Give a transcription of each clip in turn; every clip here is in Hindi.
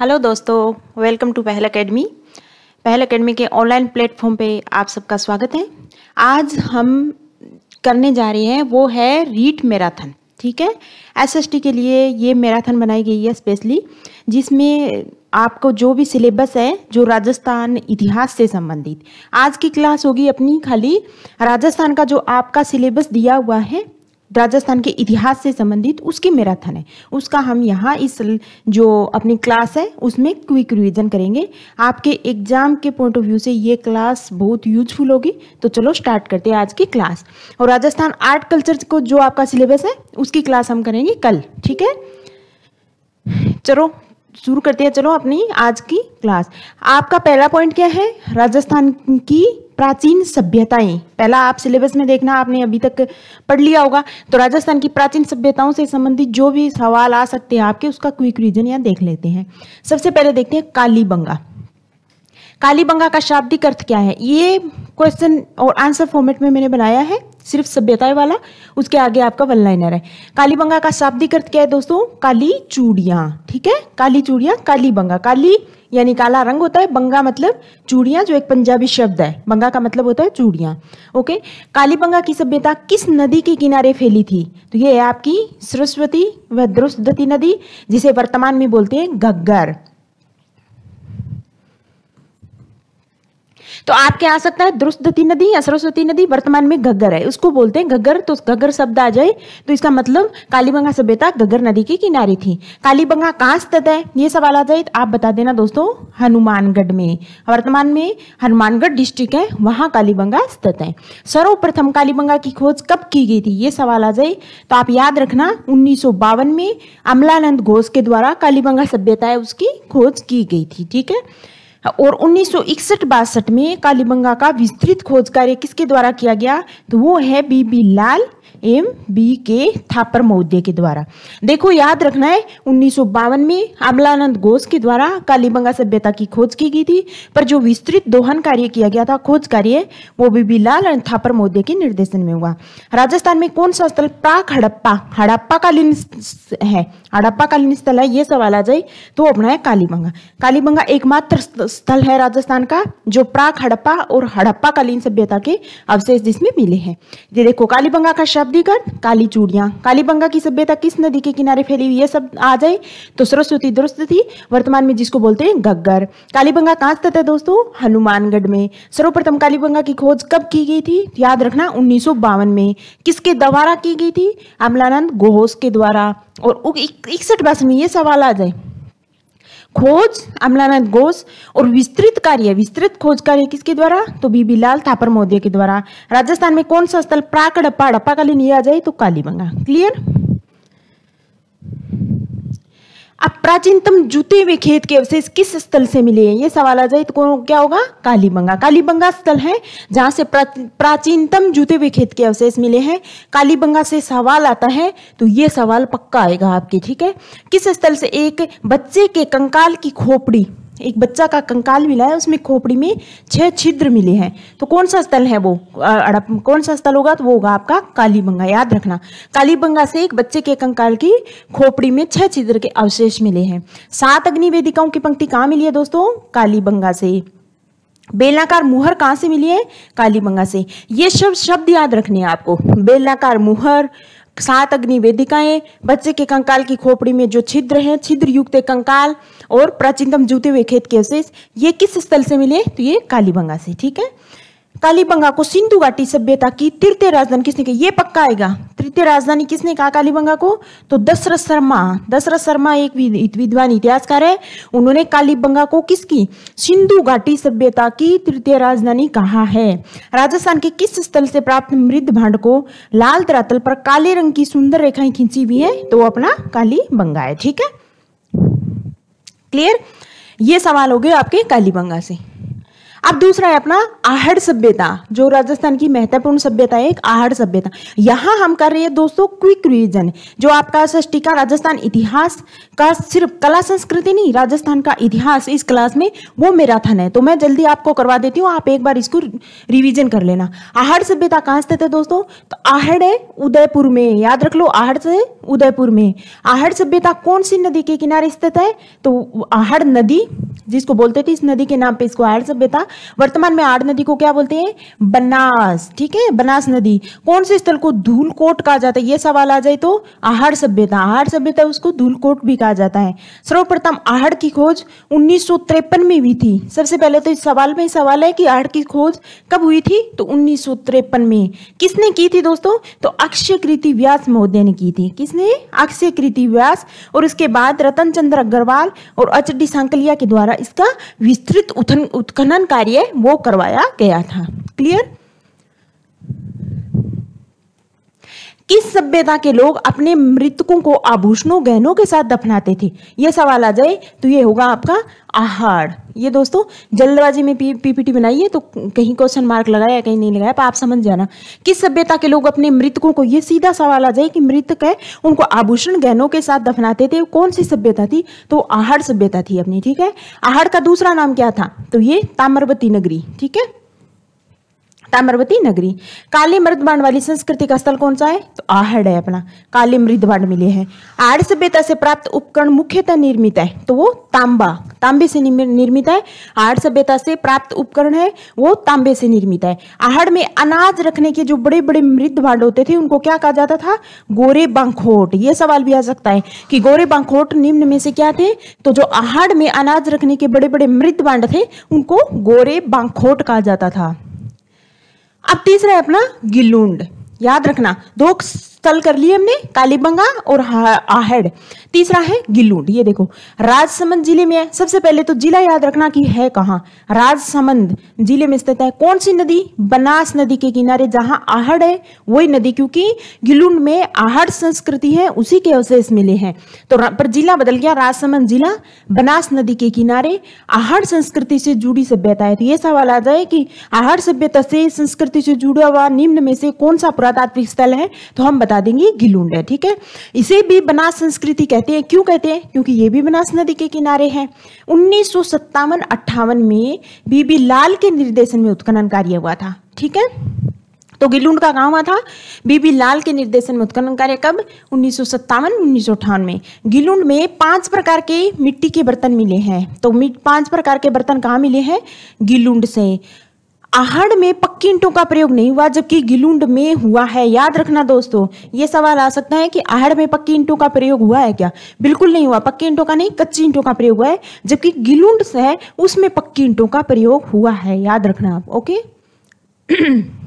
हेलो दोस्तों, welcome to Pahal academy. Pahal academy के ऑनलाइन प्लेटफॉर्म पे आप सबका स्वागत है। आज हम करने जा रहे हैं, वो है रीट मैराथन, ठीक है? एसएसटी के लिए ये मैराथन बनाई गई है स्पेशली जिसमें आपको जो भी सिलेबस है, जो राजस्थान इतिहास से संबंधित, आज की क्लास होगी अपनी खाली। राजस्थान का जो आपका सिलेबस दिया हुआ है राजस्थान के इतिहास से संबंधित उसकी मैराथन है। उसका हम यहाँ इस जो अपनी क्लास है, उसमें क्विक रिवीजन करेंगे। आपके एग्ज़ाम के पॉइंट ऑफ़ व्यू से ये क्लास बहुत यूजफुल होगी। तो चलो स्टार्ट करते हैं आज की क्लास और राजस्थान आर्ट कल्चर को जो आपका सिलेबस है, उसकी क्लास हम करेंगे कल, ठीक है? चलो, शुरू करते हैं। चलो अपनी आज की क्लास आपका पहला पॉइंट क्या है? राजस्थान की प्राचीन सभ्यताएँ। पहला आप सिलेबस में देखना, आपने अभी तक पढ़ लिया होगा। तो राजस्थान की प्राचीन सभ्यताओं से संबंधित जो भी सवाल आ सकते हैं, आपके उसका क्विक रीजन यहाँ देख लेते हैं। सबसे पहले देखते हैं कालीबंगा कालीबंगा का शाब्दिक अर्थ क्या है? ये क्वेश्चन और आंसर फॉर्मेट में मैंने बनाया है, सिर्फ़ सभ्यताएँ वाला, उसके आगे आपका वन लाइनर है। कालीबंगा का शाब्दिक अर्थ क्या है दोस्तों? काली चूड़ियाँ, ठीक है? काली चूड़ियाँ, कालीबंगा। काली यानी काला रंग होता है, बंगा मतलब चूड़ियाँ, जो एक पंजाबी शब्द है। बंगा का मतलब होता है चूड़ियाँ, ओके? कालीबंगा की सभ्यता किस नदी के किनारे फैली थी? तो ये है आपकी सरस्वती व द्रुस्दती नदी, जिसे वर्तमान में बोलते हैं गग्गर। तो आपके आ सकता है द्रुस्दती नदी या सरस्वती नदी, वर्तमान में घग्गर है। उसको बोलते हैं घग्गर तो घग्गर शब्द आ जाए तो इसका मतलब कालीबंगा सभ्यता घग्गर नदी के किनारे थी। कालीबंगा कहाँ स्थित है? ये सवाल आ जाए तो आप बता देना दोस्तों, हनुमानगढ़ में। वर्तमान में हनुमानगढ़ डिस्ट्रिक्ट है, वहाँ कालीबंगा स्थित है। सर्वप्रथम कालीबंगा की खोज कब की गई थी? ये सवाल आ जाए तो आप याद रखना, उन्नीस सौ बावन में अमलानंद घोष के द्वारा कालीबंगा सभ्यता है, उसकी खोज की गई थी, ठीक है? और उन्नीस सौ में कालीबंगा का विस्तृत खोज कार्य किसके द्वारा किया गया? तो वो है बीबी लाल एम बी के थापर महोदय के द्वारा। देखो, याद रखना है, उन्नीस सौ बावन में अमलानंद घोष के द्वारा कालीबंगा सभ्यता की खोज की गई थी, पर जो विस्तृत दोहन कार्य किया गया था, खोज कार्य, वो बीबी लाल और थापर महोदय के निर्देशन में हुआ। राजस्थान में कौन सा स्थल प्राक हड़प्पा हड़प्पा कालीन है? हड़प्पा कालीन स्थल है, ये सवाल आ जाए तो अपना है कालीबंगा। कालीबंगा एकमात्र स्थल है राजस्थान का, जो प्राक हड़प्पा और हड़प्पा कालीन सभ्यता के अवशेष जिसमें मिले हैं। ये देखो, कालीबंगा का शब्द शब्दीकरण काली चूड़ियाँ कालीबंगा की सभ्यता किस नदी के किनारे फैली हुई ये सब आ जाए तो सरस्वती दुरुस्त थी, वर्तमान में जिसको बोलते हैं गग्गर। कालीबंगा कहाँ स्थित है दोस्तों? हनुमानगढ़ में। सर्वप्रथम कालीबंगा की खोज कब की गई थी? याद रखना, उन्नीस सौ बावन में। किसके द्वारा की गई थी? अमलानंद घोष के द्वारा। और इकसठ में ये सवाल आ जाए। खोज, अमलानाथ घोष और विस्तृत कार्य, विस्तृत खोज कार्य किसके द्वारा? तो बीबी लाल थापर महोदय के द्वारा। राजस्थान में कौन सा स्थल प्राक डप्पा डप्पा कालीन आ जाए तो कालीबंगा। क्लियर अब प्राचीनतम जूते हुए खेत के अवशेष किस स्थल से मिले हैं? ये सवाल आ जाए तो क्या होगा? कालीबंगा। कालीबंगा स्थल है जहाँ से प्राचीनतम जूते हुए खेत के अवशेष मिले हैं। कालीबंगा से सवाल आता है तो ये सवाल पक्का आएगा आपके, ठीक है? किस स्थल से एक बच्चे के कंकाल की खोपड़ी एक बच्चा का कंकाल मिला है, उसमें खोपड़ी में छह छिद्र मिले हैं। तो कौन सा स्थल है वो? अड़प, कौन सा स्थल होगा? तो वो होगा आपका कालीबंगा, याद रखना। कालीबंगा से एक बच्चे के कंकाल की खोपड़ी में छह छिद्र के अवशेष मिले हैं। सात अग्नि वेदिकाओं की पंक्ति कहाँ मिली है दोस्तों? कालीबंगा से। बेलनाकार मुहर कहाँ से मिली है? कालीबंगा से। ये सब शब्द याद रखने हैं आपको। बेलनाकार मुहर सात अग्नि वेदिकाएँ, बच्चे के कंकाल की खोपड़ी में जो छिद्र हैं छिद्र युक्त कंकाल और प्राचीनतम जूते हुए खेत के अवशेष, ये किस स्थल से मिले? तो ये कालीबंगा से, ठीक है? कालीबंगा को सिंधु घाटी सभ्यता की तृतीय राजधानी किसने कही ये पक्का आएगा। तृतीय राजधानी किसने कहा कालीबंगा को? तो दशरथ शर्मा। दशरथ शर्मा एक विद्वान इतिहासकार है। उन्होंने कालीबंगा को किसकी? सिंधु घाटी सभ्यता की तृतीय राजधानी कहा है। राजस्थान के किस स्थल से प्राप्त मृद भांड को लाल तरातल पर काले रंग की सुंदर रेखाएँ खींची हुई है? तो अपना कालीबंगा है, ठीक है? क्लियर ये सवाल हो गए आपके कालीबंगा से। अब दूसरा है अपना आहड़ सभ्यता, जो राजस्थान की महत्वपूर्ण सभ्यता है, एक आहड़ सभ्यता। यहाँ हम कर रहे हैं दोस्तों क्विक रिविजन जो आपका षष्टी का राजस्थान इतिहास का सिर्फ़ कला संस्कृति नहीं, राजस्थान का इतिहास इस क्लास में वो मैराथन है। तो मैं जल्दी आपको करवा देती हूँ, आप एक बार इसको रिविजन कर लेना। आहड़ सभ्यता कहाँ स्थित है दोस्तों? तो आहड़ है उदयपुर में, याद रख लो, आहड़ से उदयपुर में। आहड़ सभ्यता कौन सी नदी के किनारे स्थित है? तो आहड़ नदी, जिसको बोलते थे इस नदी के नाम पे इसको आहड़ सभ्यता वर्तमान में आड़ नदी को क्या बोलते हैं? बनास। ठीक है? बनास नदी। कौन से स्थल को धूलकोट कहा जाता है? ये सवाल आ जाए तो आहड़ सभ्यता। आहड़ सभ्यता उसको धूलकोट भी कहा जाता है। सर्वप्रथम आहड़ की खोज उन्नीस में हुई थी। सबसे पहले तो इस सवाल में सवाल है कि आहड़ की खोज कब हुई थी? तो उन्नीस में। किसने की थी दोस्तों? तो अक्षय कृति व्यास महोदय ने की थी। किसने? अक्षय कृति व्यास। और उसके बाद रतन चंद्र अग्रवाल और एच डी सांकलिया के द्वारा इसका विस्तृत उत्खनन कार्य वो करवाया गया था। क्लियर किस सभ्यता के लोग अपने मृतकों को आभूषणों, गहनों के साथ दफनाते थे? यह सवाल आ जाए तो ये होगा आपका आहार। ये दोस्तों, जल्दबाजी में पी, पीपीटी बनाई है तो कहीं क्वेश्चन मार्क लगाया, कहीं नहीं लगाया, पर आप समझ जाना। किस सभ्यता के लोग अपने मृतकों को, ये सीधा सवाल आ जाए कि मृतक है, उनको आभूषण, गहनों के साथ दफनाते थे, कौन सी सभ्यता थी? तो आहार सभ्यता थी अपनी, ठीक है? आहार का दूसरा नाम क्या था? तो ये ताम्रवती नगरी, ठीक है? ताम्रवती नगरी। काली मृदबाण वाली संस्कृति का स्थल कौन सा है? तो आहड़ है अपना। काली मृदबाण मिले हैं। आड़ सभ्यता से प्राप्त उपकरण मुख्यतः निर्मित है। तो वो तांबा। तांबे से निर्मित है। आड़ सभ्यता से प्राप्त उपकरण है। वो तांबे से निर्मित है। आहड़ में अनाज रखने के जो बड़े बड़े मृद भांड होते थे, उनको क्या कहा जाता था? गोरे बांखोट। ये सवाल भी आ सकता है कि गोरे बांखोट निम्न में से क्या थे? तो जो आहड़ में अनाज रखने के बड़े बड़े मृद भांड थे, उनको गोरे बांखोट कहा जाता था। अब तीसरा है अपना गिलुंड। याद रखना दो स्थल कर लिए हमने कालीबंगा और आहड़। तीसरा है गिल्लूड। ये देखो, राजसमंद ज़िले में है। सबसे पहले तो जिला याद रखना कि है कहाँ? राजसमंद ज़िले में स्थित है कौन सी नदी? बनास नदी के किनारे, जहाँ आहड़ है, वही नदी, क्योंकि गिलुंड में आहड़ संस्कृति है, उसी के अवशेष मिले हैं। तो पर जिला बदल गया, राजसमंद जिला बनास नदी के किनारे आहड़ संस्कृति से जुड़ी सभ्यता है। तो ये सवाल आ जाए कि आहड़ सभ्यता से संस्कृति से जुड़ा हुआ निम्न में से कौन सा पुरातात्विक स्थल है? तो हम बता देंगे, गिलुंड है, ठीक है? इसे भी बनास संस्कृति कहते हैं। क्यों कहते हैं? क्योंकि ये भी बनास नदी के किनारे है। उन्नीस सौ में बीबी लाल के निर्देशन में उत्खनन कार्य हुआ था, ठीक है? तो गिलुंड का गाँव था। बीबी लाल के निर्देशन में उत्खनन कार्य कब? उन्नीस सौ उन्नीस में। गिलुंड में पाँच प्रकार के मिट्टी के बर्तन मिले हैं। तो पाँच प्रकार के बर्तन कहाँ मिले हैं? गिलुंड से। आहड़ में पक्की ईंटों का प्रयोग नहीं हुआ, जबकि गिलुंड में हुआ है। याद रखना दोस्तों, ये सवाल आ सकता है कि आहड़ में पक्की ईंटों का प्रयोग हुआ है क्या? बिल्कुल नहीं हुआ। पक्की ईंटों का नहीं कच्ची ईंटों का प्रयोग हुआ है, जबकि गिलुंड है, उसमें पक्की ईंटों का प्रयोग हुआ है। याद रखना आप, ओके?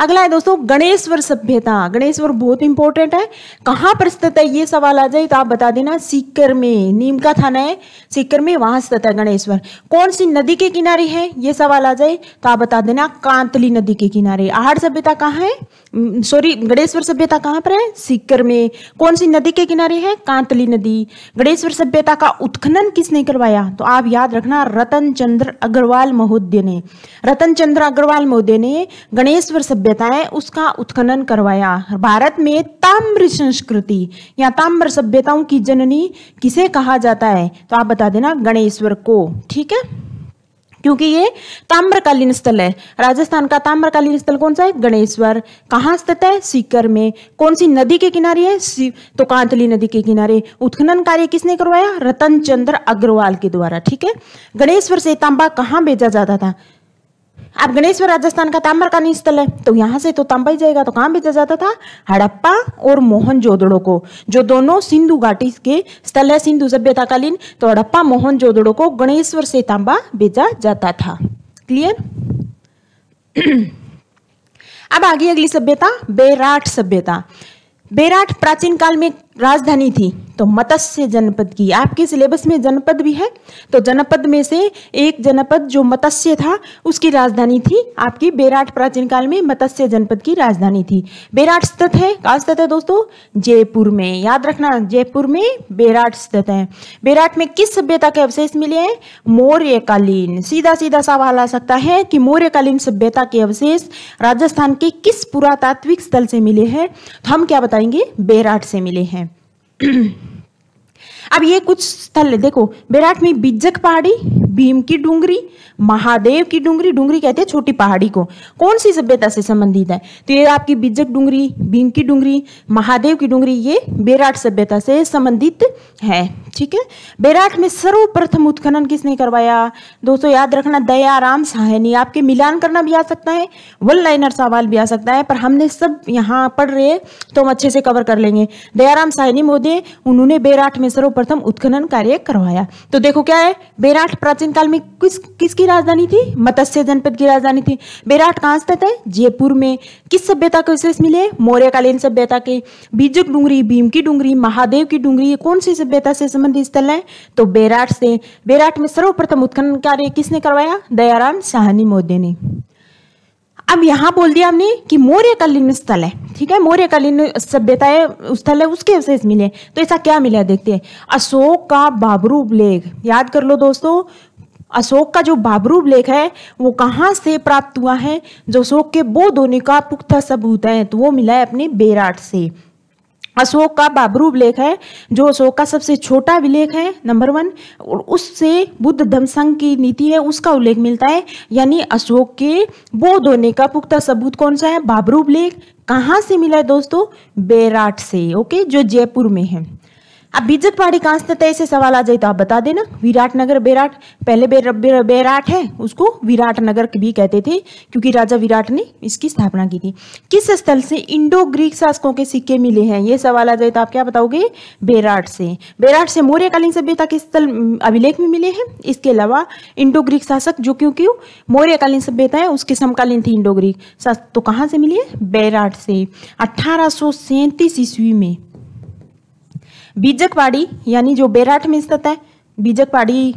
अगला है दोस्तों, गणेश्वर सभ्यता। गणेश्वर बहुत इंपॉर्टेंट है। कहाँ पर स्थित है? ये सवाल आ जाए तो आप बता देना, सीकर में। नीम का थाना है। सीकर में वहाँ स्थित है गणेश्वर। कौन सी नदी के किनारे है? ये सवाल आ जाए तो आप बता देना, कांतली नदी के किनारे। आहड़ सभ्यता कहाँ है? सॉरी गणेश्वर सभ्यता कहाँ पर है? सीकर में। कौन सी नदी के किनारे है? कांतली नदी। गणेश्वर सभ्यता का उत्खनन किसने करवाया? तो आप याद रखना रतन चंद्र अग्रवाल महोदय ने। रतन चंद्र अग्रवाल महोदय ने गणेश्वर सभ्यता सभ्यताएँ उसका उत्खनन करवाया। भारत में ताम्र संस्कृति या ताम्र सभ्यताओं की जननी किसे कहा जाता है? तो आप बता देना गणेश्वर को, ठीक है? क्योंकि ये ताम्रकालीन स्थल है। राजस्थान का ताम्रकालीन स्थल कौन सा है? गणेश्वर। कहाँ स्थित है? सीकर में। कौन सी नदी के किनारे है? तो कांतली नदी के किनारे। उत्खनन कार्य किसने करवाया? रतन चंद्र अग्रवाल के द्वारा, ठीक है? गणेश्वर से तांबा कहाँ भेजा जाता था? अब गणेश्वर राजस्थान का ताम्र का स्थल है। तो यहाँ से तो तांबा ही जाएगा तो कहाँ भेजा जाता था? हड़प्पा और मोहन जोदड़ो को, जो दोनों सिंधु घाटी के स्थल है, सिंधु सभ्यता कालीन तो हड़प्पा, मोहन जोदड़ो को गणेश्वर से तांबा भेजा जाता था। क्लियर अब आगे अगली सभ्यता, बेराट सभ्यता। बेराट प्राचीन काल में राजधानी थी तो मत्स्य जनपद की। आपके सिलेबस में जनपद भी है तो जनपद में से एक जनपद जो मत्स्य था, उसकी राजधानी थी। आपकी बेराट प्राचीन काल में मत्स्य जनपद की राजधानी थी। बेराट स्थित है, कहाँ स्थित है दोस्तों? जयपुर में। याद रखना, जयपुर में बेराट स्थित है। बेराट में किस सभ्यता के अवशेष मिले हैं? मौर्यकालीन। सीधा सीधा सवाल आ सकता है कि मौर्यकालीन सभ्यता के अवशेष राजस्थान के किस पुरातात्विक स्थल से मिले हैं? तो हम क्या बताएँगे? बेराट से मिले हैं। अब ये कुछ स्थल देखो विराट में बिज्जक पहाड़ी भीम की डूंगरी महादेव की डूंगरी डूंगरी कहते हैं छोटी पहाड़ी को। कौन सी सभ्यता से संबंधित है? तो ये आपकी बिज्जक डूंगरी, भीम की डूंगरी, महादेव की डूंगरी, ये बेराट सभ्यता से संबंधित है, ठीक है? बेराट में सर्वप्रथम उत्खनन किसने करवाया? दोस्तों, याद रखना, दयाराम साहनी। आपके मिलान करना भी आ सकता है वन लाइनर सवाल भी आ सकता है, पर हमने सब यहाँ पढ़ रहे तो हम अच्छे से कवर कर लेंगे। दयाराम साहनी महोदय उन्होंने बेराट में सर्वप्रथम उत्खनन कार्य करवाया। तो देखो क्या है, बेराट प्राचीन काल में किस, किसकी राजधानी थी? मत्स्य जनपद की राजधानी थी। बेराट कहाँ स्थित है? जयपुर में। किस सभ्यता के विशेष मिले मौर्यकालीन सभ्यता के बीजक डूंगरी, भीम की डूंगरी, महादेव की डूंगरी कौन सी सभ्यता से संबंधित स्थल है? तो बेराट से। बेराट में सर्वप्रथम उत्खनन कार्य किसने करवाया? दयाराम साहनी मोदी ने। अब यहाँ बोल दिया हमने कि मौर्यकालीन स्थल है, ठीक है? मौर्यकालीन सभ्यता है, स्थल है, उसके अवशेष मिले। तो ऐसा क्या मिला देखते हैं। अशोक का बाबरू लेख। याद कर लो दोस्तों अशोक का जो बाबरू लेख है, वो कहाँ से प्राप्त हुआ है? जो अशोक के बोध होने का पुख्ता सबूत है तो वो मिला है अपने बेराट से। अशोक का बाबरू लेख है, जो अशोक का सबसे छोटा विलेख है, नंबर वन, और उससे बुद्ध धम्म संघ की नीति है, उसका उल्लेख मिलता है। यानी अशोक के बोध होने का पुख्ता सबूत कौन सा है? बाबरू लेख। कहाँ से मिला है दोस्तों? बेराट से, ओके? जो जयपुर में है। अब बीजक पहाड़ी कहाँ स्थित है? ऐसे सवाल आ जाए तो आप बता देना। विराट नगर बेराट पहले बेर, बेर, बेराट है उसको विराट नगर भी कहते थे क्योंकि राजा विराट ने इसकी स्थापना की थी। किस स्थल से इंडो ग्रीक शासकों के सिक्के मिले हैं? ये सवाल आ जाए तो आप क्या बताओगे? बेराट से। बेराट से मौर्यकालीन सभ्यता के स्थल अभिलेख में मिले हैं। इसके अलावा इंडो ग्रीक शासक जो क्यों क्यों? मौर्यकालीन सभ्यता है उसके समकालीन थी इंडो ग्रीक तो कहाँ से मिली है? बेराट से। अठारह ईस्वी में बीजकवाड़ी, यानी जो बेराट में स्थित है, बीजकवाड़ी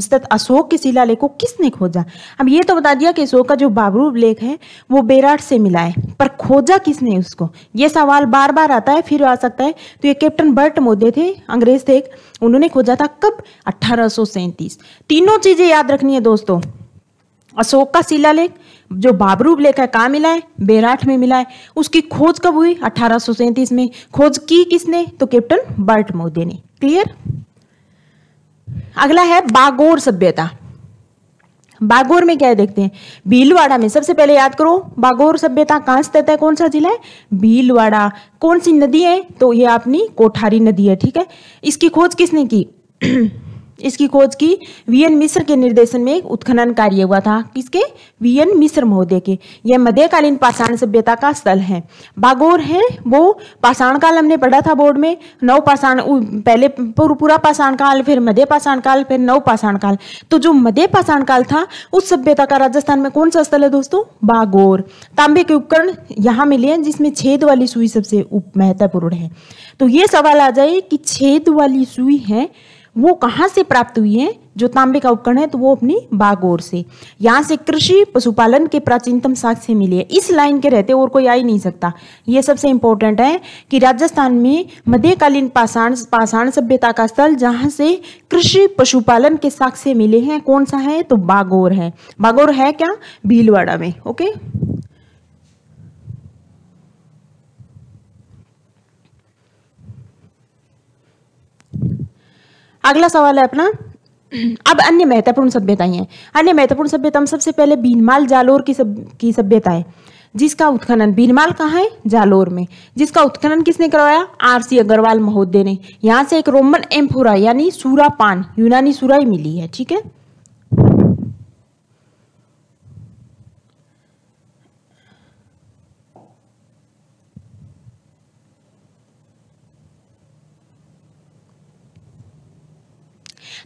स्थित अशोक के शिलालेख को किसने खोजा? अब ये तो बता दिया कि अशोक का जो बाबरू लेख है, वो बेराट से मिला है। पर खोजा किसने उसको? ये सवाल बार बार आता है, फिर आ सकता है। तो ये कैप्टन बर्ट मोदे थे, अंग्रेज़ थे उन्होंने खोजा था कब? अठारह तीनों चीज़ें याद रखनी है दोस्तों। अशोक का शिलालेख जो बाबरू लेख कहाँ मिला है? बेराठ में मिला है। उसकी खोज कब हुई? अठारह में। खोज की किसने? तो कैप्टन बर्ट मोदी ने। क्लियर? अगला है बागोर सभ्यता। बागोर में क्या है देखते हैं? भीलवाड़ा में सबसे पहले याद करो, बागोर सभ्यता कहाँ स्थित है? कौन सा जिला है? भीलवाड़ा। कौन सी नदी है? तो ये अपनी कोठारी नदी है, ठीक है? इसकी खोज किसने की? इसकी खोज की वीएन मिश्र के निर्देशन में एक उत्खनन कार्य हुआ था, किसके? वीएन मिश्र महोदय के। यह मध्यकालीन पाषाण सभ्यता का स्थल है। बागोर है, वो पाषाण काल हमने पढ़ा था बोर्ड में, नव पाषाण पहले पूरा पाषाण काल, फिर मध्य पाषाण काल, फिर नव पाषाण काल। तो जो मध्य पाषाण काल था, उस सभ्यता का राजस्थान में कौन सा स्थल है दोस्तों? बागोर। तांबे के उपकरण यहाँ मिले हैं, जिसमें छेद वाली सुई सबसे महत्वपूर्ण है। तो ये सवाल आ जाए कि छेद वाली सुई है वो कहाँ से प्राप्त हुई है? जो तांबे का उपकरण है तो वो अपनी बागोर से। यहाँ से कृषि पशुपालन के प्राचीनतम साक्ष्य मिले है। इस लाइन के रहते और कोई आ ही नहीं सकता। ये सबसे इंपॉर्टेंट है कि राजस्थान में मध्यकालीन पाषाण पाषाण सभ्यता का स्थल जहाँ से कृषि पशुपालन के साक्ष्य मिले हैं कौन सा है? तो बागोर है। बागोर है क्या? भीलवाड़ा में। ओके? अगला सवाल है अपना। अब अन्य महत्वपूर्ण सभ्यताएँ हैं। अन्य महत्वपूर्ण सभ्यता में सबसे पहले बीनमाल जालोर की सब, की सभ्यता है जिसका उत्खनन, बीनमाल कहाँ है? जालोर में। जिसका उत्खनन किसने करवाया? आर सी अग्रवाल महोदय ने। यहाँ से एक रोमन एम्फोरा यानी सूरा पान यूनानी सूराई मिली है, ठीक है?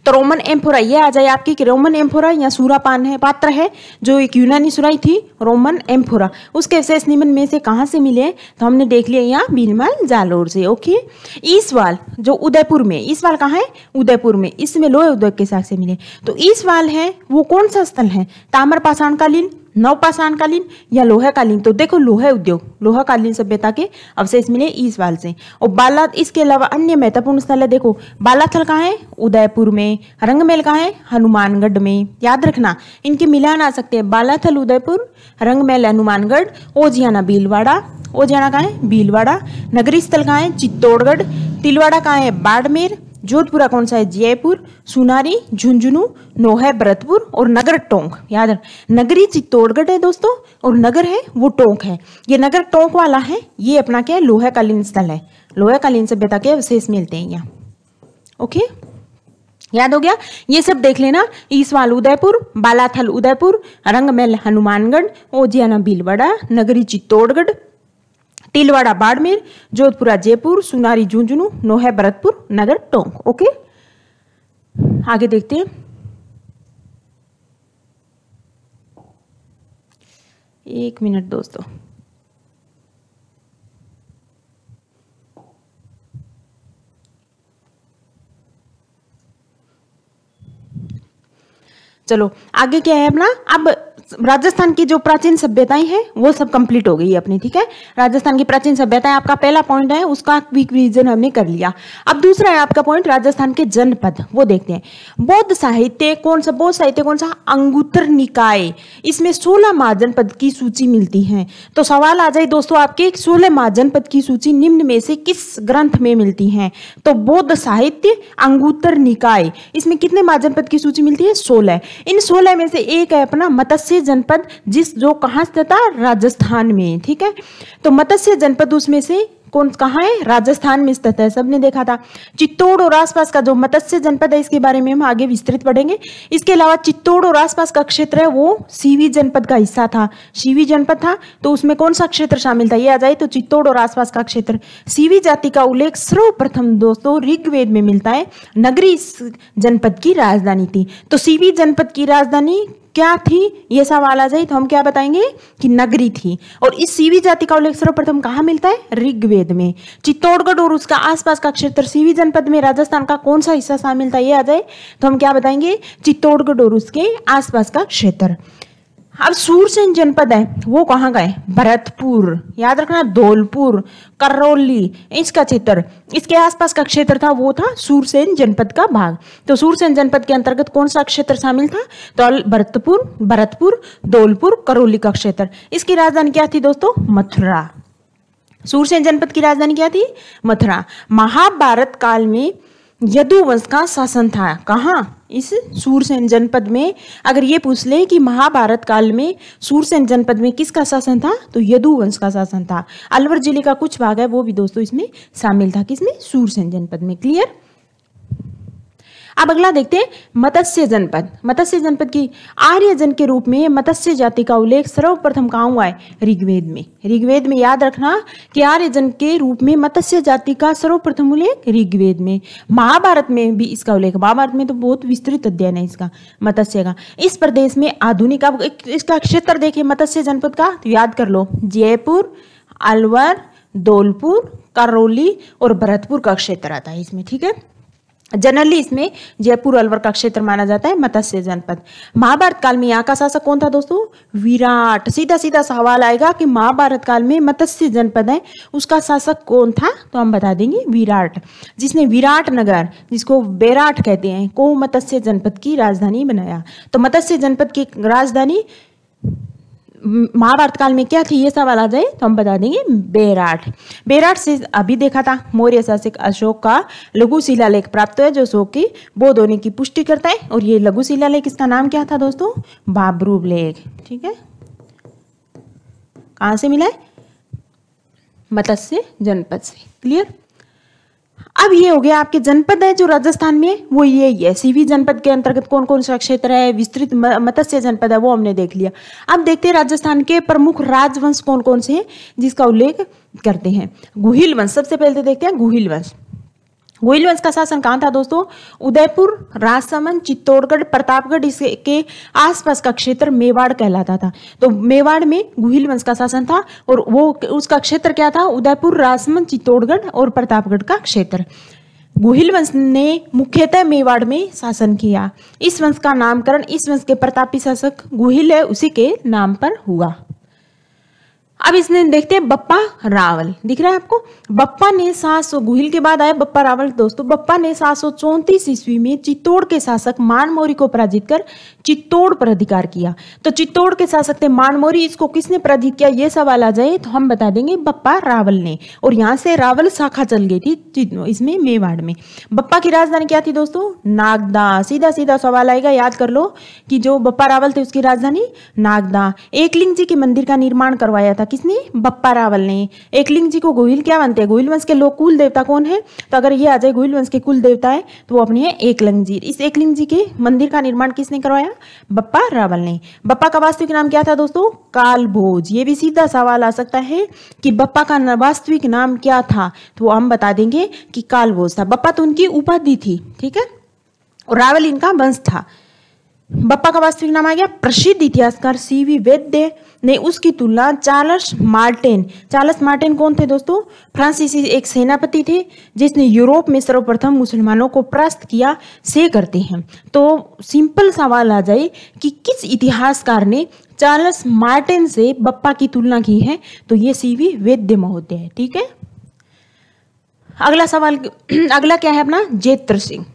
तो रोमन एम्फोरा ये आ जाए आपकी कि रोमन एम्फोरा या सूरापान है, पात्र है, जो एक यूनानी सुराई थी, रोमन एम्फोरा उसके अवशेष निमन में से कहाँ से मिले तो हमने देख लिया यहाँ भीलमल जालोर से, ओके? ईसवाल, जो उदयपुर में, ईसवाल कहाँ है? उदयपुर में, इसमें लोहे उद्योग के साथ से मिले। तो ईसवाल है, वो कौन सा स्थल है? तामर ताम्र पाषाणकालीन नवपाषाणकालीन या लोहाकालीन। तो देखो, लोहा उद्योग। लोहाकालीन सभ्यता के अवशेष मिले इस वाल से। और बाला इसके अलावा अन्य महत्वपूर्ण स्थल है, देखो, बालाथल कहाँ है? उदयपुर में रंगमेल कहाँ है? हनुमानगढ़ में। याद रखना, इनके मिलान आ सकते हैं। बालाथल, उदयपुर रंगमेल हनुमानगढ़, ओजियाना, भीलवाड़ा। ओजियाना कहाँ है? भीलवाड़ा। नगरी स्थल कहाँ है? चित्तौड़गढ़। तिलवाड़ा कहाँ है? बाड़मेर। जोधपुरा कौन सा है? जयपुर, सुनारी, झुंझुनू, नोहे, भरतपुर और नगर टोंक। याद नगरी चित्तौड़गढ़ है दोस्तों और नगर है, वो टोंक है। ये नगर टोंक वाला है, ये अपना क्या है? लोहाकालीन स्थल है। लोहाकालीन सभ्यता के अवशेष मिलते हैं यहाँ। ओके? याद हो गया? ये सब देख लेना। ईसवाल उदयपुर, बालाथल उदयपुर, रंगमहल हनुमानगढ़, ओजियाना भीलवाड़ा, नगरी चित्तौड़गढ़ तिलवाड़ा बाड़मेर, जोधपुरा जयपुर, सुनारी झुंझुनू, नोहे भरतपुर, नगर टोंक, ओके? आगे देखते हैं। एक मिनट दोस्तों। चलो, आगे क्या है अपना? अब राजस्थान की जो प्राचीन सभ्यताएँ हैं, वो सब कंप्लीट हो गई है अपनी, ठीक है? राजस्थान की प्राचीन सभ्यताएँ, आपका पहला पॉइंट है, उसका क्विक रिविजन हमने कर लिया। अब दूसरा है आपका पॉइंट राजस्थान के जनपद, वो देखते हैं। बौद्ध साहित्य कौन सा, बौद्ध साहित्य कौन सा? अंगुत्तर निकाय। इसमें सोलह महाजनपद की सूची मिलती है। तो सवाल आ जाए दोस्तों आपके, सोलह महाजनपद की सूची निम्न में से किस ग्रंथ में मिलती है? तो बौद्ध साहित्य अंगुत्तर निकाय। इसमें कितने महाजनपद की सूची मिलती है? सोलह। इन सोलह में से एक है अपना, मत्स्य जनपद, जिस जो कहाँ स्थित था? राजस्थान में, ठीक है? तो मत्स्य जनपद उसमें से कौन, कहाँ है? राजस्थान में स्थित है, सबने देखा था। चित्तौड़ और आसपास का जो मत्स्य जनपद है, इसके बारे में हम आगे विस्तृत पढ़ेंगे। इसके अलावा चित्तौड़ और आसपास का क्षेत्र है, वो सीवी जनपद का हिस्सा था। सीवी जनपद था तो उसमें कौन सा क्षेत्र शामिल था? ये आ जाए तो चित्तौड़ और आसपास का क्षेत्र। सीवी जाति का उल्लेख सर्वप्रथम दोस्तों ऋग्वेद में मिलता है, नगरी जनपद की राजधानी थी। तो सीवी जनपद की राजधानी क्या थी? ये सवाल आ जाए तो हम क्या बताएँगे? कि नगरी थी। और इस सीवी जाति का उल्लेख सर्वप्रथम कहा मिलता है? ऋग्वेद में। चित्तौड़गढ़ और उसका आसपास का क्षेत्र सीवी जनपद में राजस्थान का कौन सा हिस्सा शामिल था? ये आ जाए तो हम क्या बताएँगे? चित्तौड़गढ़ और उसके आसपास का क्षेत्र। अब सूरसेन जनपद है, वो कहाँ गए भरतपुर, याद रखना, धौलपुर, करौली, इसका क्षेत्र। इसके आसपास का क्षेत्र था, वो था सूरसेन जनपद का भाग। तो सूरसेन जनपद के अंतर्गत कौन सा क्षेत्र शामिल था? तो भरतपुर भरतपुर, धौलपुर, करौली का क्षेत्र। इसकी राजधानी क्या थी दोस्तों? मथुरा। सूरसेन जनपद की राजधानी क्या थी? मथुरा। महाभारत काल में यदुवंश का शासन था। कहाँ? इस सूरसेन जनपद में। अगर ये पूछ ले कि महाभारत काल में सूरसेन जनपद में किसका शासन था तो यदुवंश का शासन था। अलवर ज़िले का कुछ भाग है, वो भी दोस्तों इसमें शामिल था। किसमें? सूरसेन जनपद में। क्लियर अब अगला देखते हैं मत्स्य जनपद। मत्स्य जनपद की आर्यजन के रूप में मत्स्य जाति का उल्लेख सर्वप्रथम कहाँ हुआ है? ऋग्वेद में। ऋग्वेद में याद रखना कि आर्यजन के रूप में मत्स्य जाति का सर्वप्रथम उल्लेख ऋग्वेद में। महाभारत में भी इसका उल्लेख महाभारत में तो बहुत विस्तृत अध्ययन है इसका, मत्स्य का। इस प्रदेश में आधुनिक अब इसका क्षेत्र देखे मत्स्य जनपद का तो याद कर लो। जयपुर, अलवर धौलपुर करौली और भरतपुर का क्षेत्र आता है इसमें, ठीक है? जनरली इसमें जयपुर अलवर का क्षेत्र माना जाता है, मत्स्य जनपद। महाभारत काल में यहाँ का शासक कौन था दोस्तों? विराट। सीधा सीधा सवाल आएगा कि महाभारत काल में मत्स्य जनपद है, उसका शासक कौन था? तो हम बता देंगे, विराट। जिसने विराट नगर, जिसको बेराट कहते हैं, को मत्स्य जनपद की राजधानी बनाया। तो मत्स्य जनपद की राजधानी महाभारत काल में क्या थी ये सवाल आ जाए तो हम बता देंगे। बेराट। बेराट से अभी देखा था मौर्य शासक अशोक का लघु शिलालेख प्राप्त है जो अशोक की बोध होने की पुष्टि करता है। और ये लघु शिलालेख इसका नाम क्या था दोस्तों? बाबरू लेख ठीक है? कहाँ से मिला है? मत्स्य जनपद से। क्लियर अब ये हो गया आपके जनपद है जो राजस्थान में, वो ये है सीवी जनपद के अंतर्गत कौन कौन सा क्षेत्र है, विस्तृत मत्स्य जनपद है, वो हमने देख लिया। अब देखते हैं राजस्थान के प्रमुख राजवंश कौन कौन से हैं, जिसका उल्लेख करते हैं। गुहिल वंश, सबसे पहले देखते हैं गुहिल वंश। गोहिल वंश का शासन कहाँ था दोस्तों? उदयपुर, राजसमंद, चित्तौड़गढ़, प्रतापगढ़ इसके आसपास का क्षेत्र मेवाड़ कहलाता था। तो मेवाड़ में गुहिल वंश का शासन था और वो उसका क्षेत्र क्या था? उदयपुर, राजसमंद, चित्तौड़गढ़ और प्रतापगढ़ का क्षेत्र। गुहिल वंश ने मुख्यतः मेवाड़ में शासन किया। इस वंश का नामकरण, इस वंश के प्रतापी शासक गुहिल है, उसी के नाम पर हुआ। अब इसने देखते हैं बप्पा रावल। दिख रहा है आपको? बप्पा ने सात सौ गुहिल के बाद आए बप्पा रावल, दोस्तों। बप्पा ने सात सौ चौंतीस ईस्वी में चित्तौड़ के शासक मानमोरी को पराजित कर चित्तौड़ पर अधिकार किया। तो चित्तौड़ के शासक थे मानमोरी इसको किसने पराजित किया? ये सवाल आ जाए तो हम बता देंगे बप्पा रावल ने। और यहाँ से रावल शाखा चल गई थी इसमें मेवाड़ में। बप्पा की राजधानी क्या थी दोस्तों? नागदा। सीधा सीधा सवाल आएगा, याद कर लो कि जो बप्पा रावल थे उसकी राजधानी नागदा। एकलिंग जी के मंदिर का निर्माण करवाया था किसने? बप्पा रावल ने। एकलिंग जी को गोहिल क्या मानते हैं? गोहिल वंश के लोग कुल देवता कौन है? तो अगर ये आ जाए, गोहिल वंश के कुल देवता है तो वो अपनी एकलिंग जी। इस एकलिंग जी के मंदिर का निर्माण किसने करवाया? बप्पा रावल ने। बप्पा का वास्तविक नाम क्या था दोस्तों? कालभोज। ये भी सीधा सवाल आ सकता है कि बप्पा का वास्तविक नाम क्या था? तो हम बता देंगे कि कालभोज था। बप्पा तो उनकी उपाधि थी, ठीक है? और रावल इनका वंश था। बप्पा का वास्तविक नाम आ गया प्रसिद्ध इतिहासकार सी वी वैद्य ने उसकी तुलना चार्ल्स मार्टिन चार्ल्स मार्टिन कौन थे दोस्तों? फ्रांसीसी एक सेनापति थे, जिसने यूरोप में सर्वप्रथम मुसलमानों को परास्त किया, से करते हैं। तो सिंपल सवाल आ जाए कि किस इतिहासकार ने चार्ल्स मार्टिन से बप्पा की तुलना की है? तो ये सी वी वैद्य महोदय है ठीक है? अगला सवाल, अगला क्या है अपना? जेत्र सिंह।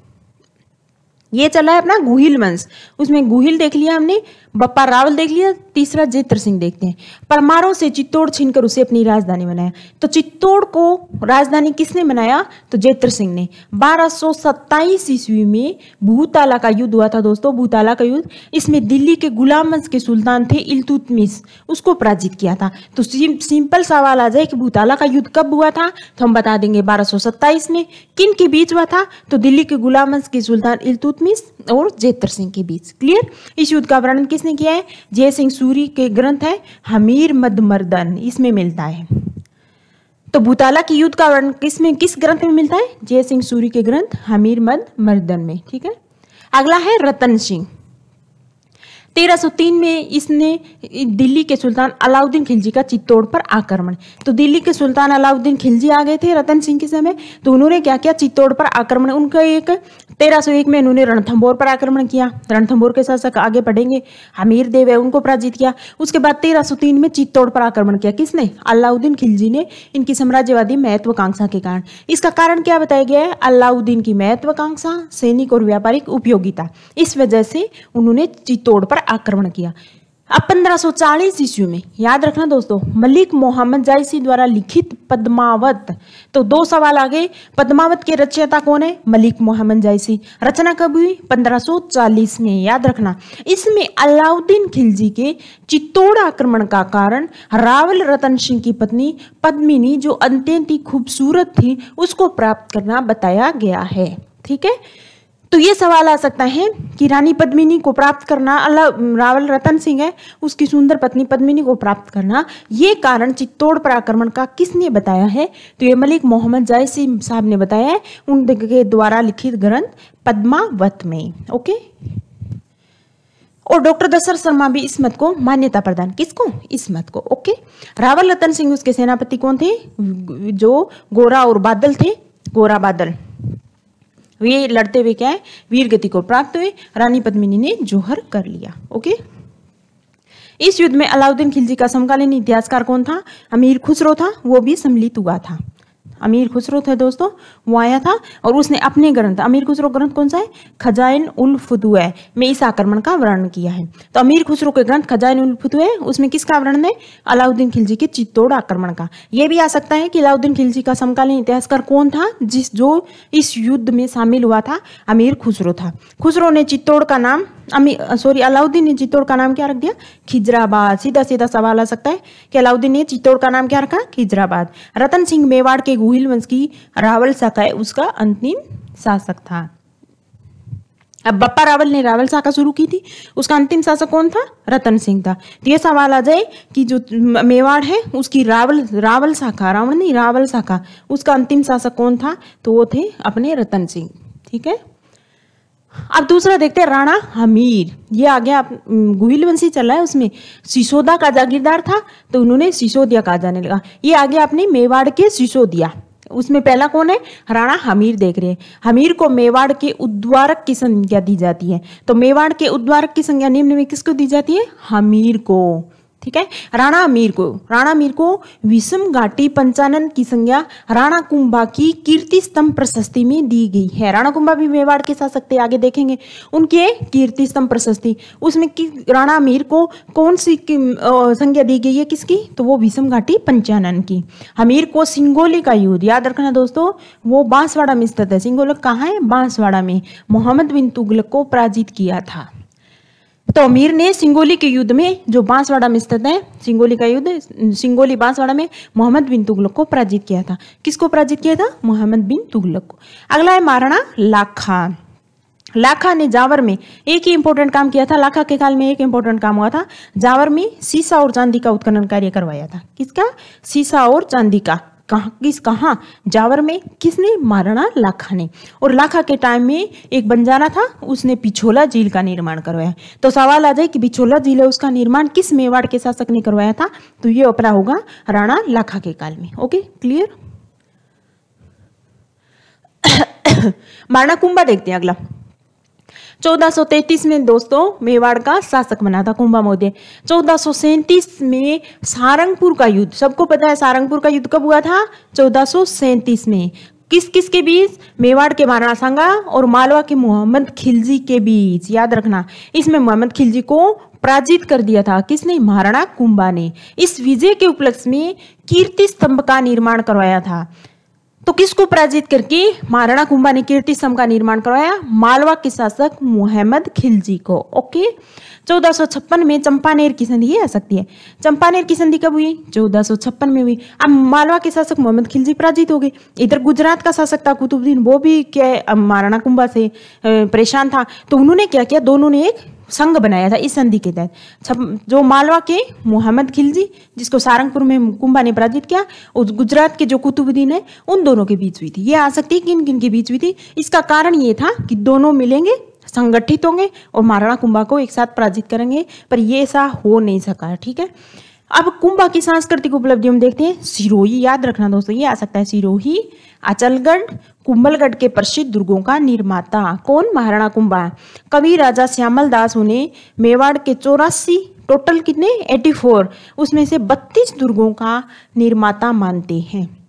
ये चला है अपना गुहिल वंश। उसमें गुहिल देख लिया हमने बप्पा रावल देख लिया, तीसरा जेत्र सिंह देखते हैं। परमारों से चित्तौड़ छीनकर उसे अपनी राजधानी बनाया। तो चित्तौड़ को राजधानी किसने बनाया? तो जेत्र सिंह ने। 1227 ईस्वी में भूताला का युद्ध हुआ था दोस्तों, भूताला का युद्ध। इसमें दिल्ली के गुलाम वंश के सुल्तान थे इलतुतमिस। उसको पराजित किया था। तो सिंपल सवाल आ जाए कि भूताला का युद्ध कब हुआ था? तो हम बता देंगे बारह में। किन के बीच हुआ था? तो दिल्ली के गुलाम वंश के सुल्तान इलतुतमिस और जेत्र सिंह के बीच। क्लियर? इस युद्ध का वर्णन किस किसने किया है? जय सिंह सूरी के ग्रंथ है, हमीर मद मर्दन इसमें मिलता है। तो भूताला की युद्ध का वर्णन किसमें किस ग्रंथ में मिलता है? जय सिंह सूरी के ग्रंथ, हमीर मद मर्दन में, ठीक है? अगला है रतन सिंह। 1303 में इसने दिल्ली के सुल्तान अलाउद्दीन खिलजी का चित्तौड़ पर आक्रमण। तो दिल्ली के सुल्तान अलाउद्दीन खिलजी आ गए थे रतन सिंह के समय। तो उन्होंने क्या किया? चित्तौड़ पर आक्रमण। उनका एक 1301 में इन्होंने रणथंबोर पर आक्रमण किया। रणथंबोर के शासक आगे बढ़ेंगे। हमीर देव है, उनको पराजित किया। उसके बाद तेरह में चित्तौड़ पर आक्रमण किया। किसने? अलाउद्दीन खिलजी ने। इनकी साम्राज्यवादी महत्वाकांक्षा के कारण। इसका कारण क्या बताया गया है? अलाउद्दीन की महत्वाकांक्षा, सैनिक और व्यापारिक उपयोगिता। इस वजह से उन्होंने चित्तौड़ पर आक्रमण किया। अब 1540 ईस्वी में, याद रखना दोस्तों, मलिक मोहम्मद जायसी द्वारा लिखित पद्मावत। तो दो सवाल आ गए, पद्मावत के रचयिता कौन है? मलिक मोहम्मद जायसी। रचना कब हुई? 1540 में, याद रखना। इसमें अलाउद्दीन खिलजी के चित्तौड़ आक्रमण का कारण, रावल रतन सिंह की पत्नी पद्मिनी, जो अत्यंत ही खूबसूरत थी, उसको प्राप्त करना बताया गया है। ठीक है? तो ये सवाल आ सकता है कि रानी पद्मिनी को प्राप्त करना, अल्लाह रावल रतन सिंह है, उसकी सुंदर पत्नी पद्मिनी को प्राप्त करना, ये कारण चित्तौड़ पर आक्रमण का किसने बताया है? तो ये मलिक मोहम्मद जायसी साहब ने बताया है, उनके द्वारा लिखित ग्रंथ पद्मावत में, ओके? और डॉक्टर दशरथ शर्मा भी इस मत को मान्यता प्रदान, किसको? इस मत को, ओके? रावल रतन सिंह उसके सेनापति कौन थे? जो गोरा और बादल थे, गोरा बादल। वे लड़ते हुए क्या है? वीर गति को प्राप्त हुए, रानी पद्मिनी ने जोहर कर लिया, ओके? इस युद्ध में अलाउद्दीन खिलजी का समकालीन इतिहासकार कौन था? अमीर खुसरो था, वो भी सम्मिलित हुआ था। अमीर खुसरो थे दोस्तों, वो आया था और उसने अपने ग्रंथ, अमीर खुसरो ग्रंथ कौन सा है? खजाइन उल फुतुए में इस आक्रमण का वर्णन किया है। तो अमीर खुसरो के ग्रंथ खजाइन उल फुतुए उसमें किसका वर्णन है? अलाउद्दीन खिलजी के चित्तौड़ आक्रमण का। यह भी आ सकता है कि अलाउद्दीन खिलजी का समकालीन इतिहासकार कौन था, जिस, जो इस युद्ध में शामिल हुआ था, अमीर खुसरो था। खुसरो ने चित्तौड़ का नाम सॉरी अलाउद्दीन ने चित्तौड़ का नाम क्या रख दिया? खिजराबाद। सीधा सीधा सवाल आ सकता है कि अलाउद्दीन ने चित्तौड़ का नाम क्या रखा? खिजराबाद। रतन सिंह मेवाड़ के गुहिल वंश की रावल शाखा है, उसका अंतिम शासक था। अब बप्पा रावल ने रावल शाखा शुरू की थी, उसका अंतिम शासक कौन था? रतन सिंह था। तो ये सवाल आ जाए कि जो मेवाड़ है, उसकी रावल रावल शाखा, रावण नहीं, रावल शाखा, उसका अंतिम शासक कौन था? तो वो थे अपने रतन सिंह। ठीक है? अब दूसरा देखते हैं, राणा हमीर। ये आ गया गुहिल वंशी चल रहा है उसमें। सिसोदा का जागीरदार था तो उन्होंने सिसोदिया कहा जाने लगा। ये आ गया अपने मेवाड़ के सिसोदिया। उसमें पहला कौन है? राणा हमीर देख रहे हैं। हमीर को मेवाड़ के उद्वारक की संज्ञा दी जाती है। तो मेवाड़ के उद्वारक की संज्ञा निम्न में किसको दी जाती है? हमीर को। ठीक है? राणा अमीर को। राणा अमीर को विषम घाटी पंचानन की संज्ञा राणा कुंभा की कीर्ति स्तंभ प्रशस्ति में दी गई है। राणा कुंभा भी मेवाड़ के साथ सकते आगे देखेंगे। उनके कीर्ति स्तंभ प्रशस्ति, उसमें कि राणा अमीर को कौन सी संज्ञा दी गई है किसकी? तो वो विषम घाटी पंचानन की। हमीर को सिंगोली का युद्ध। याद रखना दोस्तों, वो बांसवाड़ा में स्थित है। सिंगोली कहाँ है? बांसवाड़ा में। मोहम्मद बिन तुगलक को पराजित किया था। तो अमीर ने सिंगोली के युद्ध में जो बांसवाड़ा में स्थित है, सिंगोली का युद्ध, सिंगोली बांसवाड़ा में मोहम्मद बिन तुगलक को पराजित किया था। किसको पराजित किया था? मोहम्मद बिन तुगलक को। अगला है महाराणा लाखा। लाखा ने जावर में एक ही इंपॉर्टेंट काम किया था। लाखा के काल में एक इंपॉर्टेंट काम हुआ था। जावर में सीसा और चांदी का उत्खनन कार्य करवाया था। किसका? सीसा और चांदी का। कहा, किस कहा, जावर में किसने महाराणा लाखा ने? और लाखा के टाइम में एक बंजारा था, उसने पिछोला झील का निर्माण करवाया। तो सवाल आ जाए कि पिछोला झील है, उसका निर्माण किस मेवाड़ के शासक ने करवाया था? तो ये अपना होगा राणा लाखा के काल में। ओके क्लियर महाराणा कुंभा देखते हैं अगला। 1433 में दोस्तों मेवाड़ का शासक बना था कुंभा मोदय चौदह में सारंगपुर का युद्ध। सबको पता है सारंगपुर का युद्ध कब हुआ था? चौदह में किस किस के बीच? मेवाड़ के महाराणा सांगा और मालवा के मोहम्मद खिलजी के बीच। याद रखना, इसमें मोहम्मद खिलजी को पराजित कर दिया था। किसने? महाराणा कुंभा ने। इस विजय के उपलक्ष्य में कीर्ति स्तंभ का निर्माण करवाया था। तो किसको पराजित करके? महाराणा कुंभा ने कीर्ति स्तंभ का निर्माण करवाया। मालवा के शासक मुहम्मद खिलजी को। ओके? 1456 में चंपानेर की संधि आ सकती है। चंपानेर की संधि कब हुई? 1456 में हुई। अब मालवा के शासक मोहम्मद खिलजी पराजित हो गए। इधर गुजरात का शासक था कुतुबुद्दीन वो भी क्या महाराणा कुंभा से परेशान था। तो उन्होंने क्या किया? दोनों ने एक संघ बनाया था, इस संधि के तहत। जो मालवा के मोहम्मद खिलजी, जिसको सारंगपुर में कुंभा ने पराजित किया, और गुजरात के जो कुतुबुद्दीन है, उन दोनों के बीच हुई थी। ये आ सकती है किन किन के बीच हुई थी? इसका कारण ये था कि दोनों मिलेंगे, संगठित होंगे, और महाराणा कुंभा को एक साथ पराजित करेंगे, पर ये ऐसा हो नहीं सका, ठीक है? अब कुंभा की सांस्कृतिक उपलब्धि हम देखते हैं। सिरोही, याद रखना दोस्तों, ये आ सकता है सिरोही अचलगढ़ कुंभलगढ़ के प्रसिद्ध दुर्गों का निर्माता। कौन? महाराणा कुंभा। कवि राजा श्यामल दास, उन्हें मेवाड़ के चौरासी, टोटल कितने? 84 उसमें से 32 दुर्गों का निर्माता मानते हैं।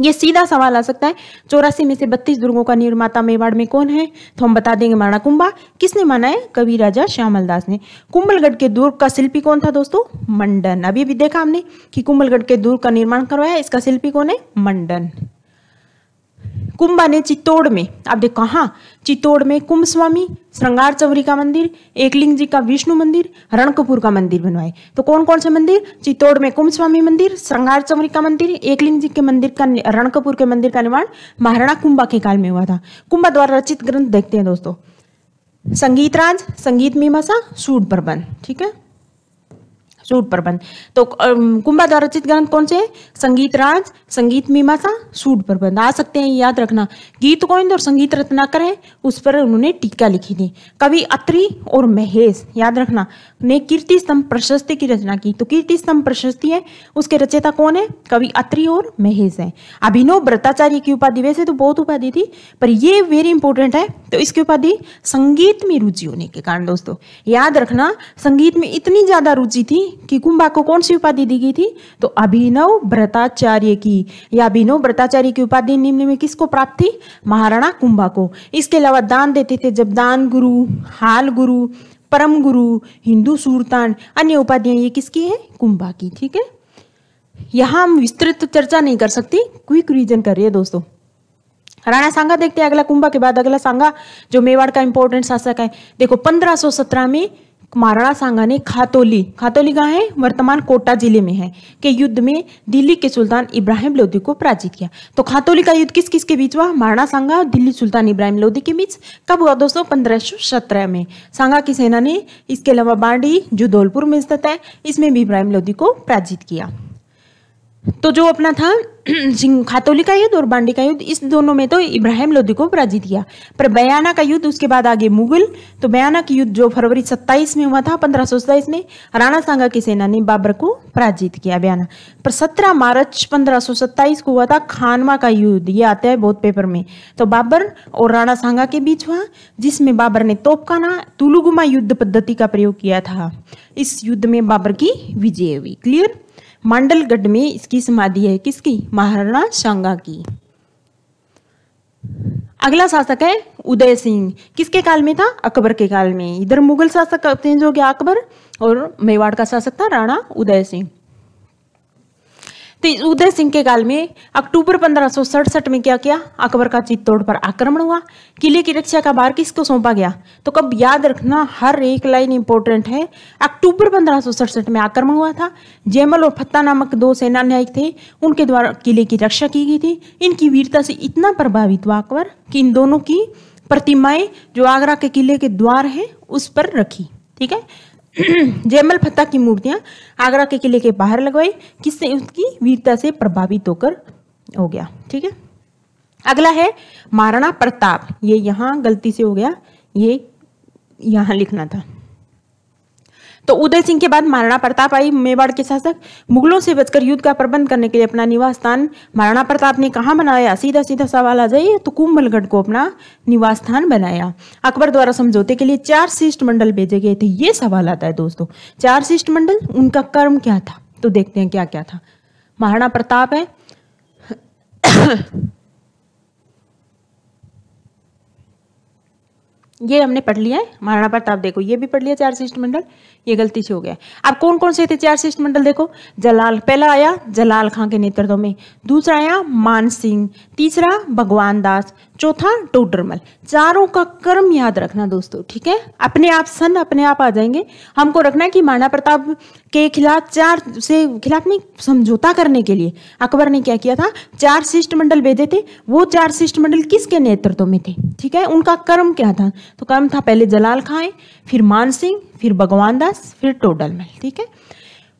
ये सीधा सवाल आ सकता है, चौरासी में से बत्तीस दुर्गों का निर्माता मेवाड़ में कौन है? तो हम बता देंगे महाराणा कुंभा। किसने माना है? कवि राजा श्यामल दास ने। कुंभलगढ़ के दुर्ग का शिल्पी कौन था दोस्तों? मंडन। अभी भी देखा हमने कि कुंभलगढ़ के दुर्ग का निर्माण करवाया, इसका शिल्पी कौन है? मंडन। कुंभा ने चित्तौड़ में, आप देख कहा? चित्तौड़ में कुंभ स्वामी श्रृंगार चौरी का मंदिर, एकलिंग जी का विष्णु मंदिर, रणकपुर का मंदिर बनवाए। तो कौन कौन से मंदिर? चित्तौड़ में कुंभ स्वामी मंदिर, श्रृंगार चौरी का मंदिर, एकलिंग जी के मंदिर का रणकपुर के मंदिर का निर्माण महाराणा कुंभा के काल में हुआ था। कुंभा द्वारा रचित ग्रंथ देखते हैं दोस्तों। संगीत राज संगीत मीमांसा सूड प्रबंध, ठीक है? सूट प्रबंध तो कुंभा द्वारा रचित ग्रंथ कौन से संगीत राज, संगीत मीमांसा सूट प्रबंध आ सकते हैं, याद रखना। गीत गोविंद और संगीत रत्नाकर है, उस पर उन्होंने टीका लिखी थी। कवि अत्रि और महेश, याद रखना। ने कीर्ति स्तंभ प्रशस्ति की रचना की। तो कीर्ति स्तंभ प्रशस्ति है, उसके रचयिता कौन है? कवि अत्रि और महेश है। अभिनव व्रताचार्य की उपाधि, वैसे तो बहुत उपाधि थी, पर ये वेरी इंपॉर्टेंट है। तो इसकी उपाधि संगीत में रुचि होने के कारण, दोस्तों। याद रखना, संगीत में इतनी ज़्यादा रुचि थी कि कुंभा को कौन सी उपाधि दी गई थी? तो अभिनव व्रताचार्य की। या अभिनव व्रताचार्य की उपाधि निम्न में किसको प्राप्त थी? महाराणा कुंभा को। इसके अलावा दान देते थे जब दान गुरु, हाल गुरु, परम गुरु, हिंदू सुरतान, अन्य उपाधियाँ ये किसकी है? कुंभा की, ठीक है? यहाँ हम विस्तृत चर्चा नहीं कर सकती। क्विक रीजन कर रही है दोस्तों। राणा सांगा देखते हैं अगला कुंभा के बाद। अगला सांगा, जो मेवाड़ का इंपॉर्टेंट शासक है। देखो 1517 में महाराणा सांगा ने खातोली। खातोली कहाँ है? वर्तमान कोटा ज़िले में है, के युद्ध में दिल्ली के सुल्तान इब्राहिम लोधी को पराजित किया। तो खातोली का युद्ध किस किस के बीच हुआ? माराणा सांगा और दिल्ली सुल्तान इब्राहिम लोधी के बीच। कब हुआ दोस्तों? पंद्रह में। सांगा की सेना ने इसके अलावा बाडी जो धौलपुर में स्थित है। इसमें भी इब्राहिम लोधी को पराजित किया। तो जो अपना था खातोली का युद्ध और बांडी का युद्ध, इस दोनों में तो इब्राहिम लोधी को पराजित किया। पर बयाना का युद्ध, उसके बाद आगे मुगल। तो बयाना का युद्ध जो फरवरी 27 में हुआ था, पंद्रह में, राणा सांगा की सेना ने बाबर को पराजित किया बयाना। पर 17 मार्च 1527 को हुआ था खानवा का युद्ध, ये आता है बहुत पेपर में। तो बाबर और राणा सांगा के बीच हुआ, जिसमें बाबर ने तोपखाना, तुलुगुमा युद्ध पद्धति का प्रयोग किया था। इस युद्ध में बाबर की विजय हुई, क्लियर? मांडलगढ़ में इसकी समाधि है किसकी? महाराणा सांगा की। अगला शासक है उदय सिंह। किसके काल में था? अकबर के काल में। इधर मुगल शासक हैं जो कि अकबर और मेवाड़ का शासक था, राणा उदय सिंह। तो उदय सिंह के काल में अक्टूबर पंद्रह में क्या किया? अकबर का चित्तौड़ पर आक्रमण हुआ। किले की रक्षा का भार किसको सौंपा गया? तो कब याद रखना, हर एक लाइन इंपॉर्टेंट है। अक्टूबर पंद्रह में आक्रमण हुआ था। जैमल और फत्ता नामक दो सेना न्यायिक थे। उनके द्वारा किले की रक्षा की गई थी। इनकी वीरता से इतना प्रभावित हुआ अकबर कि इन दोनों की प्रतिमाएँ जो आगरा के किले के द्वार है, उस पर रखी। ठीक है? जयमल फत्ता की मूर्तियाँ आगरा के किले के बाहर लगवाई किससे उसकी वीरता से प्रभावित होकर हो गया? ठीक है? अगला है महाराणा प्रताप। ये यहाँ गलती से हो गया। ये यहाँ लिखना था। तो उदय सिंह के बाद महाराणा प्रताप आई मेवाड़ के शासक। मुगलों से बचकर युद्ध का प्रबंध करने के लिए अपना निवास स्थान महाराणा प्रताप ने कहा बनाया? सीधा सीधा सवाल आ जाए तो कुंभलगढ़ को अपना निवास स्थान बनाया। अकबर द्वारा समझौते के लिए चार शिष्ट मंडल भेजे गए थे। ये सवाल आता है दोस्तों। चार शिष्ट मंडल, उनका कर्म क्या था? तो देखते हैं क्या क्या था। महाराणा प्रताप है। ये हमने पढ़ लिया है। महाराणा प्रताप देखो, ये भी पढ़ लिया चार शिष्ट मंडल। ये गलती से हो गया। अब कौन कौन से थे चार शिष्ट मंडल देखो, जलाल, पहला आया जलाल खां के नेतृत्व में, दूसरा आया मान सिंह, तीसरा भगवान दास चौथा, टोडरमल। चारों का कर्म याद रखना दोस्तों, ठीक है? अपने आप सन अपने आप आ जाएँगे। हमको रखना है कि महाराणा प्रताप के खिलाफ चार से, खिलाफ नहीं, समझौता करने के लिए। अकबर ने क्या किया था? चार शिष्टमंडल भेजे थे। वो चार शिष्टमंडल किसके नेतृत्व में थे, ठीक है? उनका कर्म क्या था? तो कर्म था पहले जलाल खां, फिर मान सिंह, फिर भगवान दास, फिर टोडरमल, ठीक है?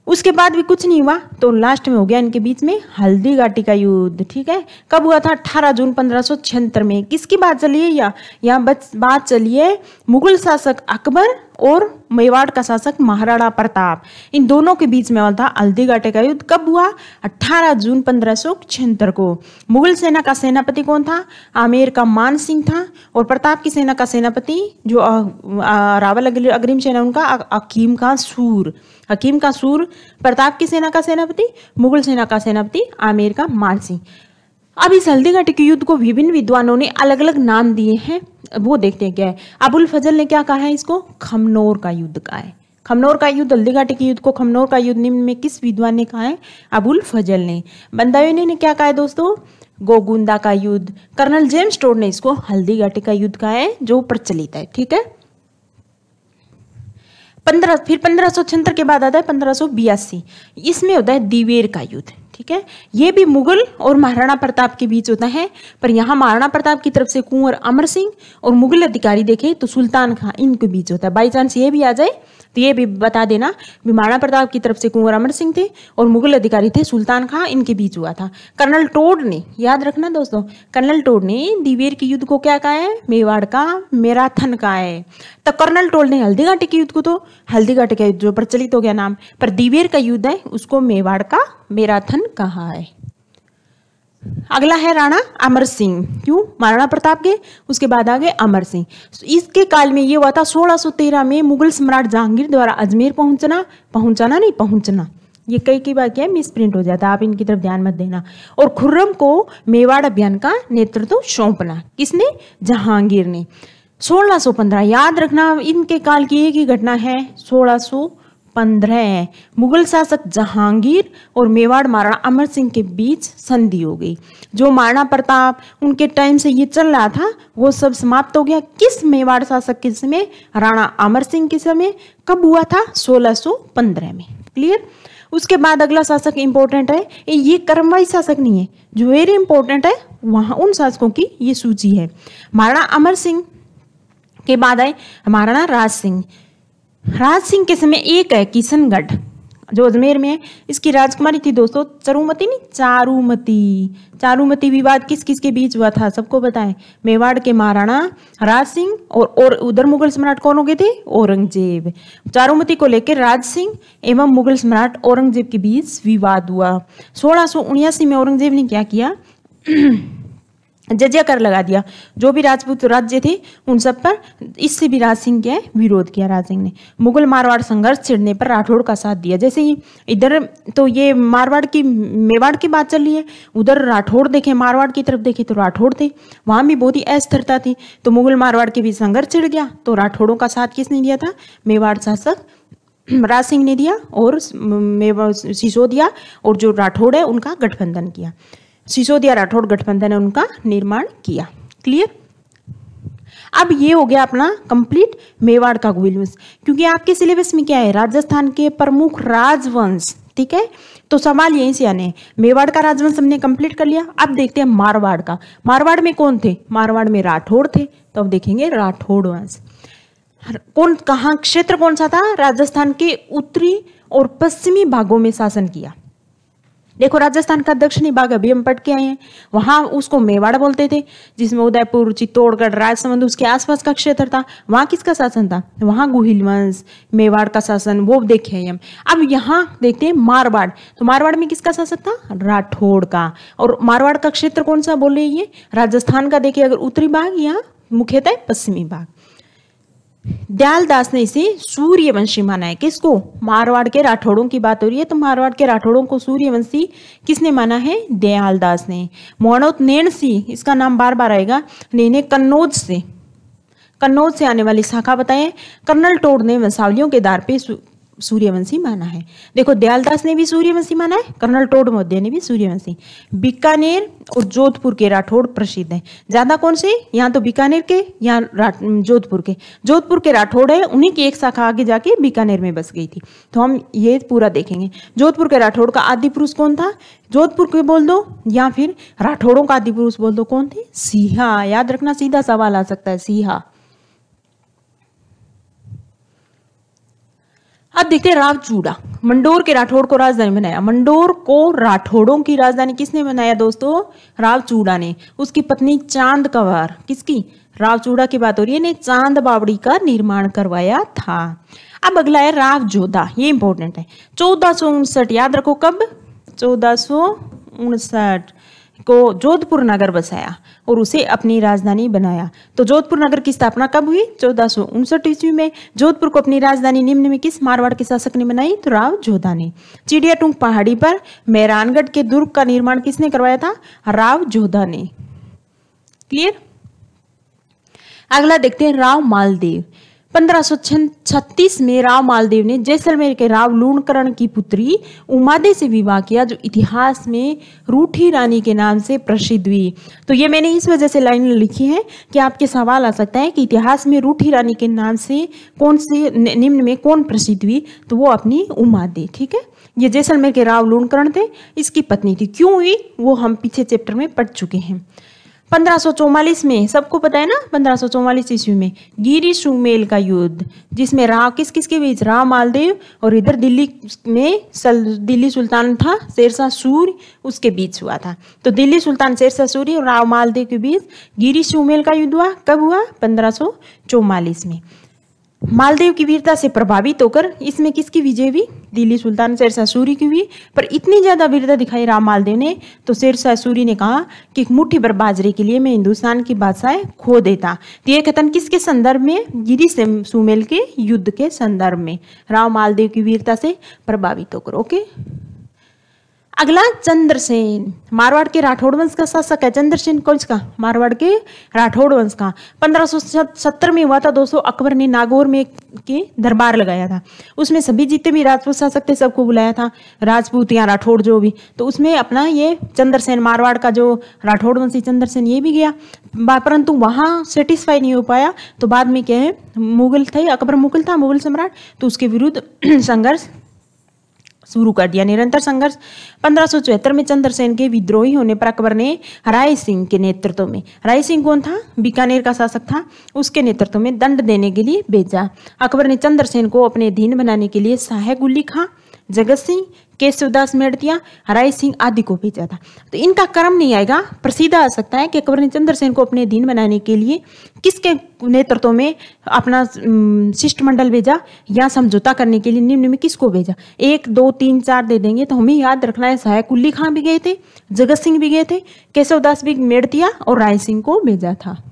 उसके बाद भी कुछ नहीं हुआ। तो लास्ट में हो गया इनके बीच में हल्दी घाटी का युद्ध, ठीक है? कब हुआ था? 18 जून पंद्रह में। किसकी बात चली है या यहाँ बात चली है? मुगल शासक अकबर और मेवाड़ का शासक महाराणा प्रताप। इन दोनों के बीच में हुआ था हल्दी घाटे का युद्ध। कब हुआ? 18 जून पंद्रह को। मुगल सेना का सेनापति कौन था? आमेर का मान सिंह था और प्रताप की सेना का सेनापति जो रावल अग्रिम सेना, उनका अकीम का सूर। हकीम का सूर, प्रताप की सेना का सेनापति, मुगल सेना का सेनापति, आमेर का मान सिंह अब इस हल्दी घाटी के युद्ध को विभिन्न विद्वानों ने अलग अलग नाम दिए हैं, वो देखते हैं क्या है। अबुल फजल ने क्या कहा है इसको? खमनोर का युद्ध कहा है। खमनोर का युद्ध हल्दी घाटी के युद्ध को खमनोर का युद्ध निम्न में किस विद्वान ने कहा है? अबुल फजल ने। बंदायोनी ने क्या कहा है दोस्तों? गोगुंदा का युद्ध। कर्नल जेम्स टोड ने इसको हल्दी घाटी का युद्ध कहा है, जो प्रचलित है, ठीक है? पंद्रह, फिर पंद्रह सौ के बाद आता है पंद्रह सौ बयासी। इसमें होता है दिवेर का युद्ध, ठीक है? ये भी मुगल और महाराणा प्रताप के बीच होता है, पर यहाँ महाराणा प्रताप की तरफ़ से कुंवर अमर सिंह और मुगल अधिकारी देखे तो सुल्तान खां इनके बीच होता है। बाई चांस ये भी आ जाए तो ये भी बता देना महाराणा प्रताप की तरफ़ से कुंवर अमर सिंह थे और मुगल अधिकारी थे सुल्तान खां, इनके बीच हुआ था। कर्नल टोड ने, याद रखना दोस्तों, कर्नल टोड ने दिवेर के युद्ध को क्या कहा है? मेवाड़ का मेराथन का है। तो कर्नल टोड ने हल्दी घाटी के युद्ध को तो हल्दीघाटी का युद्ध जो प्रचलित हो गया नाम, पर दिवेर का युद्ध है, उसको मेवाड़ का मेराथन कहा है। अगला है राणा अमर सिंह। क्यों? महाराणा प्रताप के? उसके बाद आ गए अमर सिंह। इसके काल में ये हुआ था 1613 में मुगल सम्राट जहांगीर द्वारा अजमेर पहुँचना, पहुंचाना नहीं, पहुँचना। ये कई कई बार क्या मिस प्रिंट हो जाता है। आप इनकी तरफ़ ध्यान मत देना। और खुर्रम को मेवाड़ अभियान का नेतृत्व सौंपना। किसने? जहांगीर ने। 1615 याद रखना, इनके काल की एक ही घटना है 1600 पंद्रह मुगल शासक जहांगीर और मेवाड़ महाराणा अमर सिंह के बीच संधि हो गई। जो महाराणा प्रताप, उनके टाइम से ये चल रहा था, वो सब समाप्त हो गया। किस मेवाड़ शासक के समय, राणा अमर सिंह के समय, कब हुआ था? 1615 में। क्लियर उसके बाद अगला शासक इंपॉर्टेंट है। ये कर्मवाई शासक नहीं है। जो वेरी इंपॉर्टेंट है, वहाँ उन शासकों की ये सूची है। महाराणा अमर सिंह के बाद आए महाराणा राज सिंह। राज सिंह के समय एक है किशनगढ़ जो अजमेर में है। इसकी राजकुमारी थी दोस्तों चरुमती, नहीं, चारुमती। चारुमती विवाद किस किस के बीच हुआ था, सबको बताएँ मेवाड़ के महाराणा राज सिंह और और उधर मुगल सम्राट कौन हो गए थे? औरंगज़ेब। चारुमती को लेकर राज सिंह एवं मुगल सम्राट औरंगज़ेब के बीच विवाद हुआ। सोलह में औरंगज़ेब ने क्या किया? जजिया कर लगा दिया। जो भी राजपूत राज्य थे, उन सब पर इससे भी राज सिंह के विरोध किया, राज सिंह ने। मुगल मारवाड़ संघर्ष छिड़ने पर राठौड़ का साथ दिया। जैसे ही इधर तो ये मारवाड़ की, मेवाड़ की बात चल रही है। उधर राठौड़ देखे, मारवाड़ की तरफ़ देखे तो राठौड़ थे। वहाँ भी बहुत ही अस्थिरता थी। तो मुगल मारवाड़ के भी संघर्ष छिड़ गया। तो राठौड़ों का साथ किसने दिया था? मेवाड़ शासक राज सिंह ने दिया और सिसोदिया और जो राठौड़ है, उनका गठबंधन किया। सिसोदिया राठौड़ गठबंधन ने उनका निर्माण किया। क्लियर अब ये हो गया अपना कंप्लीट मेवाड़ का वंश क्योंकि आपके सिलेबस में क्या है? राजस्थान के प्रमुख राजवंश, ठीक है? तो सवाल यहीं से आने मेवाड़ का राजवंश हमने कंप्लीट कर लिया। अब देखते हैं मारवाड़ का। मारवाड़ में कौन थे? मारवाड़ में राठौड़ थे। तो अब देखेंगे राठौड़ वंश। कौन, कहा, क्षेत्र कौन सा था? राजस्थान के उत्तरी और पश्चिमी भागों में शासन किया। देखो, राजस्थान का दक्षिणी भाग अभी हम पट के आए हैं। वहाँ उसको मेवाड़ बोलते थे, जिसमें उदयपुर, चित्तौड़गढ़, राजसमंद, उसके आसपास का क्षेत्र था। वहाँ किसका शासन था? वहाँ गुहिल वंश मेवाड़ का शासन, वो देखे हैं हम। अब यहाँ देखते हैं मारवाड़। तो मारवाड़ में किसका शासन था? राठौड़ का। और मारवाड़ का क्षेत्र कौन सा बोल रही राजस्थान का देखिए, अगर उत्तरी भाग या मुख्यतः पश्चिमी भाग। दयाल दास ने इसे सूर्यवंशी माना है। किसको? मारवाड़ के राठौड़ों की बात हो रही है तो मारवाड़ के राठौड़ों को सूर्यवंशी किसने माना है? दयाल दास ने मोहनोत सिंह इसका नाम बार बार आएगा ने कन्नौज से। कन्नौज से आने वाली शाखा बताएँ। कर्नल टोड ने वंशावलियों के दार पे सूर्यवंशी माना है। देखो, दयालदास ने भी सूर्यवंशी माना है, कर्नल टोड मोद्य ने भी सूर्यवंशी। बीकानेर और जोधपुर के राठौड़ प्रसिद्ध है। ज़्यादा कौन से? यहाँ तो बीकानेर के, यहाँ जोधपुर के। जोधपुर के राठौड़ है, उन्हीं की एक शाखा आगे जाके बीकानेर में बस गई थी। तो हम ये पूरा देखेंगे। जोधपुर के राठौड़ का आदि पुरुष कौन था? जोधपुर के बोल दो, या फिर राठौड़ों का आदि पुरुष बोल दो, कौन थे? सीहा। याद रखना, सीधा सवाल आ सकता है, सिहा। अब देखते हैं रावचूड़ा मंडोर के राठौड़ को राजधानी बनाया। मंडोर को राठौड़ों की राजधानी किसने बनाया दोस्तों? रावचूड़ा ने। उसकी पत्नी चाँद कवार। किसकी? रावचूड़ा की बात हो रही है। ने चाँद बावड़ी का निर्माण करवाया था। अब अगला है राव जोधा। ये इंपॉर्टेंट है। चौदह याद रखो कब? चौदह को जोधपुर नगर बसाया। और उसे अपनी राजधानी बनाया। तो जोधपुर नगर की स्थापना कब हुई? चौदह सौ उनसठ ईस्वी में। जोधपुर को अपनी राजधानी निम्न में किस मारवाड़ के शासक ने बनाई? तो राव जोधा ने। चिड़ियाटूंग पहाड़ी पर मेहरानगढ़ के दुर्ग का निर्माण किसने करवाया था? राव जोधा ने। क्लियर? अगला देखते हैं राव मालदेव। पंद्रह में राव मालदेव ने जैसलमेर के राव लूणकरण की पुत्री उमादे से विवाह किया, जो इतिहास में रूठी रानी के नाम से प्रसिद्ध हुई। तो ये मैंने इस वजह से लाइन लिखी है कि आपके सवाल आ सकता है कि इतिहास में रूठी रानी के नाम से कौन से निम्न में कौन प्रसिद्ध हुई तो वो अपनी उमादे, ठीक है? ये जैसलमेर के राव लूणकरण थे, इसकी पत्नी थी। क्यों हुई, वो हम पीछे चैप्टर में पढ़ चुके हैं। 1544 में, सबको पता है ना? 1544 ईस्वी में, गिरी सुमेल का युद्ध, जिसमें राव किस किस के बीच? राम मालदेव और इधर दिल्ली में सल, दिल्ली सुल्तान था, शेरशाह सूर्य उसके बीच हुआ था। तो दिल्ली सुल्तान शेरशाह सूर्य और राव मालदेव के बीच गिरी सुमेल का युद्ध हुआ। कब हुआ? 1544 में। मालदेव की वीरता से प्रभावित होकर इसमें किसकी विजय हुई? दिल्ली सुल्तान शेरशाह सूरी की हुई। पर इतनी ज़्यादा वीरता दिखाई राम मालदेव ने तो शेरशाह सूरी ने कहा कि मुट्ठी भर बाजरे के लिए मैं हिंदुस्तान की बादशाह खो देता। तो यह कथन किसके संदर्भ में? गिरी से सुमेल के युद्ध के संदर्भ में। राम मालदेव की वीरता से प्रभावित होकर, ओके? अगला चंद्रसेन, मारवाड़ के राठौड़ वंश का शासक है। चंद्रसेन कौन का मारवाड़ के राठौड़ वंश का। 1570 में हुआ था दोस्तों अकबर ने नागौर में के दरबार लगाया था। उसमें सभी जितने भी राजपूत शासक थे, सबको बुलाया था। राजपूत या राठौड़ जो भी। तो उसमें अपना ये चंद्रसेन, मारवाड़ का जो राठौड़ वंशी चंद्रसेन, ये भी गया। परंतु वहाँ सेटिस्फाई नहीं हो पाया। तो बाद में क्या है, मुगल थे, अकबर मुगल था, मुगल सम्राट। तो उसके विरुद्ध संघर्ष शुरू कर दिया। निरंतर संघर्ष। पंद्रह में चंद्रसेन के विद्रोही होने पर अकबर ने राय सिंह के नेतृत्व में, राय सिंह कौन था? बीकानेर का शासक था। उसके नेतृत्व में दंड देने के लिए भेजा। अकबर ने चंद्रसेन को अपने अधीन बनाने के लिए सहायक खां जगत सिंह, केशवदास मेड़तिया, राय सिंह आदि को भेजा था। तो इनका क्रम नहीं आएगा। प्रसिद्ध आ सकता है कि अकबर ने चंद्रसेन को अपने अधीन बनाने के लिए किसके नेतृत्व में अपना शिष्टमंडल भेजा या समझौता करने के लिए निम्न में किसको भेजा? एक, दो, तीन, चार दे देंगे तो हमें याद रखना है, सहायक कुल्ली खां भी गए थे, जगत सिंह भी गए थे, केशवदास भी मेड़तिया और राय सिंह को भेजा था।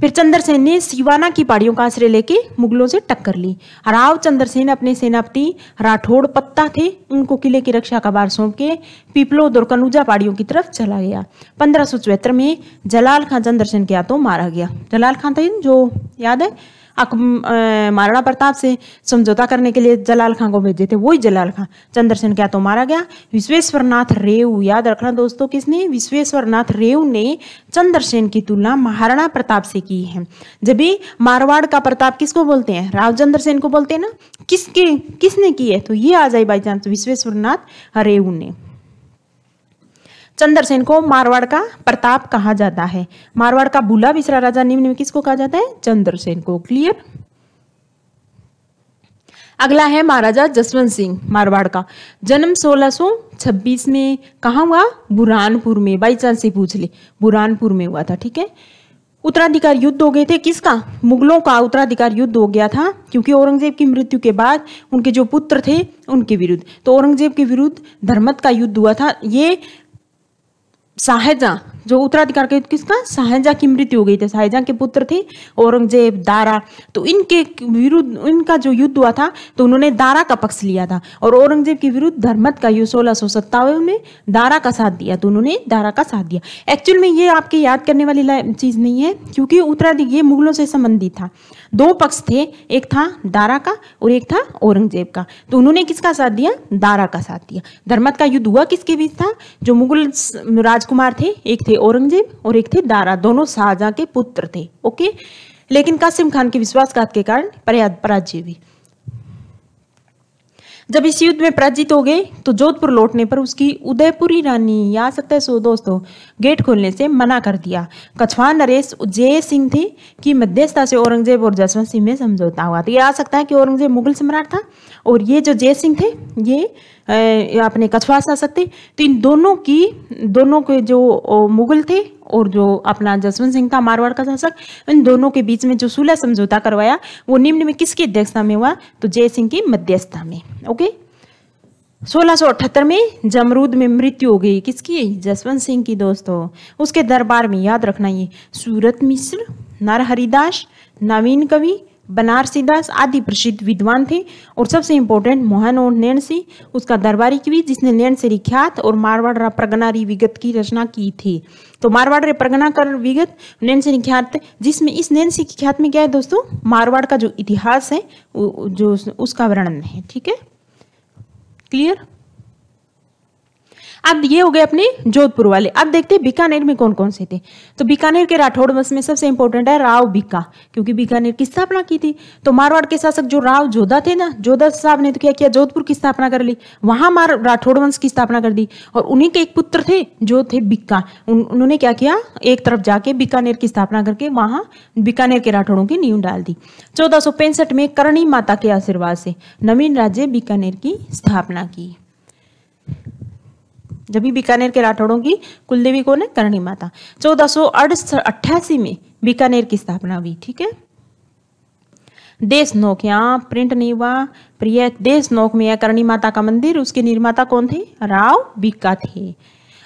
फिर चंद्रसेन ने सिवाना की पहाड़ियों का आश्रय लेके मुगलों से टक्कर ली। राव चंद्रसेन अपने सेनापति राठौड़ पत्ता थे। उनको किले की रक्षा का बार सौंप के पीपलो दुर्कनुजा पहाड़ियों की तरफ़ चला गया। पंद्रह में जलाल खां चंद्रसेन के हाथों मारा गया। जलाल खान थे जो, याद है? महाराणा प्रताप से समझौता करने के लिए जलाल खां को भेजे थे, वही जलाल खां। चंद्रसेन क्या तो मारा गया? विश्वेश्वर नाथ रेव, याद रखना दोस्तों किसने? विश्वेश्वर नाथ रेव ने चंद्रसेन की तुलना महाराणा प्रताप से की है। जब मारवाड़ का प्रताप किसको बोलते हैं? राव चंद्रसेन को बोलते हैं ना? किसके, किसने की है तो ये आ जाए बाई चांस विश्वेश्वर नाथ रेव ने। चंद्रसेन को मारवाड़ का प्रताप कहा जाता है। मारवाड़ का बुला बिसरा राजा निम्न किसको कहा जाता है? चंद्रसेन को। क्लियर अगला है महाराजा जसवंत सिंह, मारवाड़ का। जन्म 1626 में कहा हुआ? बुरहानपुर में। बाई चांस से पूछ ले। बुरहानपुर में हुआ था, ठीक है? उत्तराधिकार युद्ध हो गए थे किसका? मुगलों का उत्तराधिकार युद्ध हो गया था, क्योंकि औरंगज़ेब की मृत्यु के बाद उनके जो पुत्र थे, उनके विरुद्ध। तो औरंगज़ेब के विरुद्ध धर्मत का युद्ध हुआ था। ये शाहजहां जो उत्तराधिकार के किसका? शाहजहां की मृत्यु हो गई थी। शाहजहां के पुत्र थे औरंगज़ेब, दारा। तो इनके विरुद्ध, इनका जो युद्ध हुआ था तो उन्होंने दारा का पक्ष लिया था और औरंगज़ेब के विरुद्ध धर्मत का युद्ध सोलह सौ सत्तावन में दारा का साथ दिया तो उन्होंने दारा का साथ दिया। एक्चुअल में ये आपके याद करने वाली चीज़ नहीं है, क्योंकि उत्तराधिक ये मुगलों से संबंधित था। दो पक्ष थे, एक था दारा का और एक था औरंगज़ेब का। तो उन्होंने किसका साथ दिया? दारा का साथ दिया। धर्मत का युद्ध हुआ किसके बीच था? जो मुगल राजकुमार थे, एक थे औरंगज़ेब और एक थे दारा। दोनों शाहजहां के पुत्र थे, ओके? लेकिन कासिम खान के विश्वासघात के कारण पराजय हुई जब इस युद्ध में पराजित हो गए तो जोधपुर लौटने पर उसकी उदयपुरी रानी, या सकता है सो दोस्तों, गेट खोलने से मना कर दिया। कछवा नरेश जय सिंह थे कि मध्यस्थता से औरंगज़ेब और जसवंत सिंह में समझौता हुआ। तो ये आ सकता है कि औरंगज़ेब मुगल सम्राट था, और ये जो जय सिंह थे, ये अपने कछवा शासक थे तो इन दोनों की, दोनों के जो मुगल थे और जो अपना जसवंत सिंह था, मारवाड़ का शासक, इन दोनों के बीच में जो सुलह समझौता करवाया, वो निम्न में किसकी अध्यक्षता में हुआ? तो जय सिंह की मध्यस्थता में, ओके? 1678 में जमरूद में मृत्यु हो गई। किसकी? जसवंत सिंह की दोस्तों। उसके दरबार में याद रखना ये, सूरत मिश्र नरहरिदास, नवीन कवि बनारसीदास आदि प्रसिद्ध विद्वान थे और सबसे इंपॉर्टेंट मोहन और नैणसी उसका दरबारी कवि जिसने नैन से ख्यात और मारवाड़ प्रगनारी विगत की रचना की थी। तो मारवाड़ रे प्रगना कर विगत, नैन से ख्यात जिसमें इस नैन से ख्यात में क्या है दोस्तों? मारवाड़ का जो इतिहास है जो उसका वर्णन है, ठीक है? क्लियर अब ये हो गए अपने जोधपुर वाले। अब देखते हैं बीकानेर में कौन कौन से थे। तो बीकानेर के राठौड़ वंश में सबसे इंपॉर्टेंट है राव बीका क्योंकि बीकानेर की स्थापना की थी। तो मारवाड़ के शासक जो राव जोधा थे ना जोधा साहब ने तो क्या किया जोधपुर की स्थापना कर ली। वहाँ मार राठौड़ वंश की स्थापना कर दी। और उन्हीं के एक पुत्र थे जो थे बिक्का उन, उन्होंने क्या किया एक तरफ़ जाके बीकानेर की स्थापना करके वहाँ बीकानेर के राठौड़ों की नींव डाल दी। चौदह में करणी माता के आशीर्वाद से नवीन राज्य बीकानेर की स्थापना की। जब बीकानेर के राठौड़ों की कुलदेवी कौन है? करणी माता। चौदह सौ अट्ठासी में बीकानेर की स्थापना हुई, ठीक है? देश नोक यहाँ प्रिंट नहीं हुआ। प्रिय देश नोक में करणी माता का मंदिर, उसके निर्माता कौन थे? राव बीका थे।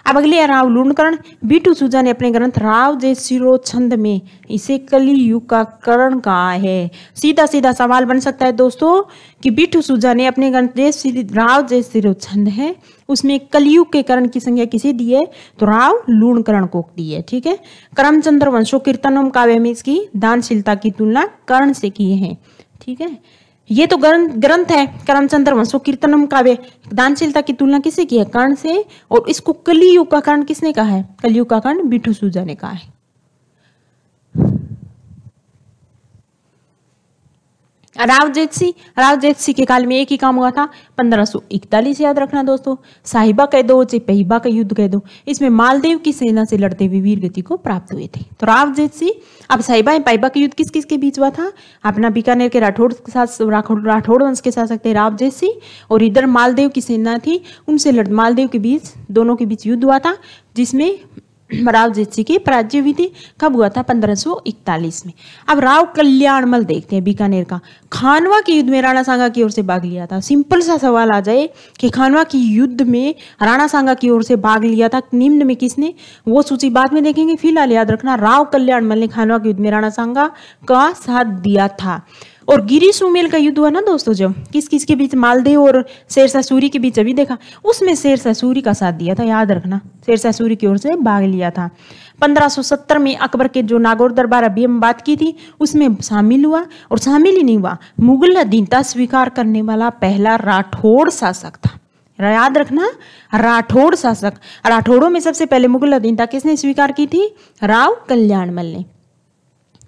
अब अगले राव लूणकरण बीटू सूजा ने अपने ग्रंथ राव जय सिरो छंद में, इसे कली युग का करण कहा है। सीधा सीधा सवाल बन सकता है दोस्तों कि बीटू सूजा ने अपने ग्रंथ जय राव जय सिरो छंद है, उसमें कलयुग के करण की संख्या किसे दी है? तो राव लूणकरण को दी है, ठीक है? करमचंद्र वंशो कीर्तनम काव्य में इसकी दानशीलता की तुलना कर्ण से की है, ठीक है? ये तो ग्रंथ है, करमचंद्र वंशो, कीर्तनम काव्य, दानशीलता की तुलना किसे की है? कर्ण से, और इसको कलियुग का कर्ण किसने कहा है? कलियुग का कर्ण बिठू सूजा ने कहा है। राव जेतसी राव जेतसी के काल में एक ही काम हुआ था, पंद्रह सौ इकतालीस याद रखना दोस्तों। साहिबा कह दो चाहे पहिबा का युद्ध कह दो। इसमें मालदेव की सेना से लड़ते हुए वीर गति को प्राप्त हुए थे। तो राव जेतसी अब साहिबा पाइबा का युद्ध किस किस के बीच हुआ था? अपना बीकानेर के राठौड़ के साथ राठौड़ वंश के साथ सकते राव जेतसी और इधर मालदेव की सेना थी, उनसे मालदेव के बीच, दोनों के बीच युद्ध हुआ था, जिसमें राव जेतसी की पराजय हुई थी कब हुआ था? 1541 में। अब राव कल्याणमल देखते हैं बीकानेर का। खानवा के युद्ध में राणा सांगा की ओर से भाग लिया था। सिंपल सा सवाल आ जाए कि खानवा की युद्ध में राणा सांगा की ओर से भाग लिया था निम्न में किसने? वो सूची बाद में देखेंगे। फ़िलहाल याद रखना, राव कल्याणमल ने खानवा के युद्ध में राणा सांगा का साथ दिया था। और गिरी सुमेल का युद्ध हुआ ना दोस्तों जब? किस किस के बीच? मालदेव और शेरशाह सूरी के बीच, अभी देखा? उसमें शेरशाह सूरी का साथ दिया था, याद रखना। शेरशाह सूरी की ओर से भाग लिया था। 1570 में अकबर के जो नागौर दरबार अभी हम बात की थी, उसमें शामिल हुआ और शामिल ही नहीं हुआ। मुगल अधीनता स्वीकार करने वाला पहला राठौड़ शासक था। याद रखना राठौड़ शासक। राठौड़ों में सबसे पहले मुगल अधीनता किसने स्वीकार की थी? राव कल्याणमल ने।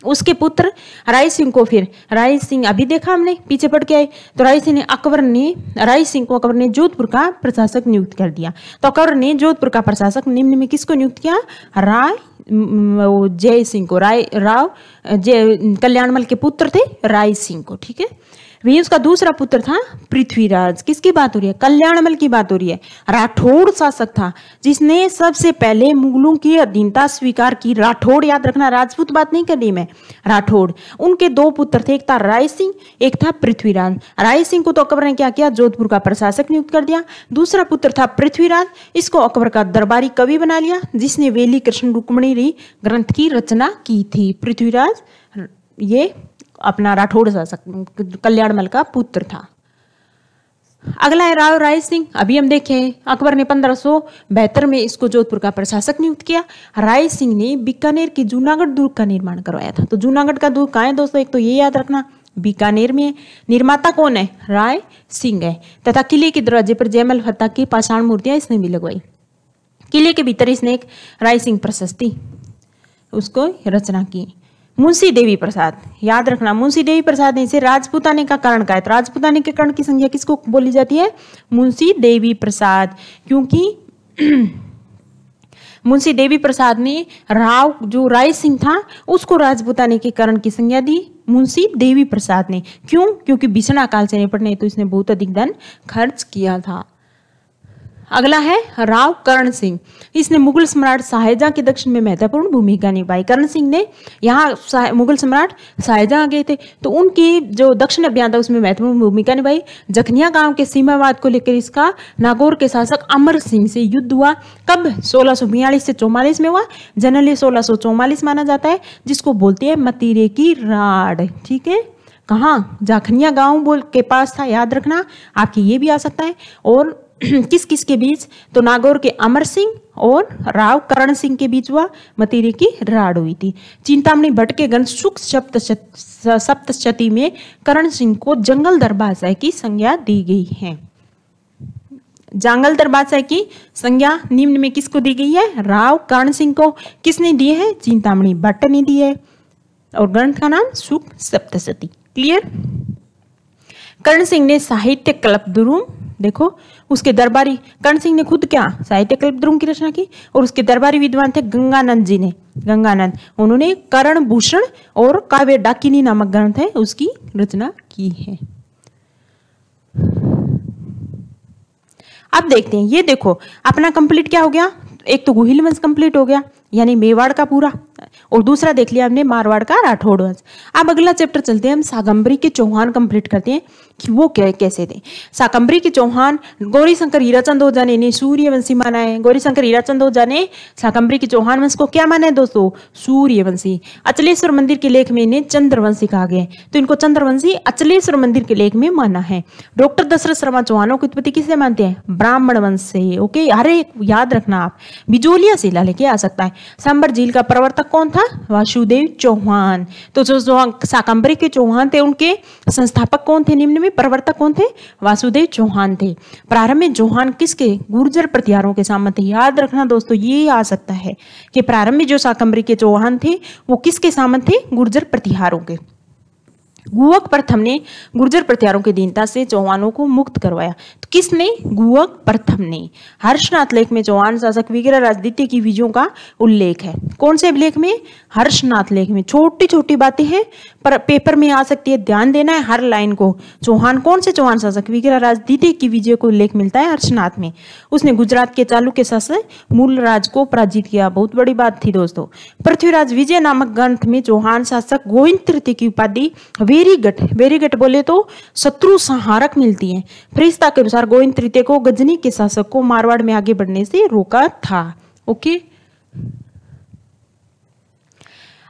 उसके पुत्र राय सिंह को फिर, राय सिंह अभी देखा हमने, पीछे पड़ के आए। तो राय सिंह ने अकबर ने, राय सिंह को अकबर ने जोधपुर का प्रशासक नियुक्त कर दिया। तो अकबर ने जोधपुर का प्रशासक निम्न में किसको नियुक्त किया? राय जय सिंह को, राय, राव, जय कल्याणमल के पुत्र थे, राय सिंह को, ठीक है? वही उसका दूसरा पुत्र था पृथ्वीराज। किसकी बात हो रही है? कल्याणमल की बात हो रही है। राठौड़ शासक था, जिसने सबसे पहले मुगलों की अधीनता स्वीकार की। राठौड़ याद रखना, राजपूत बात नहीं कर रही मैं। राठौड़, उनके दो पुत्र थे, एक था राय सिंह, एक था पृथ्वीराज। राय सिंह को तो अकबर ने क्या किया? जोधपुर का प्रशासक नियुक्त कर दिया। दूसरा पुत्र था पृथ्वीराज, इसको अकबर का दरबारी कवि बना लिया, जिसने वेली कृष्ण रुक्मणी ग्रंथ की रचना की थी। पृथ्वीराज, ये अपना राठौड़ शासक कल्याणमल का पुत्र था। अगला है राव राय सिंह। अभी हम देखें, अकबर ने पंद्रह में इसको जोधपुर का प्रशासक नियुक्त किया। राय सिंह ने बीकानेर की जूनागढ़ दुर्ग का निर्माण करवाया था। तो जूनागढ़ का दुर्ग कहाँ है दोस्तों? एक तो ये याद रखना, बीकानेर में। निर्माता कौन है? राय सिंह है। तथा किले के दरवाजे पर जयमल फत्ता की पाषाण मूर्तियाँ इसने भी लगवाई। किले के भीतर इसने एक राय सिंह प्रशस्ति, उसको रचना की। मुंशी देवी प्रसाद। याद रखना, मुंशी देवी प्रसाद ने इसे राजपुताने का कारण कहा तो राजपुताने के कर्ण की संख्या किसको बोली जाती है? मुंशी देवी प्रसाद। क्योंकि मुंशी देवी प्रसाद ने राव, जो राय सिंह था, उसको राजपुताने के करण की संज्ञा दी, मुंशी देवी प्रसाद ने। क्यों? क्योंकि भीषण काल से निपटने तो इसने बहुत अधिक धन खर्च किया था। अगला है राव करण सिंह। इसने मुगल सम्राट शाहजहां के दक्षिण में महत्वपूर्ण भूमिका निभाई। करण सिंह ने यहाँ मुगल सम्राट शाहजहां गए थे तो उनकी जो दक्षिण अभियान था, उसमें महत्वपूर्ण भूमिका निभाई। जखनिया गाँव के सीमावाद को लेकर इसका नागौर के शासक अमर सिंह से युद्ध हुआ। कब? सोलह से चौवालीस में हुआ। जनरली सोलह माना जाता है, जिसको बोलते हैं मतीरे की राड। ठीक है? कहाँ? जाखनिया गाँव बोल के पास था, याद रखना। आपकी ये भी आ सकता है। और किस किस के बीच? तो नागौर के अमर सिंह और राव करण सिंह के बीच हुआ, मतीरी की राड़ हुई थी। चिंतामणि भट्ट के गण सुख सप्त सप्तशती में करण सिंह को जंगल दरबादशाह की संज्ञा दी गई है। जंगल दरबादशाह की संज्ञा निम्न में किसको दी गई है? राव करण सिंह को किसने दिए है? चिंतामणि भट्ट ने दी है। और ग्रंथ का नाम सुख सप्तशती क्लियर कर्ण सिंह ने साहित्य कल्पद्रुम देखो उसके दरबारी कर्ण सिंह ने खुद क्या साहित्य कल्पद्रुम की रचना की और उसके दरबारी विद्वान थे गंगानंद जी ने। गंगानंद, उन्होंने करण भूषण और काव्य डाकिनी नामक ग्रंथ है उसकी रचना की है। अब देखते हैं, ये देखो, अपना कंप्लीट क्या हो गया? एक तो गुहिल वंश कंप्लीट हो गया, यानी मेवाड़ का पूरा। और दूसरा देख लिया हमने मारवाड़ का राठौड़ वंश। अब अगला चैप्टर चलते हैं, हम सागंबरी के चौहान कंप्लीट करते हैं कि वो क्या, कैसे थे। साकंबरी के चौहान गौरी शंकर हीराचंद ओझा ने सूर्यवंशी माना है। गौरी शंकर हीराचंद ओझा ने साकंबरी के चौहान वंश को क्या माना है दोस्तों? सूर्यवंशी। अचलेश्वर मंदिर के लेख में इन्हें चंद्रवंशी कहा गया तो इनको चंद्रवंशी अचलेश्वर मंदिर के लेख में माना है। डॉक्टर दशरथ शर्मा चौहानों की उत्पत्ति किससे मानते हैं? ब्राह्मण वंश से, ओके? अरे याद रखना आप। बिजोलिया शिला लेके आ सकता है। सांबर झील का प्रवर्तक कौन था? वासुदेव चौहान। तो जो जो साकंबरी के चौहान थे, उनके संस्थापक कौन थे? निम्न में प्रवर्तक कौन थे? वासुदेव चौहान थे। प्रारंभ में चौहान किसके? गुर्जर प्रतिहारों के सामने थे। याद रखना दोस्तों, ये आ सकता है कि प्रारंभ में जो साकंबरी के चौहान थे, वो किसके सामने थे? गुर्जर प्रतिहारों के। गुवक प्रथम ने गुर्जर प्रत्यारों की दीनता से चौहानों को मुक्त करवाया। तो किसने? गुवक प्रथम ने हर्षनाथ लेख में चौहान शासक विग्रह राजनीति की विजयों का उल्लेख है। कौन से लेख में? हर्षनाथ लेख में। छोटी छोटी बातें हैं, पर पेपर में आ सकती है। ध्यान देना है हर लाइन को। चौहान कौन से चौहान शासक विग्रह राजनीति की विजय को उल्लेख मिलता है? हर्षनाथ में। उसने गुजरात के चालू के शासक मूल राज को पराजित किया। बहुत बड़ी बात थी दोस्तों। पृथ्वीराज विजय नामक ग्रंथ में चौहान शासक गोविंद तृतीय की उपाधि वेरी गट वेरी गट बोले तो शत्रु संहारक मिलती है। फरिश्ता के अनुसार गोविंद तृतीय को गजनी के शासक को मारवाड़ में आगे बढ़ने से रोका था। ओके?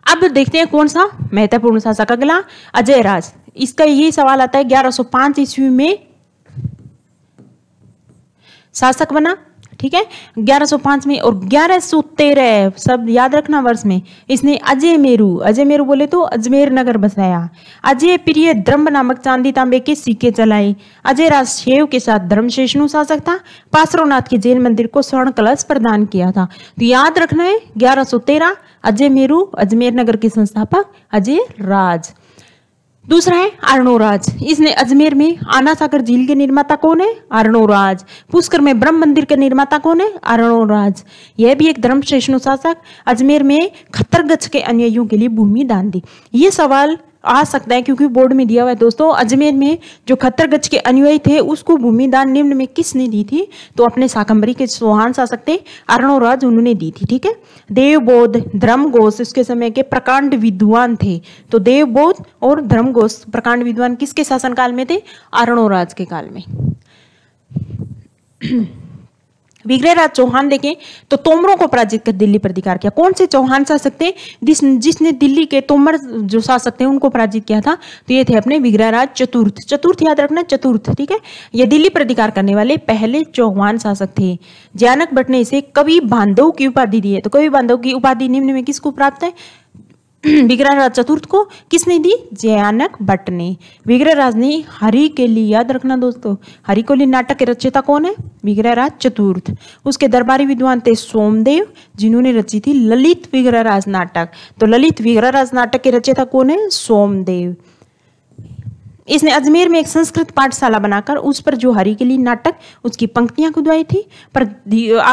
अब देखते हैं कौन सा महत्वपूर्ण शासक अगला अजय राज इसका ये सवाल आता है 1105 ईस्वी में शासक बना। ठीक है? 1105 में और 1113 सब याद रखना वर्ष में। इसने अजय मेरू अजय मेरू बोले तो अजमेर नगर बसाया। अजय प्रिय द्रम्ब नामक चांदी तांबे के सिक्के चलाए अजय राज शेव के साथ धर्मशेषनु शासक था पासरोनाथ के जैन मंदिर को स्वर्ण कलश प्रदान किया था। तो याद रखना है, ग्यारह अजय मेरू, अजमेर नगर के संस्थापक अजय राज। दूसरा है अर्णोराज। इसने अजमेर में आना सागर झील के निर्माता कौन है? अर्णोराज। पुष्कर में ब्रह्म मंदिर के निर्माता कौन है? अर्णोराज। यह भी एक धर्म शासक अजमेर में खतरगछ के अनुयायियों के लिए भूमि दान दी। ये सवाल आ सकता है क्योंकि बोर्ड में दिया हुआ है। दोस्तों, अजमेर में जो खत्तरगज के अनुयायी थे, उसको भूमि दान निम्न में किसने दी थी? तो अपने साकंबरी के सोहान शासक थे अर्णोराज उन्होंने दी थी, ठीक है? देवबोध, धर्मघोष उसके समय के प्रकांड विद्वान थे। तो देवबोध और धर्मघोष प्रकांड विद्वान किसके शासनकाल में थे? अर्णोराज के काल में। विग्रहराज चौहान देखें तो तोमरों को पराजित कर दिल्ली पर अधिकार किया। कौन से चौहान शासक थे जिस, जिसने दिल्ली के तोमर जो शासक थे उनको पराजित किया था तो ये थे अपने विग्रहराज चतुर्थ। चतुर्थ याद रखना, चतुर्थ, ठीक है? ये दिल्ली पर अधिकार करने वाले पहले चौहान शासक थे जयानक भट्ट ने इसे कवि बांधव की उपाधि दी है। तो कवि बांधव की उपाधि निम्न में किसको प्राप्त है? विग्रहराज चतुर्थ को किसने दी? जयानक भट्ट ने। विग्रहराज ने हरि के लिए याद रखना दोस्तों। हरि को लिए नाटक के रचयिता कौन है? विग्रहराज चतुर्थ। उसके दरबारी विद्वान थे सोमदेव, जिन्होंने रची थी ललित विग्रहराज नाटक। तो ललित विग्रहराज नाटक के रचयिता कौन है? सोमदेव। इसने अजमेर में एक संस्कृत पाठशाला बनाकर उस पर जो हरी के लिए नाटक, उसकी पंक्तियाँ खुदवाई थी। पर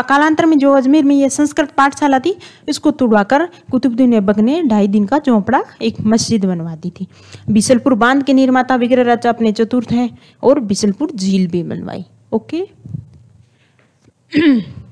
कालांतर में जो अजमेर में यह संस्कृत पाठशाला थी, इसको तुड़वाकर कुतुबुद्दीन ऐबक ने ढाई दिन का चौपड़ा एक मस्जिद बनवा दी थी। बिसलपुर बाँध के निर्माता विग्रह राजा अपने चतुर्थ हैं और बिसलपुर झील भी बनवाई। ओके?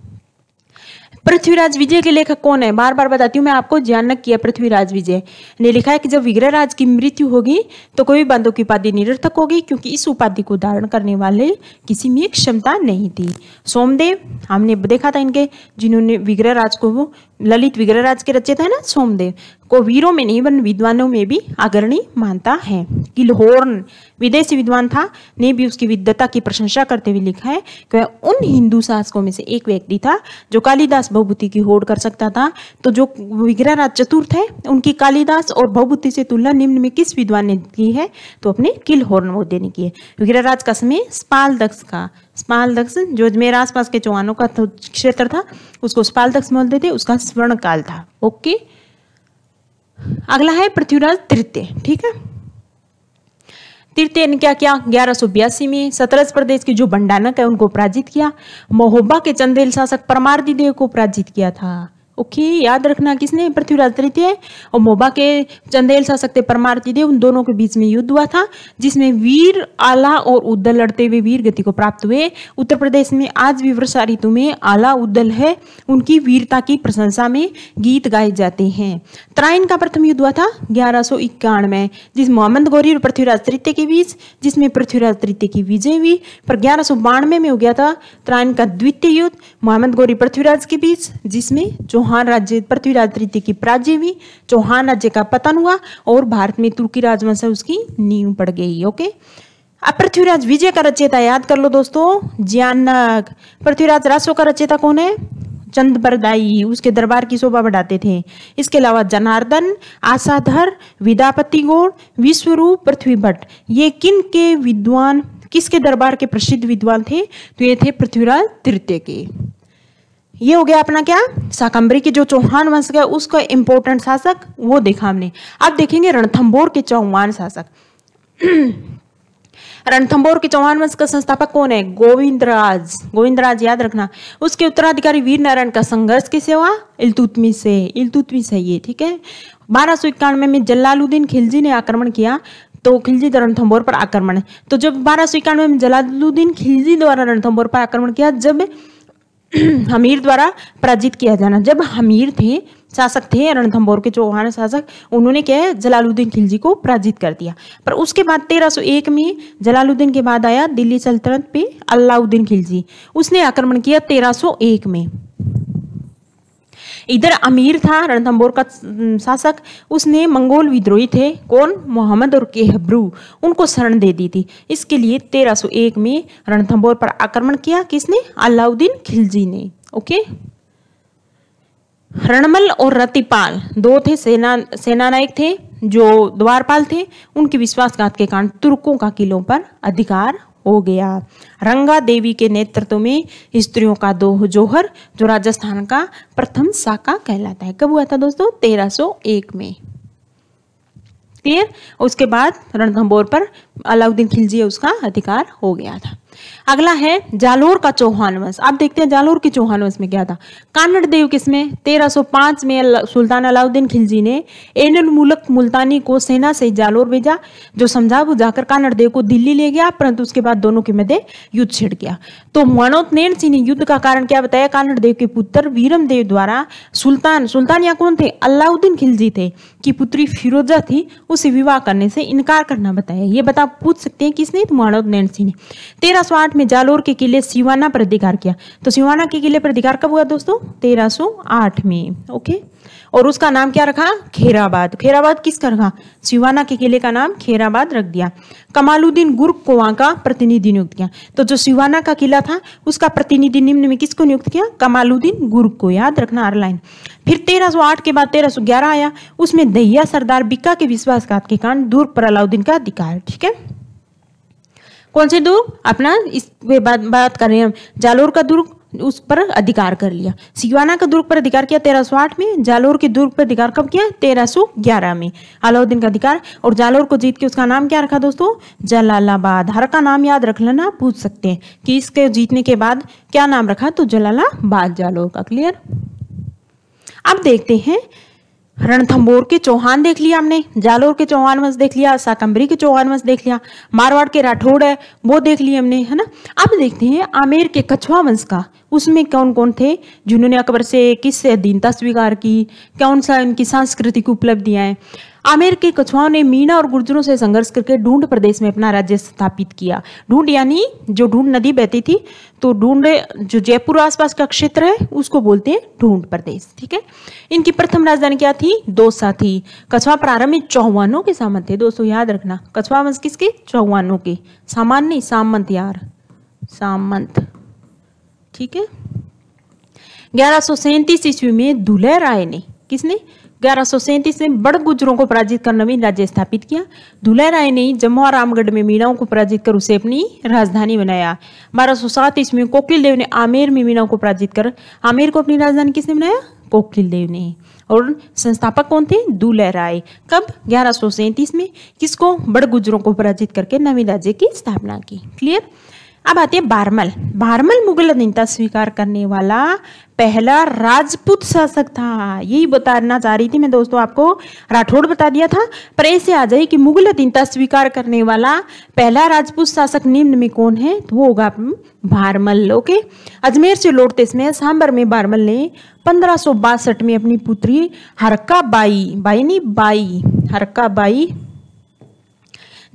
पृथ्वीराज विजय के लेखक कौन है? बार बार बताती हूँ, मैं आपको जानक किया पृथ्वीराज विजय। ने लिखा है कि जब विग्रहराज की मृत्यु होगी तो कोई बंधु की उपाधि निरर्थक होगी, क्योंकि इस उपाधि को धारण करने वाले किसी में क्षमता नहीं थी। सोमदेव, हमने देखा था इनके, जिन्होंने विग्रहराज को ललित विग्रहराज के रचे थे ना, सोमदेव। को वीरों में नहीं, वन विद्वानों में भी अग्रणी मानता है। किलहोर्न विदेशी विद्वान था, ने भी उसकी विद्वता की प्रशंसा करते हुए लिखा है कि वह उन हिंदू शासकों में से एक व्यक्ति था, जो कालिदास भवभूति की होड़ कर सकता था। तो जो विग्रहराज चतुर्थ है, उनकी कालिदास और भवभूति से तुलना निम्न में किस विद्वान ने की है? तो अपने किलहोर्न मुद्दे ने की है। विग्रहराज का समय स्पाल दक्ष का स्पाल दक्ष जो मेरे आसपास के चौहानों का क्षेत्र था, उसको स्पाल दक्ष बोलते थे उसका स्वर्ण काल था। ओके? अगला है पृथ्वीराज तृतीय, ठीक है? तृतीय ने क्या किया? ग्यारह में सतरज प्रदेश के जो भंडानक है, उनको पराजित किया। महोबा के चंदेल शासक परमार्दी देव को पराजित किया था। ओके, याद रखना किसने पृथ्वीराज तृतीय और मोबा के चंदेल शासक थे परमारती देव, उन दोनों के बीच में युद्ध हुआ था, जिसमें वीर, आला और उद्दल लड़ते हुए वीर गति को प्राप्त हुए। उत्तर प्रदेश में आज भी वर्षा ऋतु में आला, उद्दल है, उनकी वीरता की प्रशंसा में गीत गाए जाते हैं। त्राइन का प्रथम युद्ध हुआ था ग्यारह सौ जिस मोहम्मद गौरी और पृथ्वीराज तृतीय के बीच, जिसमें पृथ्वीराज तृतीय की विजय हुई, पर ग्यारह सौ में हो गया था त्राइन का द्वितीय युद्ध, मोहम्मद गौरी पृथ्वीराज के बीच, जिसमें चौहान राज्य पृथ्वीराज तृतीय की पराजय हुई। चौहान राज्य का पतन हुआ और भारत में तुर्की राजवंश उसकी नींव पड़ गई, ओके? अब पृथ्वीराज विजय का रचयिता याद कर लो दोस्तों। ज्ञानक पृथ्वीराज रासो का रचयिता कौन है? चंद बरदाई उसके दरबार की शोभा बढ़ाते थे। इसके अलावा जनार्दन, आशाधर विदापति गौड़, विश्वरूप, पृथ्वी भट्ट। ये किन के विद्वान, किसके दरबार के प्रसिद्ध विद्वान थे? तो ये थे पृथ्वीराज तृतीय के। ये हो गया अपना क्या? साकंबरी के जो चौहान वंश का उसका इंपॉर्टेंट शासक वो देखा हमने। अब देखेंगे रणथम्बोर के चौहान शासक। रणथम्बोर के चौहान वंश का संस्थापक कौन है? गोविंदराज। गोविंदराज याद रखना। उसके उत्तराधिकारी वीर नारायण का संघर्ष की सेवा इलतुतमी से। इलतुतमी से ये, ठीक है? बारह सौ इक्यानवे में जलालुद्दीन खिलजी ने आक्रमण किया तो खिलजी रणथंबोर पर आक्रमण तो जब बारह सौ इक्यानवे में जलालुद्दीन खिलजी द्वारा रणथम्बोर पर आक्रमण किया, जब हमीर द्वारा पराजित किया जाना। जब हमीर थे, शासक थे रणथम्बोर के चौहान शासक, उन्होंने क्या है, जलालुद्दीन खिलजी को पराजित कर दिया। पर उसके बाद 1301 में जलालुद्दीन के बाद आया दिल्ली सल्तनत पे अलाउद्दीन खिलजी। उसने आक्रमण किया 1301 में। इधर अमीर था रणथंबोर का शासक। उसने मंगोल विद्रोही थे, कौन? मोहम्मद और केहब्रू। उनको शरण दे दी थी। इसके लिए 1301 में रणथंबोर पर आक्रमण किया। किसने? अलाउद्दीन खिलजी ने। ओके? रणमल और रतिपाल दो थे, सेना सेना नायक थे, जो द्वारपाल थे। उनके विश्वासघात के कारण तुर्कों का किलों पर अधिकार हो गया। रंगा देवी के नेतृत्व में स्त्रियों का दो जोहर, जो राजस्थान का प्रथम साका कहलाता है। कब हुआ था दोस्तों? 1301 में। क्लियर? उसके बाद रणथंबोर पर अलाउद्दीन खिलजी उसका अधिकार हो गया था। अगला है जालोर का चौहान वंश। आप देखते हैं जालोर के चौहान वंश में क्या था? कानड़ देव किसमें? 1305 में सुल्तान अलाउद्दीन खिलजी ने एनल मुलक मुल्तानी को सेना से जालोर भेजा, जो समझा बुझाकर कानड़ देव को दिल्ली ले गया, परंतु उसके बाद दोनों के मध्य युद्ध छिड़ गया। तो मनोतनेन सिंह ने युद्ध का कारण क्या बताया? कानड़ देव के पुत्र वीरम देव द्वारा सुल्तान सुल्तान या कौन थे? अलाउद्दीन खिलजी थे। की पुत्री फिरोजा थी, उसे विवाह करने से इनकार करना बताया। ये बता पूछ सकते हैं किसने तो मनोतनेन सिंह ने। तेरह 1308 में जालोर के किले सिवाना पर अधिकार किया। तो सिवाना के किले पर अधिकार कब हुआ दोस्तों? 1308 में, ओके? और उसका नाम क्या रखा? खेराबाद। खेराबाद किसका रखा? सिवाना के किले का नाम खेराबाद रख दिया। कमालुद्दीन गुर्ग को वहाँ का प्रतिनिधि नियुक्त किया। तो जो सिवाना का किला था, उसका प्रतिनिधि निम्न में किसको नियुक्त किया? कमालुद्दीन गुर्ग को, याद रखना लाइन फिर 1308 के बाद 1311 आया। उसमें दहिया सरदार बिक्का के विश्वासघात के कारण दुर्ग पर अलाउद्दीन का अधिकार, ठीक है? कौन से दुर्ग? अपना इस बात बात कर रहे हैं जालोर का दुर्ग उस पर अधिकार कर लिया। सिवाना का दुर्ग पर अधिकार किया तेरह सौ आठ में। जालोर के दुर्ग पर अधिकार कब किया? तेरह सौ ग्यारह में। अलाउद्दीन का अधिकार और जालोर को जीत के उसका नाम क्या रखा दोस्तों? जलालाबाद। हर का नाम याद रख लेना, पूछ सकते हैं कि इसके जीतने के बाद क्या नाम रखा? तो जलालाबाद जालोर का। क्लियर अब देखते हैं रणथंबोर के चौहान देख लिया हमने, जालोर के चौहान वंश देख लिया साकम्बरी के चौहान वंश देख लिया, मारवाड़ के राठौड़ है, वो देख लिया हमने, है ना? अब देखते हैं आमेर के कछुआ वंश का, उसमें कौन कौन थे, जिन्होंने अकबर से किस अधीनता स्वीकार की, कौन सा इनकी सांस्कृतिक उपलब्धियाँ हैं? आमेर के कछुआओं ने मीना और गुर्जरों से संघर्ष करके ढूंढ प्रदेश में अपना राज्य स्थापित किया। ढूंढ यानी जो ढूंढ नदी बहती थी तो ढूंढ जो जयपुर आसपास का क्षेत्र है, उसको बोलते हैं ढूंढ प्रदेश, ठीक है? इनकी प्रथम राजधानी क्या थी? दोसा थी। कछुआ प्रारंभिक चौहानों के सामंत थे। दोस्तों, याद रखना, कछुआ वंश किसके? चौहानों के। सामान्य सामंत यार। सामंत, ठीक है? ग्यारह ईस्वी में दुलह राय ने किसने? ग्यारह सौ सैंतीस में बड़ गुजरों को पराजित कर नवीन राज्य स्थापित किया। दुल्हा राय ने जम्मू और रामगढ़ में मीणाओं को पराजित कर उसे अपनी राजधानी बनाया। बारह सौ सात ईस्वी में कोकिल देव ने आमेर में मीणाओं को पराजित कर आमेर को अपनी राजधानी किसने बनाया? कोकिल देव ने। और संस्थापक कौन थे? दूल्हा राय। कब? ग्यारह में किसको बड़ गुजरों को पराजित करके नवीन राज्य की स्थापना की। क्लियर? अब आती है बारमल। बारमल मुगल अधीनता स्वीकार करने वाला पहला राजपूत शासक था। यही बताना चाह रही थी मैं दोस्तों आपको। राठौड़ बता दिया था। पर ऐसे आ जाए कि मुगल अधीनता स्वीकार करने वाला पहला राजपूत शासक निम्न में कौन है? तो वो होगा बारमल। ओके? अजमेर से लौटते इसमें सांबर में बारमल ने पंद्रह में अपनी पुत्री हरका बाई बाई नहीं, बाई हरका बाई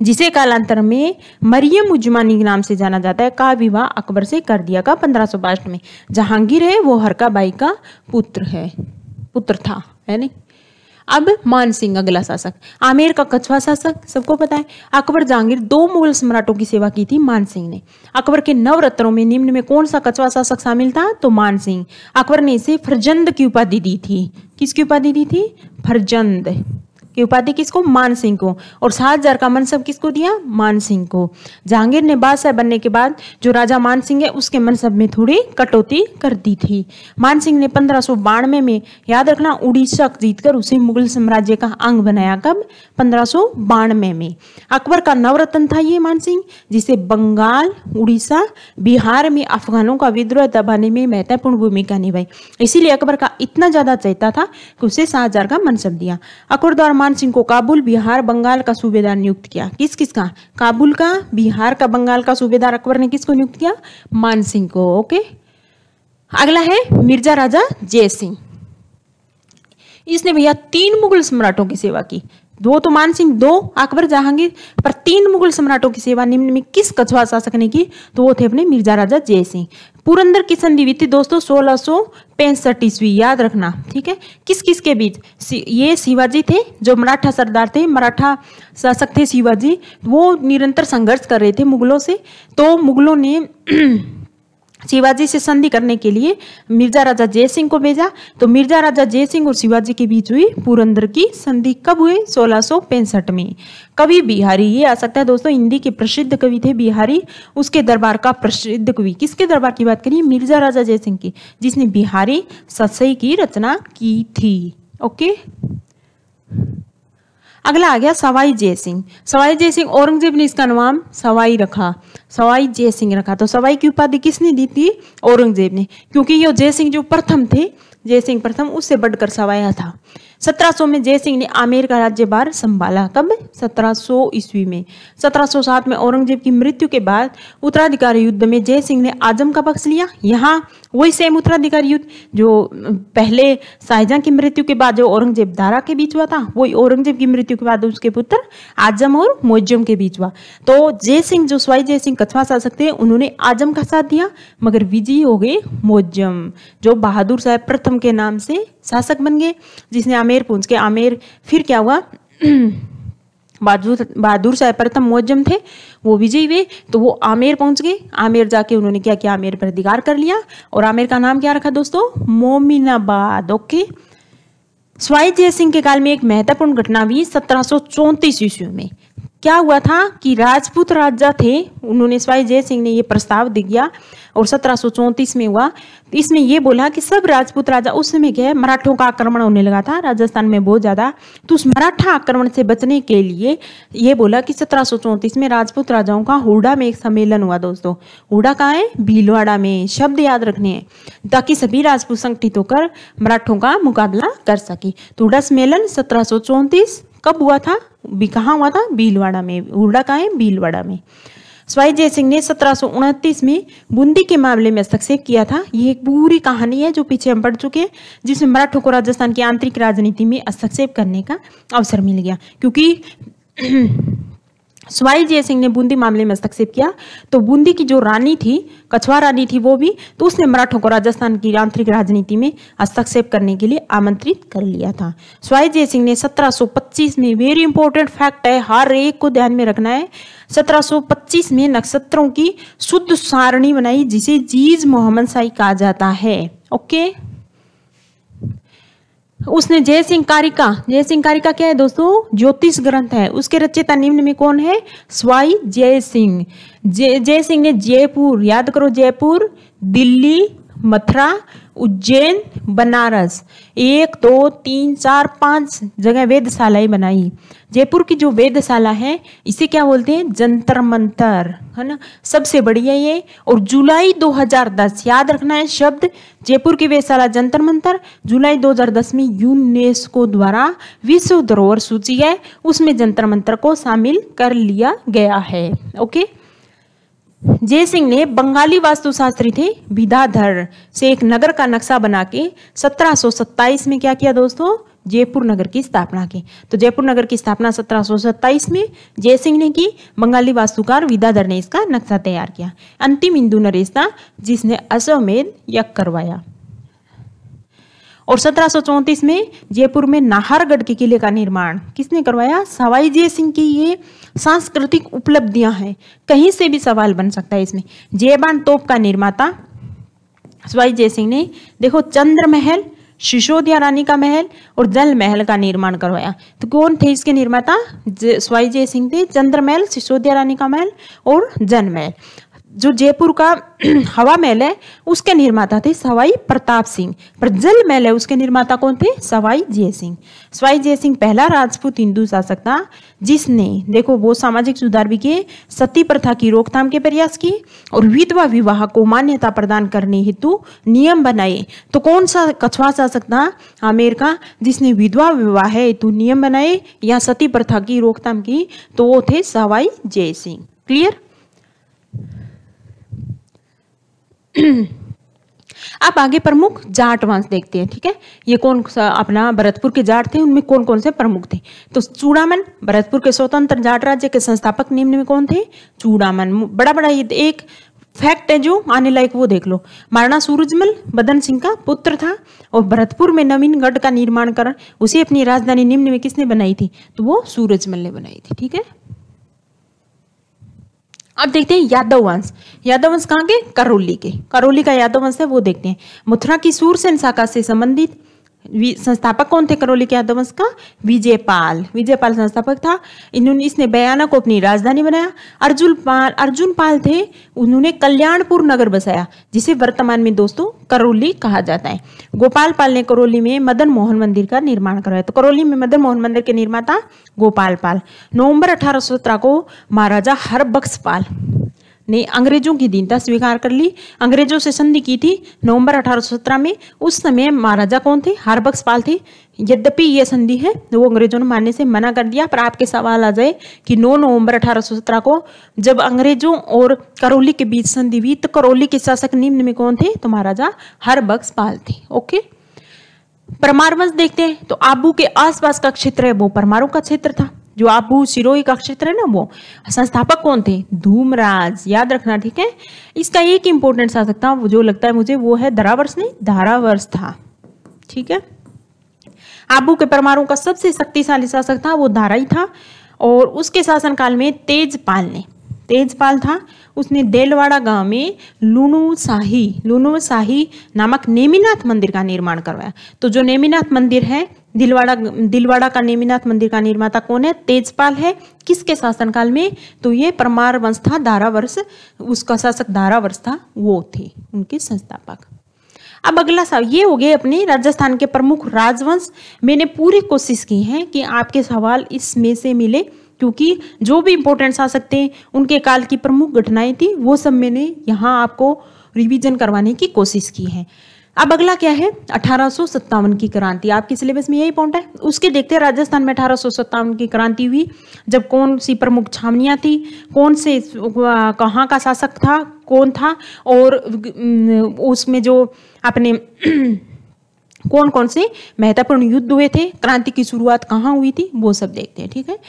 जिसे कालांतर में मरियम उजमानी नाम से जाना जाता है, का विवाह अकबर से कर दिया का पंद्रह में। जहांगीर है, वो हरका बाई का पुत्र है, पुत्र था, है नहीं? अब मान सिंह, अगला शासक। आमेर का कछवा शासक, सबको पता है? अकबर जहांगीर दो मुगल सम्राटों की सेवा की थी मान सिंह ने। अकबर के नवरत्नों में निम्न में कौन सा कछवा शासक शामिल था? तो मान सिंह। अकबर ने इसे फरजंद की उपाधि दी थी। किसकी उपाधि दी थी? फरजंद। की उपाधि किसको? मान सिंह को। और सात हज़ार का मनसब किसको दिया? मान सिंह को। जहांगीर ने बादशाह बनने के बाद जो राजा मान सिंह है, उसके मनसब में थोड़ी कटौती कर दी थी। मान सिंह ने पंद्रह में याद रखना, उड़ीसा जीतकर उसे मुगल साम्राज्य का अंग बनाया। कब? पंद्रह में। अकबर का नवरत्न था ये मान सिंह, जिसे बंगाल, उड़ीसा, बिहार में अफगानों का विद्रोह दबाने में महत्वपूर्ण भूमिका निभाई। इसीलिए अकबर का इतना ज़्यादा चाहता था कि उसे सात हज़ार का मनसब दिया। अकबर द्वारा मान सिंह को काबुल बिहार बंगाल का सूबेदार नियुक्त किया। किस किस का? काबुल का, बिहार का, बंगाल का सूबेदार अकबर ने किसको नियुक्त किया? मान सिंह को, ओके? अगला है मिर्ज़ा राजा जय सिंह इसने भैया तीन मुगल सम्राटों की सेवा की। दो तो मान सिंह, दो अकबर जहांगीर, पर तीन मुगल सम्राटों की सेवा निम्न में किस कछुआ शासक ने की? तो वो थे अपने मिर्ज़ा राजा जय सिंह। पुरंदर की संधि हुई थी दोस्तों, सोलह सो पैंसठ ईस्वी, याद रखना, ठीक है? किस किस के बीच? ये शिवाजी थे, जो मराठा सरदार थे, मराठा शासक थे शिवाजी, वो निरंतर संघर्ष कर रहे थे मुगलों से। तो मुगलों ने शिवाजी से संधि करने के लिए मिर्ज़ा राजा जय सिंह को भेजा। तो मिर्ज़ा राजा जय सिंह और शिवाजी के बीच हुई पुरंदर की संधि। कब हुई? सोलह में। कवि बिहारी, ये आ सकता है दोस्तों, हिंदी के प्रसिद्ध कवि थे बिहारी। उसके दरबार का प्रसिद्ध कवि। किसके दरबार की बात करिए? मिर्ज़ा राजा जय सिंह की, जिसने बिहारी सत्सई की रचना की थी। ओके? अगला आ गया सवाई जय सिंह। सवाई जय सिंह, औरंगज़ेब ने इसका नाम सवाई रखा। सवाई जय सिंह रखा। तो सवाई की उपाधि किसने दी थी? औरंगज़ेब ने। क्योंकि ये जय सिंह जो प्रथम थे, जय सिंह प्रथम, उससे बढ़कर सवाया था। 1700 में जय सिंह ने आमेर का राज्यभार संभाला। कब? 1700 ईस्वी में। 1707 में औरंगज़ेब की मृत्यु के बाद उत्तराधिकारी युद्ध में जय सिंह ने आज़म का पक्ष लिया। यहाँ वही सेम उत्तराधिकारी युद्ध, जो पहले शाहजहां की मृत्यु के बाद जो औरंगज़ेब दारा के बीच हुआ था, वही औरंगज़ेब की मृत्यु के बाद उसके पुत्र आज़म और मोजम के बीच हुआ। तो जय सिंह जो स्वाई जय सिंह कछवा शासक थे उन्होंने आज़म का साथ दिया, मगर विजयी हो गए मोजम जो बहादुर साहब प्रथम के नाम से शासक बन गए, जिसने आमेर पहुँच के, आमेर, फिर क्या हुआ? बहादुर बहादुर साहब प्रथम मोजम थे, वो विजयी हुए तो वो आमेर पहुँच गए। आमेर जाके उन्होंने क्या किया? आमेर पर अधिकार कर लिया। और आमेर का नाम क्या रखा दोस्तों? मोमिनाबाद, ओके? स्वाई जय सिंह के काल में एक महत्वपूर्ण घटना हुई, सत्रह सौ ईस्वी में। क्या हुआ था कि राजपूत राजा थे, उन्होंने स्वाई जय सिंह ने ये प्रस्ताव दिया और सत्रह में हुआ। तो इसमें ये बोला कि सब राजपूत राजा उस समय क्या है मराठों का आक्रमण होने लगा था, राजस्थान में बहुत ज़्यादा। तो उस मराठा आक्रमण से बचने के लिए ये बोला कि सत्रह में राजपूत राजाओं का हुडा में एक सम्मेलन हुआ दोस्तों। हुडा कहाँ है? भीलवाड़ा में। शब्द याद रखने हैं, ताकि सभी राजपूत संगठित होकर मराठों का मुकाबला कर सके। तो हुडा सम्मेलन सत्रह कब हुआ था? कहाँ हुआ था? भीलवाड़ा में। उड़ा कहा है? भीलवाड़ा में। स्वाई जय सिंह ने सत्रह में बूंदी के मामले में हस्तक्षेप किया था। यह एक पूरी कहानी है जो पीछे हम पढ़ चुके हैं, जिसमें मराठों को राजस्थान की आंतरिक राजनीति में हस्तक्षेप करने का अवसर मिल गया। क्योंकि स्वाई जय सिंह ने बूंदी मामले में हस्तक्षेप किया। तो बूंदी की जो रानी थी कछवा रानी थी वो भी तो उसने मराठों को राजस्थान की आंतरिक राजनीति में हस्तक्षेप करने के लिए आमंत्रित कर लिया था। स्वाई जय सिंह ने 1725 में वेरी इंपॉर्टेंट फैक्ट है, हर एक को ध्यान में रखना है। 1725 में नक्षत्रों की शुद्ध सारणी बनाई, जिसे जीज मोहम्मद शाही कहा जाता है। ओके? उसने जय सिंह कारिका जय सिंह कारिका क्या है दोस्तों? ज्योतिष ग्रंथ है। उसके रचयिता निम्न में कौन है? स्वाई जय सिंह। जय जय सिंह ने जयपुर, याद करो जयपुर, दिल्ली, मथुरा उज्जैन, बनारस। एक, दो, तीन, चार, पाँच जगह वेदशालाएँ बनाई। जयपुर की जो वेदशाला है, इसे क्या बोलते हैं? जंतर मंतर, है ना? सबसे बढ़िया ये। और जुलाई 2010 याद रखना है शब्द, जयपुर की वेदशाला जंतर मंतर, जुलाई 2010 में यूनेस्को द्वारा विश्व धरोहर सूची है, उसमें जंतर मंतर को शामिल कर लिया गया है। ओके? जय सिंह ने बंगाली वास्तुशास्त्री थे विदाधर से एक नगर का नक्शा बना के 1727 में क्या किया दोस्तों? जयपुर नगर की स्थापना की। तो जयपुर नगर की स्थापना 1727 में जय सिंह ने की। बंगाली वास्तुकार विदाधर ने इसका नक्शा तैयार किया। अंतिम हिंदू नरेश था जिसने अश्वमेध यज्ञ करवाया। और सत्रह में जयपुर में नाहरगढ़ के किले का निर्माण किसने करवाया? सवाई जय सिंह की ये सांस्कृतिक उपलब्धियाँ हैं। कहीं से भी सवाल बन सकता है इसमें। जयबान तोप का निर्माता, स्वाई जय सिंह ने, देखो चंद्र महल शिशोदिया रानी का महल और जल महल का निर्माण करवाया। तो कौन थे इसके निर्माता? स्वाई जय सिंह थे चंद्र महल सिसोदिया रानी का महल और जल महल। जो जयपुर का हवा महल है, उसके निर्माता थे सवाई प्रताप सिंह। पर जल महल है, उसके निर्माता कौन थे? सवाई जय सिंह। सवाई जय सिंह पहला राजपूत हिंदू शासक था, जिसने, देखो, वो सामाजिक सुधार भी किए, सती प्रथा की रोकथाम के प्रयास किए, और विधवा विवाह को मान्यता प्रदान करने हेतु नियम बनाए। तो कौन सा कछवा शासक था? आमेर का, जिसने विधवा विवाह हेतु नियम बनाए, या सती प्रथा की रोकथाम की तो वो थे सवाई जय सिंह। क्लियर? अब आगे प्रमुख जाट वंश देखते हैं, ठीक है? ये कौन सा अपना भरतपुर के जाट थे, उनमें कौन कौन से प्रमुख थे? तो चूड़ामन, भरतपुर के स्वतंत्र जाट राज्य के संस्थापक निम्न में कौन थे? चूड़ामन। बड़ा बड़ा ये एक फैक्ट है जो आने लायक वो देख लो। महाराणा सूरजमल, बदन सिंह का पुत्र था और भरतपुर में नवीनगढ़ का निर्माण कर उसे अपनी राजधानी निम्न में किसने बनाई थी? तो वो सूरजमल ने बनाई थी, ठीक है? अब देखते हैं यादव वंश। यादव वंश कहाँ के? करौली के। करौली का यादव वंश है, वो देखते हैं। मथुरा की सूरसेन शाखा से संबंधित संस्थापक कौन थे? करौली के यादव का विजयपाल। विजयपाल संस्थापक था। इन्होंने इसने बयाना को अपनी राजधानी बनाया। अर्जुन पाल अर्जुन पाल थे। उन्होंने कल्याणपुर नगर बसाया, जिसे वर्तमान में दोस्तों करौली कहा जाता है। गोपाल पाल ने करौली में मदन मोहन मंदिर का निर्माण करवाया। तो करौली में मदन मोहन मंदिर के निर्माता गोपाल पाल। नवंबर अठारह को महाराजा हरबक्स पाल। ने अंग्रेज़ों की दीनता स्वीकार कर ली। अंग्रेज़ों से संधि की थी नवंबर 1817 में। उस समय महाराजा कौन थे? हरबक्स पाल थे। यद्यपि यह संधि है, वो अंग्रेज़ों ने मानने से मना कर दिया, पर आपके सवाल आ जाए कि 9 नवंबर 1817 को जब अंग्रेज़ों और करौली के बीच संधि हुई तो करौली के शासक निम्न में कौन थे? तो महाराजा हरबक्स पाल थे। ओके? परमार वंश देखते हैं तो आबू के आसपास का क्षेत्र है, वो परमारों का क्षेत्र था। जो आबू सिरोही का क्षेत्र है ना वो, संस्थापक कौन थे? धूमराज, याद रखना, ठीक है? इसका एक इंपॉर्टेंट सा सकता जो लगता है मुझे, वो है धरावर्ष नहीं धारावर्ष था, ठीक है? आबू के परमाणु का सबसे शक्तिशाली शासक था, वो धारा ही था, और उसके शासनकाल में तेजपाल ने। तेजपाल था। उसने देलवाड़ा गाँव में लुनु शाही लुनु शाही नामक नेमीनाथ मंदिर का निर्माण करवाया। तो जो नेमीनाथ मंदिर है, दिलवाड़ा दिलवाड़ा का नेमीनाथ मंदिर का निर्माता कौन है? तेजपाल है। किसके शासनकाल में? तो ये परमार वंश था धारावर्ष उसका शासक धारावर्ष था, वो थे उनके संस्थापक। अब अगला सवाल, ये हो गए अपने राजस्थान के प्रमुख राजवंश। मैंने पूरी कोशिश की है कि आपके सवाल इसमें से मिले। क्योंकि जो भी इंपॉर्टेंट्स आ सकते हैं, उनके काल की प्रमुख घटनाएँ थी, वो सब मैंने यहाँ आपको रिवीजन करवाने की कोशिश की है। अब अगला क्या है? अठारह सौ सत्तावन की क्रांति। आपके सिलेबस में यही पॉइंट है। उसके देखते हैं, राजस्थान में अठारह सौ सत्तावन की क्रांति हुई, जब कौन सी प्रमुख छावनियाँ थी, कौन से कहाँ का शासक था, कौन था, और उसमें जो अपने कौन कौन से महत्वपूर्ण युद्ध हुए थे, क्रांति की शुरुआत कहाँ हुई थी, वो सब देखते हैं, ठीक है?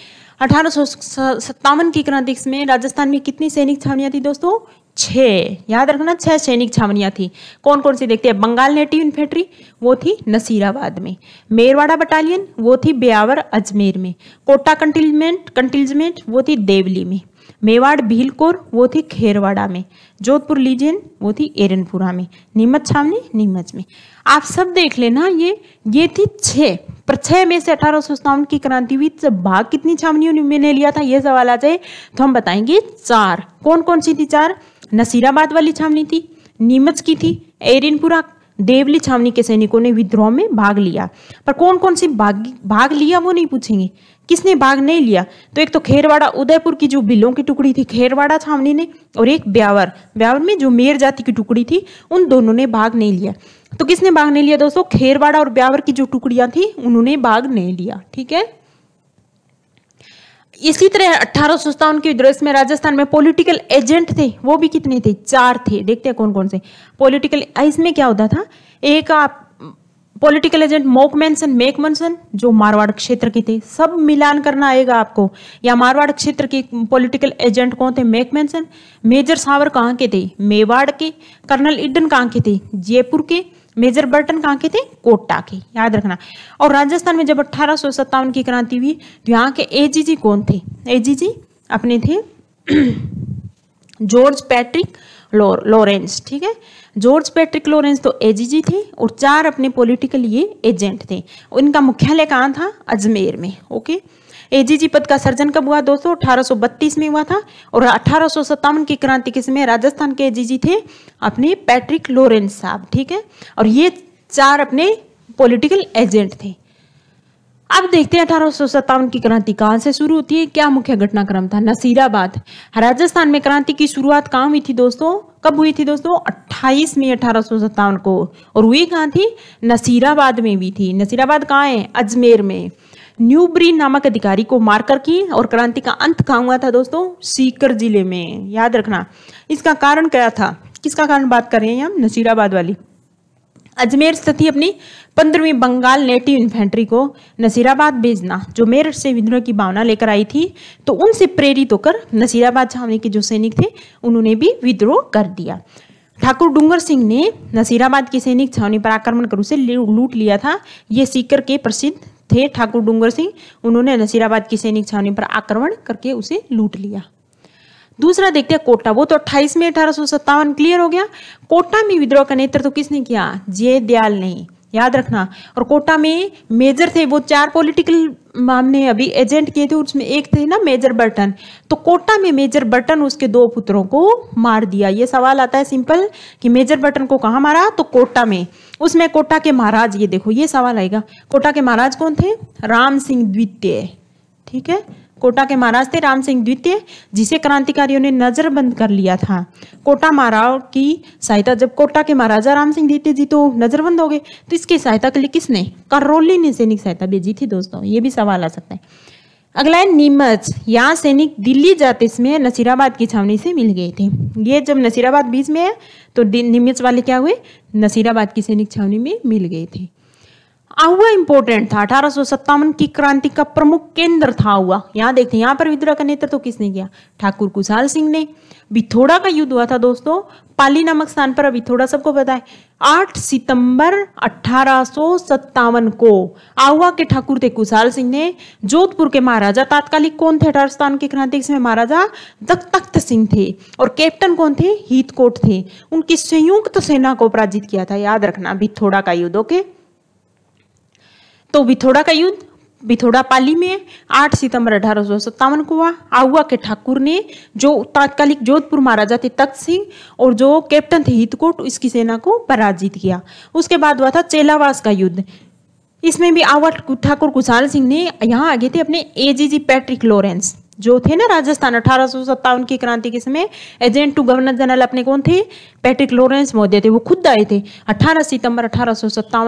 अठारह सौ सत्तावन की क्रांति में राजस्थान में कितनी सैनिक छावनियाँ थी दोस्तों? छः याद रखना छः सैनिक छावनियाँ थी। कौन कौन सी देखते हैं? बंगाल नेटिव इन्फेंट्री, वो थी नसीराबाद में। मेरवाड़ा बटालियन, वो थी ब्यावर अजमेर में। कोटा कंटिलमेंट कंटिलमेंट, वो थी देवली में। मेवाड़ भीलकोर, वो थी खेरवाड़ा में। जोधपुर लीजियन वो थी एरनपुरा में। नीमच छावनी, नीमच में। आप सब देख लेना, ये ये थी छः पर छः में से अठारह सौ सत्तावन की क्रांति हुई भाग कितनी छावनियों मैंने लिया था, ये सवाल आ जाए। तो हम बताएँगे, चार। कौन कौन सी थी चार? नसीराबाद वाली छावनी थी, नीमच की थी, एरिनपुरा, देवली छावनी के सैनिकों ने विद्रोह में भाग लिया। पर कौन कौन सी भाग भाग लिया, वो नहीं पूछेंगे। किसने भाग नहीं लिया? तो एक तो खेरवाड़ा, उदयपुर की जो बिलों की टुकड़ी थी, खेरवाड़ा छावनी ने, और एक ब्यावर। ब्यावर में जो मेर जाति की टुकड़ी थी, उन दोनों ने भाग नहीं लिया। तो किसने भाग नहीं लिया दोस्तों? खेरवाड़ा और ब्यावर की जो टुकड़ियाँ थी, उन्होंने भाग नहीं लिया, ठीक है? इसी तरह अठारह के विद्रोह में राजस्थान में पॉलिटिकल एजेंट थे, वो भी कितने थे? चार थे। देखते हैं कौन कौन से। पॉलिटिकल इसमें क्या होता था? एक आप political agent Monck Mason Monck Mason जो मारवाड़ क्षेत्र के थे, सब मिलान करना आएगा आपको। या मारवाड़ क्षेत्र के पॉलिटिकल एजेंट कौन थे? मेक मेंसन मेजर सावर कहाँ के थे? मेवाड़ के कर्नल इडन कहाँ के थे? जयपुर के मेजर बर्टन कहाँ के थे? कोटा के, याद रखना। और राजस्थान में जब अठारह की क्रांति हुई तो यहाँ के एजीजी कौन थे? एजीजी अपने थे जॉर्ज पैट्रिक लॉरेंस ठीक है? जॉर्ज पैट्रिक लॉरेंस तो एजीजी थे और चार अपने पॉलिटिकल ये एजेंट थे। इनका मुख्यालय कहाँ था? अजमेर में ओके एजीजी पद का सर्जन कब हुआ? दोस्तों 1832 में हुआ था और अठारह सौ सत्तावन की क्रांति के समय राजस्थान के एजीजी थे अपने पैट्रिक लॉरेंस साहब, ठीक है? और ये चार अपने पॉलिटिकल एजेंट थे। अब देखते हैं अठारह की क्रांति कहाँ से शुरू होती है। क्या मुख्य घटनाक्रम था? नसीराबाद। राजस्थान में क्रांति की शुरुआत कहाँ हुई थी दोस्तों? कब हुई थी दोस्तों? 28 मई अठारह को। और हुई कहाँ थी? नसीराबाद में भी थी। नसीराबाद कहाँ है? अजमेर में। न्यूब्री नामक अधिकारी को मारकर की और क्रांति का अंत कहाँ हुआ था दोस्तों? सीकर ज़िले में। याद रखना, इसका कारण क्या था? किसका कारण बात कर रहे हैं हम? नसीराबाद वाली। अजमेर स्थिति अपनी पंद्रहवीं बंगाल नेटिव इन्फेंट्री को नसीराबाद भेजना, जो मेरठ से विद्रोह की भावना लेकर आई थी तो उनसे प्रेरित होकर नसीराबाद छावनी के जो सैनिक थे, उन्होंने भी विद्रोह कर दिया। ठाकुर डूंगर सिंह ने नसीराबाद की सैनिक छावनी पर आक्रमण कर उसे लूट लिया था। ये सीकर के प्रसिद्ध थे ठाकुर डूंगर सिंह। उन्होंने नसीराबाद की सैनिक छावनी पर आक्रमण करके उसे लूट लिया। दूसरा देखते हैं कोटा, वो तो 28 में अठारह सौ सत्तावन क्लियर हो गया। कोटा में विद्रोह का नेतृत्व तो किसने किया? जय दयाल ने, याद रखना। और कोटा में मेजर थे, वो चार पॉलिटिकल हमने अभी एजेंट किए थे, उसमें एक थे ना, मेजर बर्टन। तो कोटा में मेजर बर्टन, उसके दो पुत्रों को मार दिया। ये सवाल आता है सिंपल कि मेजर बर्टन को कहाँ मारा? तो कोटा में। उसमें कोटा के महाराज, ये देखो, ये सवाल आएगा। कोटा के महाराज कौन थे? राम सिंह द्वितीय। ठीक है? कोटा के महाराज थे राम सिंह द्वितीय, जिसे क्रांतिकारियों ने नजरबंद कर लिया था। कोटा महाराव की सहायता, जब कोटा के महाराजा राम सिंह द्वितीय जी तो नजरबंद हो गए तो इसकी सहायता के लिए किसने? करौली ने सैनिक सहायता भेजी थी दोस्तों, ये भी सवाल आ सकता है। अगला है नीमच, यहाँ सैनिक दिल्ली जाते इसमें नसीराबाद की छावनी से मिल गए थे। ये जब नसीराबाद बीच में है तो नीमच वाले क्या हुए? नसीराबाद की सैनिक छावनी में मिल गए थे। आहुआ इंपॉर्टेंट था। अठारह की क्रांति का प्रमुख केंद्र था हुआ। यहाँ देखते हैं, यहाँ पर विद्रोह का नेतृत्व तो किसने किया? ठाकुर कुशाल सिंह ने। बिथोड़ा का युद्ध हुआ था दोस्तों। पाली नामक स्थान पर, अभी थोड़ा सबको पता है। 8 सितंबर अठारह को आहुआ के ठाकुर थे कुशाल सिंह ने। जोधपुर के महाराजा तात्कालिक कौन थे? अठारह के क्रांति में महाराजा तख्त सिंह थे। और कैप्टन कौन थे? हीतकोट थे। उनकी संयुक्त सेना को पराजित किया था। याद रखना, बिथोड़ा का युद्ध, ओके? तो बिथोड़ा का युद्ध बिथोड़ा पाली में 8 सितंबर अठारह सौ सत्तावन को हुआ। आहुआ के ठाकुर ने जो तात्कालिक जोधपुर महाराजा थे तख्त सिंह और जो कैप्टन थे हितकोट, इसकी सेना को पराजित किया। उसके बाद हुआ था चेलावास का युद्ध। इसमें भी आवा ठाकुर कुशाल सिंह ने यहाँ आगे थे अपने एजीजी पैट्रिक लॉरेंस जो थे ना राजस्थान, अठारह की क्रांति के समय एजेंट टू गवर्नर जनरल अपने कौन थे? पैट्रिक लॉरेंस महोदय थे, वो खुद आए थे। 18 सितंबर अठारह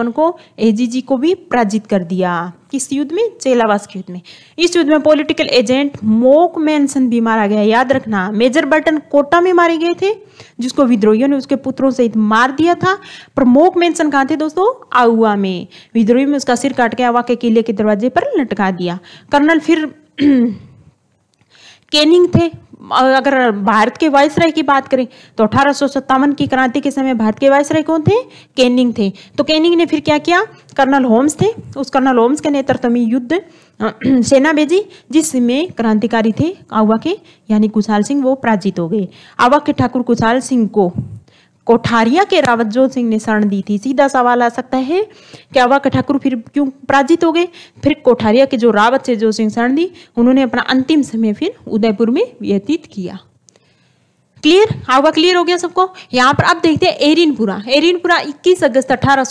को एजीजी को भी पराजित कर दिया। किस युद्ध में? चेलावास के युद्ध में। इस युद्ध में पॉलिटिकल एजेंट मोक मैनसन भी मारा गया, याद रखना। मेजर बटन कोटा में मारे गए थे, जिसको विद्रोहियों ने उसके पुत्रों सहित मार दिया था। पर मोक मैनसन कहाँ थे दोस्तों? आउआ में। विद्रोही में उसका सिर काट के आवा के किले के दरवाजे पर लटका दिया। कर्नल फिर केनिंग थे। अगर भारत के वायसराय की बात करें तो अठारह सौ सत्तावन की क्रांति के समय भारत के वायसराय कौन थे? केनिंग थे। तो केनिंग ने फिर क्या किया? कर्नल होम्स थे। उस कर्नल होम्स के नेतृत्व में युद्ध सेना भेजी, जिसमें क्रांतिकारी थे आवा के, यानी कुशाल सिंह वो पराजित हो गए। आवा के ठाकुर कुशाल सिंह को कोठारिया के रावत जोत सिंह ने शरण दी थी। सीधा सवाल आ सकता है, क्या अवा ठाकुर फिर क्यों पराजित हो गए? फिर कोठारिया के जो रावत से जो सिंह शरण दी, उन्होंने अपना अंतिम समय फिर उदयपुर में व्यतीत किया। क्लियर आपका क्लियर हो गया सबको? यहाँ पर अब देखते हैं एरिनपुरा। एरिनपुरा 21 अगस्त अठारह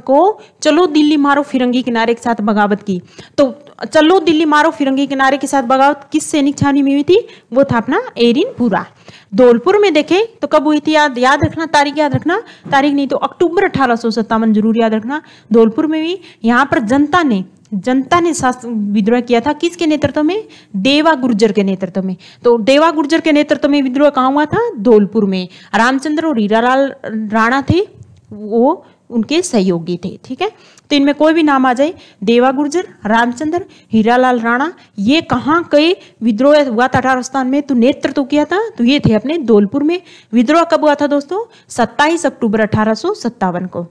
को चलो दिल्ली मारो फिरंगी किनारे के साथ बगावत की। तो चलो दिल्ली मारो फिरंगी किनारे के साथ बगावत किस सैनिक छावनी में हुई थी? वो था अपना एरिनपुरा। धौलपुर में देखें तो कब हुई थी? याद याद रखना, तारीख याद रखना। तारीख नहीं तो अक्टूबर अठारह ज़रूर याद रखना। धौलपुर में भी यहाँ पर जनता ने जनता ने विद्रोह किया था किसके नेतृत्व में? देवा गुर्जर के नेतृत्व में। तो देवा गुर्जर के नेतृत्व में विद्रोह कहाँ हुआ था? धौलपुर में। रामचंद्र और हीरालाल राणा थे, वो उनके सहयोगी थे, ठीक है? तो इनमें कोई भी नाम आ जाए, देवा गुर्जर, रामचंद्र, हीरालाल राणा, ये कहाँ के विद्रोह हुआ था अठारह में? तो नेतृत्व किया था तो ये थे अपने धौलपुर में। विद्रोह कब हुआ था दोस्तों? सत्ताईस अक्टूबर अठारह को।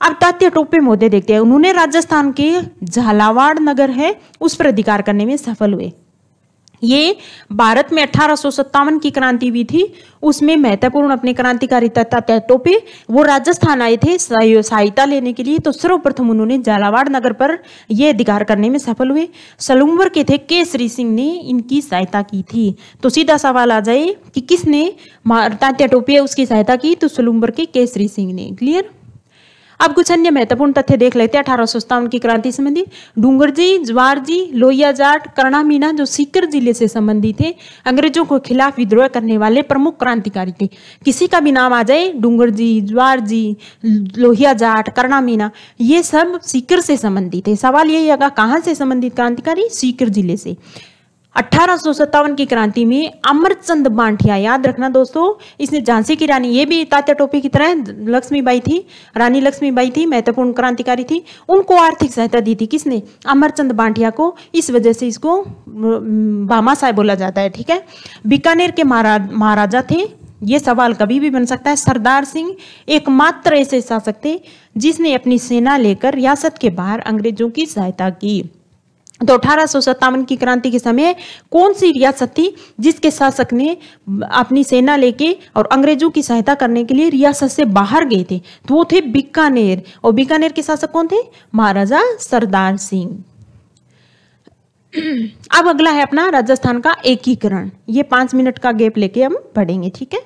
अब तथ्य टोपे मोदे देखते हैं। उन्होंने राजस्थान के झालावाड़ नगर है, उस पर अधिकार करने में सफल हुए। ये भारत में अठारह की क्रांति हुई थी, उसमें महत्वपूर्ण अपने क्रांतिकारी तथा टोपे वो राजस्थान आए थे सहायता लेने के लिए। तो सर्वप्रथम उन्होंने झालावाड़ नगर पर यह अधिकार करने में सफल हुए। सलूम्बर के थे केसरी सिंह ने इनकी सहायता की थी। तो सीधा सवाल आ जाए कि किसने तात्या टोपे उसकी सहायता की? तो सलूम्बर के केसरी सिंह ने। क्लियर? अब कुछ अन्य महत्वपूर्ण तथ्य देख लेते हैं। अठारह सौ सत्तावन की क्रांति संबंधी डूंगरजी ज्वारजी लोहिया जाट कर्णा मीना जो सीकर ज़िले से संबंधित थे, अंग्रेज़ों को खिलाफ विद्रोह करने वाले प्रमुख क्रांतिकारी थे। किसी का भी नाम आ जाए डूंगरजी ज्वारजी लोहिया जाट कर्णा मीना ये सब सीकर से संबंधित है सवाल यही होगा कहाँ से संबंधित क्रांतिकारी? सीकर ज़िले से। अठारह की क्रांति में अमरचंद बांटिया याद रखना दोस्तों, इसने झांसी की रानी, ये भी तात्या टोपी की तरह, लक्ष्मीबाई थी, रानी लक्ष्मीबाई थी, महत्वपूर्ण क्रांतिकारी थी, उनको आर्थिक सहायता दी थी किसने? अमरचंद बांटिया को, इस वजह से इसको बामा साहेब बोला जाता है, ठीक है? बीकानेर के महाराजा थे, ये सवाल कभी भी बन सकता है, सरदार सिंह एकमात्र ऐसे शासक थे, जिसने अपनी सेना लेकर रियासत के बाहर अंग्रेज़ों की सहायता की। तो अठारह की क्रांति के समय कौन सी रियासत थी जिसके शासक ने अपनी सेना लेके और अंग्रेज़ों की सहायता करने के लिए रियासत से बाहर गए थे? तो वो थे बीकानेर। और बीकानेर के शासक कौन थे? महाराजा सरदार सिंह। अब अगला है अपना राजस्थान का एकीकरण। ये पाँच मिनट का गैप लेके हम पढ़ेंगे ठीक है?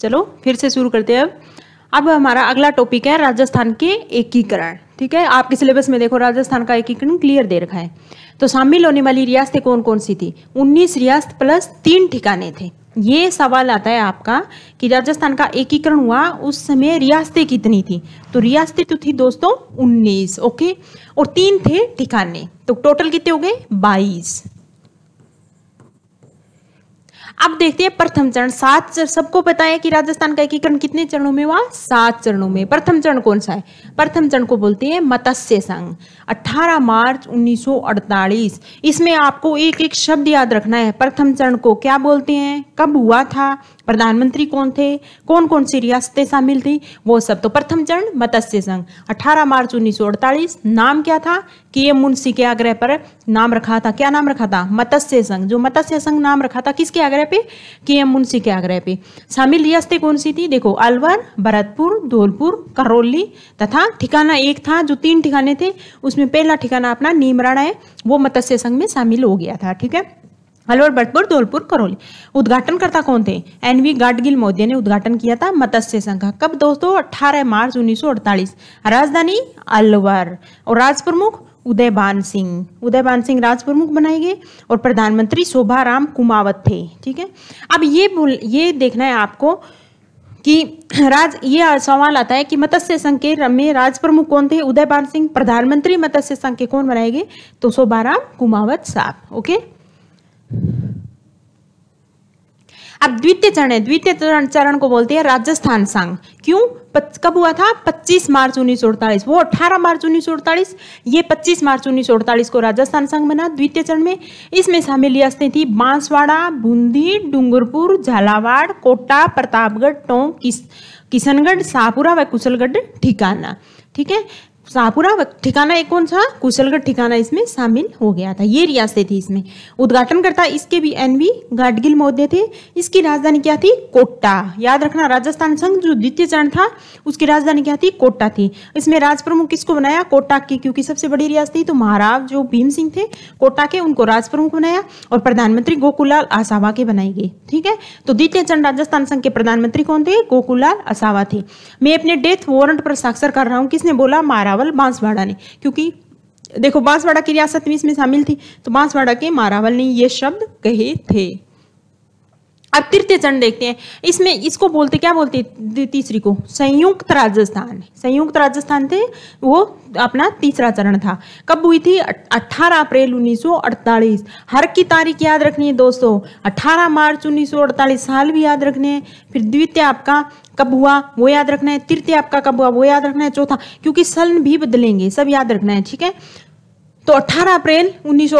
चलो, फिर से शुरू करते हैं अब। अब हमारा अगला टॉपिक है राजस्थान के एकीकरण। ठीक है? आपके सिलेबस में देखो, राजस्थान का एकीकरण क्लियर दे रखा है। तो शामिल होने वाली रियासतें कौन कौन सी थी? 19 रियासत प्लस तीन ठिकाने थे। ये सवाल आता है आपका कि राजस्थान का एकीकरण हुआ उस समय रियासतें कितनी थी? तो रियासतें तो थी दोस्तों 19 ओके और तीन थे ठिकाने। तो टोटल कितने हो गए? 22 अब देखते हैं प्रथम चरण, सात सबको पता है कि राजस्थान का एकीकरण कितने चरणों में हुआ? सात चरणों में। प्रथम चरण कौन सा है? प्रथम चरण को बोलते हैं मत्स्य संघ। 18 मार्च 1948 इसमें आपको एक एक शब्द याद रखना है। प्रथम चरण को क्या बोलते हैं? कब हुआ था? प्रधानमंत्री कौन थे? कौन कौन सी रियासतें शामिल थी? वो सब तो प्रथम चरण, मत्स्य संघ। 18 मार्च 1948 नाम क्या था? के एम मुंशी के आग्रह पर नाम रखा था। क्या नाम रखा था? मत्स्य संघ। जो मत्स्य संघ नाम रखा था, किसके आग्रह पे? के एम मुंशी के आग्रह पे। शामिल रियासतें कौन सी थी? देखो, अलवर, भरतपुर, धौलपुर, करौली तथा ठिकाना एक था, जो तीन ठिकाने थे। उसमें पहला ठिकाना अपना नीमराणा है। वो मत्स्य संघ में शामिल हो गया था, ठीक है? अलवर भरतपुर धौलपुर करौली। उद्घाटन करता कौन थे? एनवी गाडगिल मोदी ने उद्घाटन किया था मत्स्य संघ कब? दोस्तों 18 मार्च 1948 राजधानी अलवर। और राज प्रमुख उदयबान सिंह। उदयबान सिंह राज प्रमुख बनाए गए और प्रधानमंत्री शोभा राम कुमावत थे, ठीक है? अब ये बोल, ये देखना है आपको कि राज, ये सवाल आता है कि मत्स्य संघ के में राज प्रमुख कौन थे? उदयबान सिंह। प्रधानमंत्री मत्स्य संघ के कौन बनाए गए? तो शोभा राम कुमावत साहब, ओके? अब द्वितीय चरण है। द्वितीय चरण को बोलते हैं राजस्थान संघ। क्यों? कब हुआ था? 25 मार्च उन्नीस वो 18 मार्च उन्नीस सौ अड़तालीस। ये 25 मार्च उन्नीस सौ अड़तालीस को राजस्थान संघ बना द्वितीय चरण में। इसमें शामिल रियासतें थी बांसवाड़ा, बूंदी, डूंगरपुर, झालावाड़, कोटा, प्रतापगढ़, टोंक, किस किशनगढ़ शाहपुरा व कुशलगढ़, ठिकाना। ठीक है? शाहपुरा ठिकाना एक कौन सा? कुशलगढ़ ठिकाना इसमें शामिल हो गया था। ये रियासतें थी इसमें। उद्घाटन करता इसके भी एन वी गाडगिल महोदय थे। इसकी राजधानी क्या थी? कोटा। याद रखना, राजस्थान संघ जो द्वितीय चरण था, उसकी राजधानी क्या थी? कोटा थी। इसमें राज प्रमुख किसको बनाया? कोटा की, क्योंकि सबसे बड़ी रियासत थी तो महाराज जो भीम सिंह थे, कोटा के, उनको राज प्रमुख बनाया और प्रधानमंत्री गोकुलाल आसावा के बनाई गई। ठीक है? तो द्वितीय चरण राजस्थान संघ के प्रधानमंत्री कौन थे? गोकुलाल आसावा थे। मैं अपने डेथ वारंट पर साक्षर कर रहा हूँ। किसने बोला? मारावल मारावल बांसवाड़ा ने, क्योंकि देखो बांसवाड़ा की रियासत भी इसमें शामिल थी तो बांसवाड़ा के मारावल ने ये शब्द कहे थे। अब तृतीय चरण देखते हैं। इसमें इसको बोलते, क्या बोलते तीसरी को। संयुक्त राजस्थान। संयुक्त राजस्थान थे, वो अपना तीसरा चरण था। कब हुई थी? 18 अप्रैल 1948 हर की तारीख याद रखनी है दोस्तों। 18 मार्च 1948 साल भी याद रखने हैं। फिर द्वितीय आपका कब हुआ? वो याद रखना है। तृतीय आपका कब हुआ? वो याद रखना है। चौथा, क्योंकि सन भी बदलेंगे, सब याद रखना है, ठीक है? तो 18 अप्रैल उन्नीस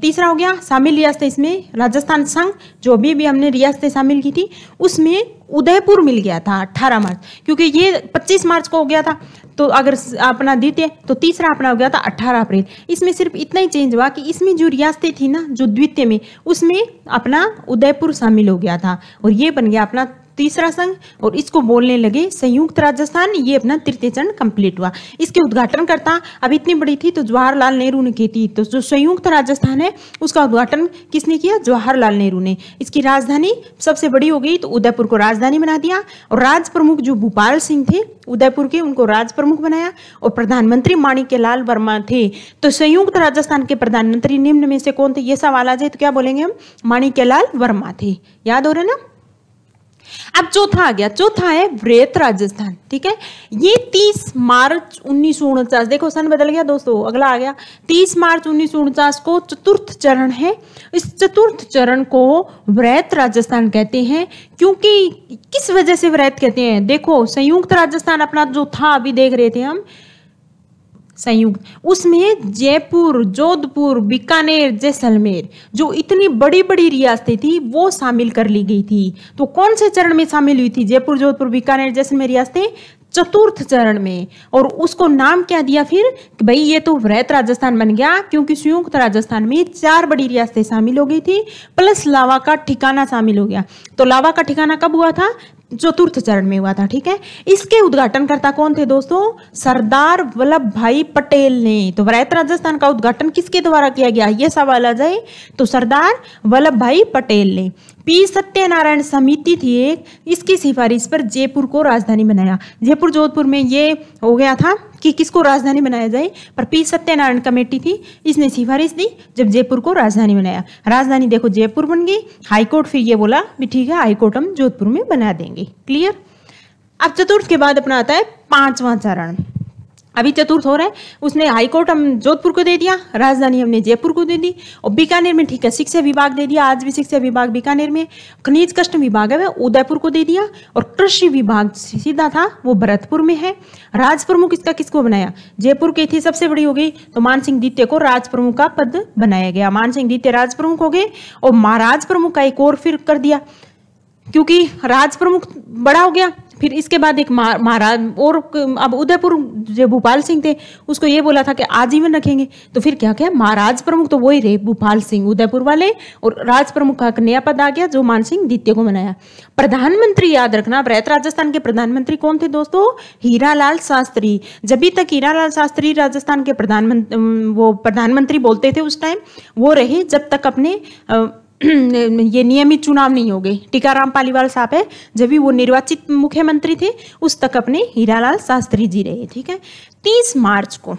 तीसरा हो गया शामिल रियासत इसमें, राजस्थान संघ, जो अभी भी हमने रियासतें शामिल की थी, उसमें उदयपुर मिल गया था 18 मार्च, क्योंकि ये 25 मार्च को हो गया था। तो अगर अपना द्वितीय तो तीसरा अपना हो गया था 18 अप्रैल। इसमें सिर्फ़ इतना ही चेंज हुआ कि इसमें जो रियासतें थी ना, जो द्वितीय में, उसमें अपना उदयपुर शामिल हो गया था। और ये बन गया अपना तीसरा संघ और इसको बोलने लगे संयुक्त राजस्थान। ये अपना तृतीय चरण कंप्लीट हुआ। इसके उद्घाटन करता अब इतनी बड़ी थी तो जवाहरलाल नेहरू ने की थी। तो जो संयुक्त राजस्थान है, उसका उद्घाटन किसने किया? जवाहरलाल नेहरू ने। इसकी राजधानी सबसे बड़ी हो गई तो उदयपुर को राजधानी बना दिया और राज प्रमुख जो भूपाल सिंह थे, उदयपुर के, उनको राज प्रमुख बनाया और प्रधानमंत्री माणिक्य लाल वर्मा थे। तो संयुक्त राजस्थान के प्रधानमंत्री निम्न में से कौन थे? ये सवाल आ जाए तो क्या बोलेंगे हम? माणिक्य लाल वर्मा थे। याद हो रहे ना? अब चौथा आ गया, चौथा है व्रेत राजस्थान, ठीक है? ये 30 मार्च उन्नीस देखो सन बदल गया दोस्तों, अगला आ गया। 30 मार्च उन्नीस सौ उनचास को चतुर्थ चरण है। इस चतुर्थ चरण को व्रैत राजस्थान कहते हैं, क्योंकि किस वजह से व्रैत कहते हैं? देखो, संयुक्त राजस्थान अपना जो था, अभी देख रहे थे हम संयुक्त उसमें जयपुर, जोधपुर, बीकानेर, जैसलमेर, जो इतनी बड़ी बड़ी रियासतें थी, वो शामिल कर ली गई थी। तो कौन से चरण में शामिल हुई थी? जयपुर, जोधपुर, बीकानेर, जैसलमेर रियासतें चतुर्थ चरण में। और उसको नाम क्या दिया फिर? कि भाई, ये तो वृहत राजस्थान बन गया, क्योंकि संयुक्त राजस्थान में चार बड़ी रियासतें शामिल हो गई थी, प्लस लावा का ठिकाना शामिल हो गया। तो लावा का ठिकाना कब हुआ था? चतुर्थ चरण में हुआ था, ठीक है? इसके उद्घाटन करता कौन थे दोस्तों? सरदार वल्लभ भाई पटेल ने। तो वरायत राजस्थान का उद्घाटन किसके द्वारा किया गया? ये सवाल आ जाए तो सरदार वल्लभ भाई पटेल ने। पी सत्यनारायण समिति थी एक। इसकी सिफारिश पर जयपुर को राजधानी बनाया। जयपुर जोधपुर में ये हो गया था। कि किसको राजधानी बनाया जाए? पर पी सत्यनारायण कमेटी थी, इसने सिफारिश दी, जब जयपुर को राजधानी बनाया। राजधानी देखो जयपुर बन गई, हाईकोर्ट फिर ये बोला भी ठीक है, हाईकोर्ट हम जोधपुर में बना देंगे। क्लियर अब चतुर्थ के बाद अपना आता है पांचवा चरण। अभी चतुर्थ हो रहा है। उसने हाईकोर्ट हम जोधपुर को दे दिया, राजधानी हमने जयपुर को दे दी, और बीकानेर में ठीक है, शिक्षा विभाग दे दिया, आज भी शिक्षा विभाग बीकानेर में, खनिज कष्ट विभाग है, वह उदयपुर को दे दिया, और कृषि विभाग सीधा था, वो भरतपुर में है। राज प्रमुख इसका किसको बनाया? जयपुर की थी, सबसे बड़ी हो गई तो मान सिंह द्वितीय को राज प्रमुख का पद बनाया गया। मान सिंह द्वितीय राज प्रमुख हो गए, और महाराज प्रमुख का एक और फिर कर दिया, क्योंकि राज प्रमुख बड़ा हो गया फिर इसके बाद एक महाराज और अब उदयपुर जो भोपाल सिंह थे, उसको ये बोला था कि आजीवन रखेंगे। तो फिर क्या क्या? महाराज प्रमुख तो वही रहे, भोपाल सिंह उदयपुर वाले और राज प्रमुख का नया पद आ गया जो मान सिंह द्वितीय को बनाया। प्रधानमंत्री याद रखना ब्रैत राजस्थान के प्रधानमंत्री कौन थे दोस्तों? हीरालाल शास्त्री। जब भी तक हीरालाल शास्त्री राजस्थान के प्रधानमंत्री, वो प्रधानमंत्री बोलते थे उस टाइम वो रहे, जब तक अपने ये नियमित चुनाव नहीं हो गए टीकाराम पालीवाल साहब है, जब भी वो निर्वाचित मुख्यमंत्री थे, उस तक अपने हीरालाल शास्त्री जी रहे, ठीक है? तीस मार्च को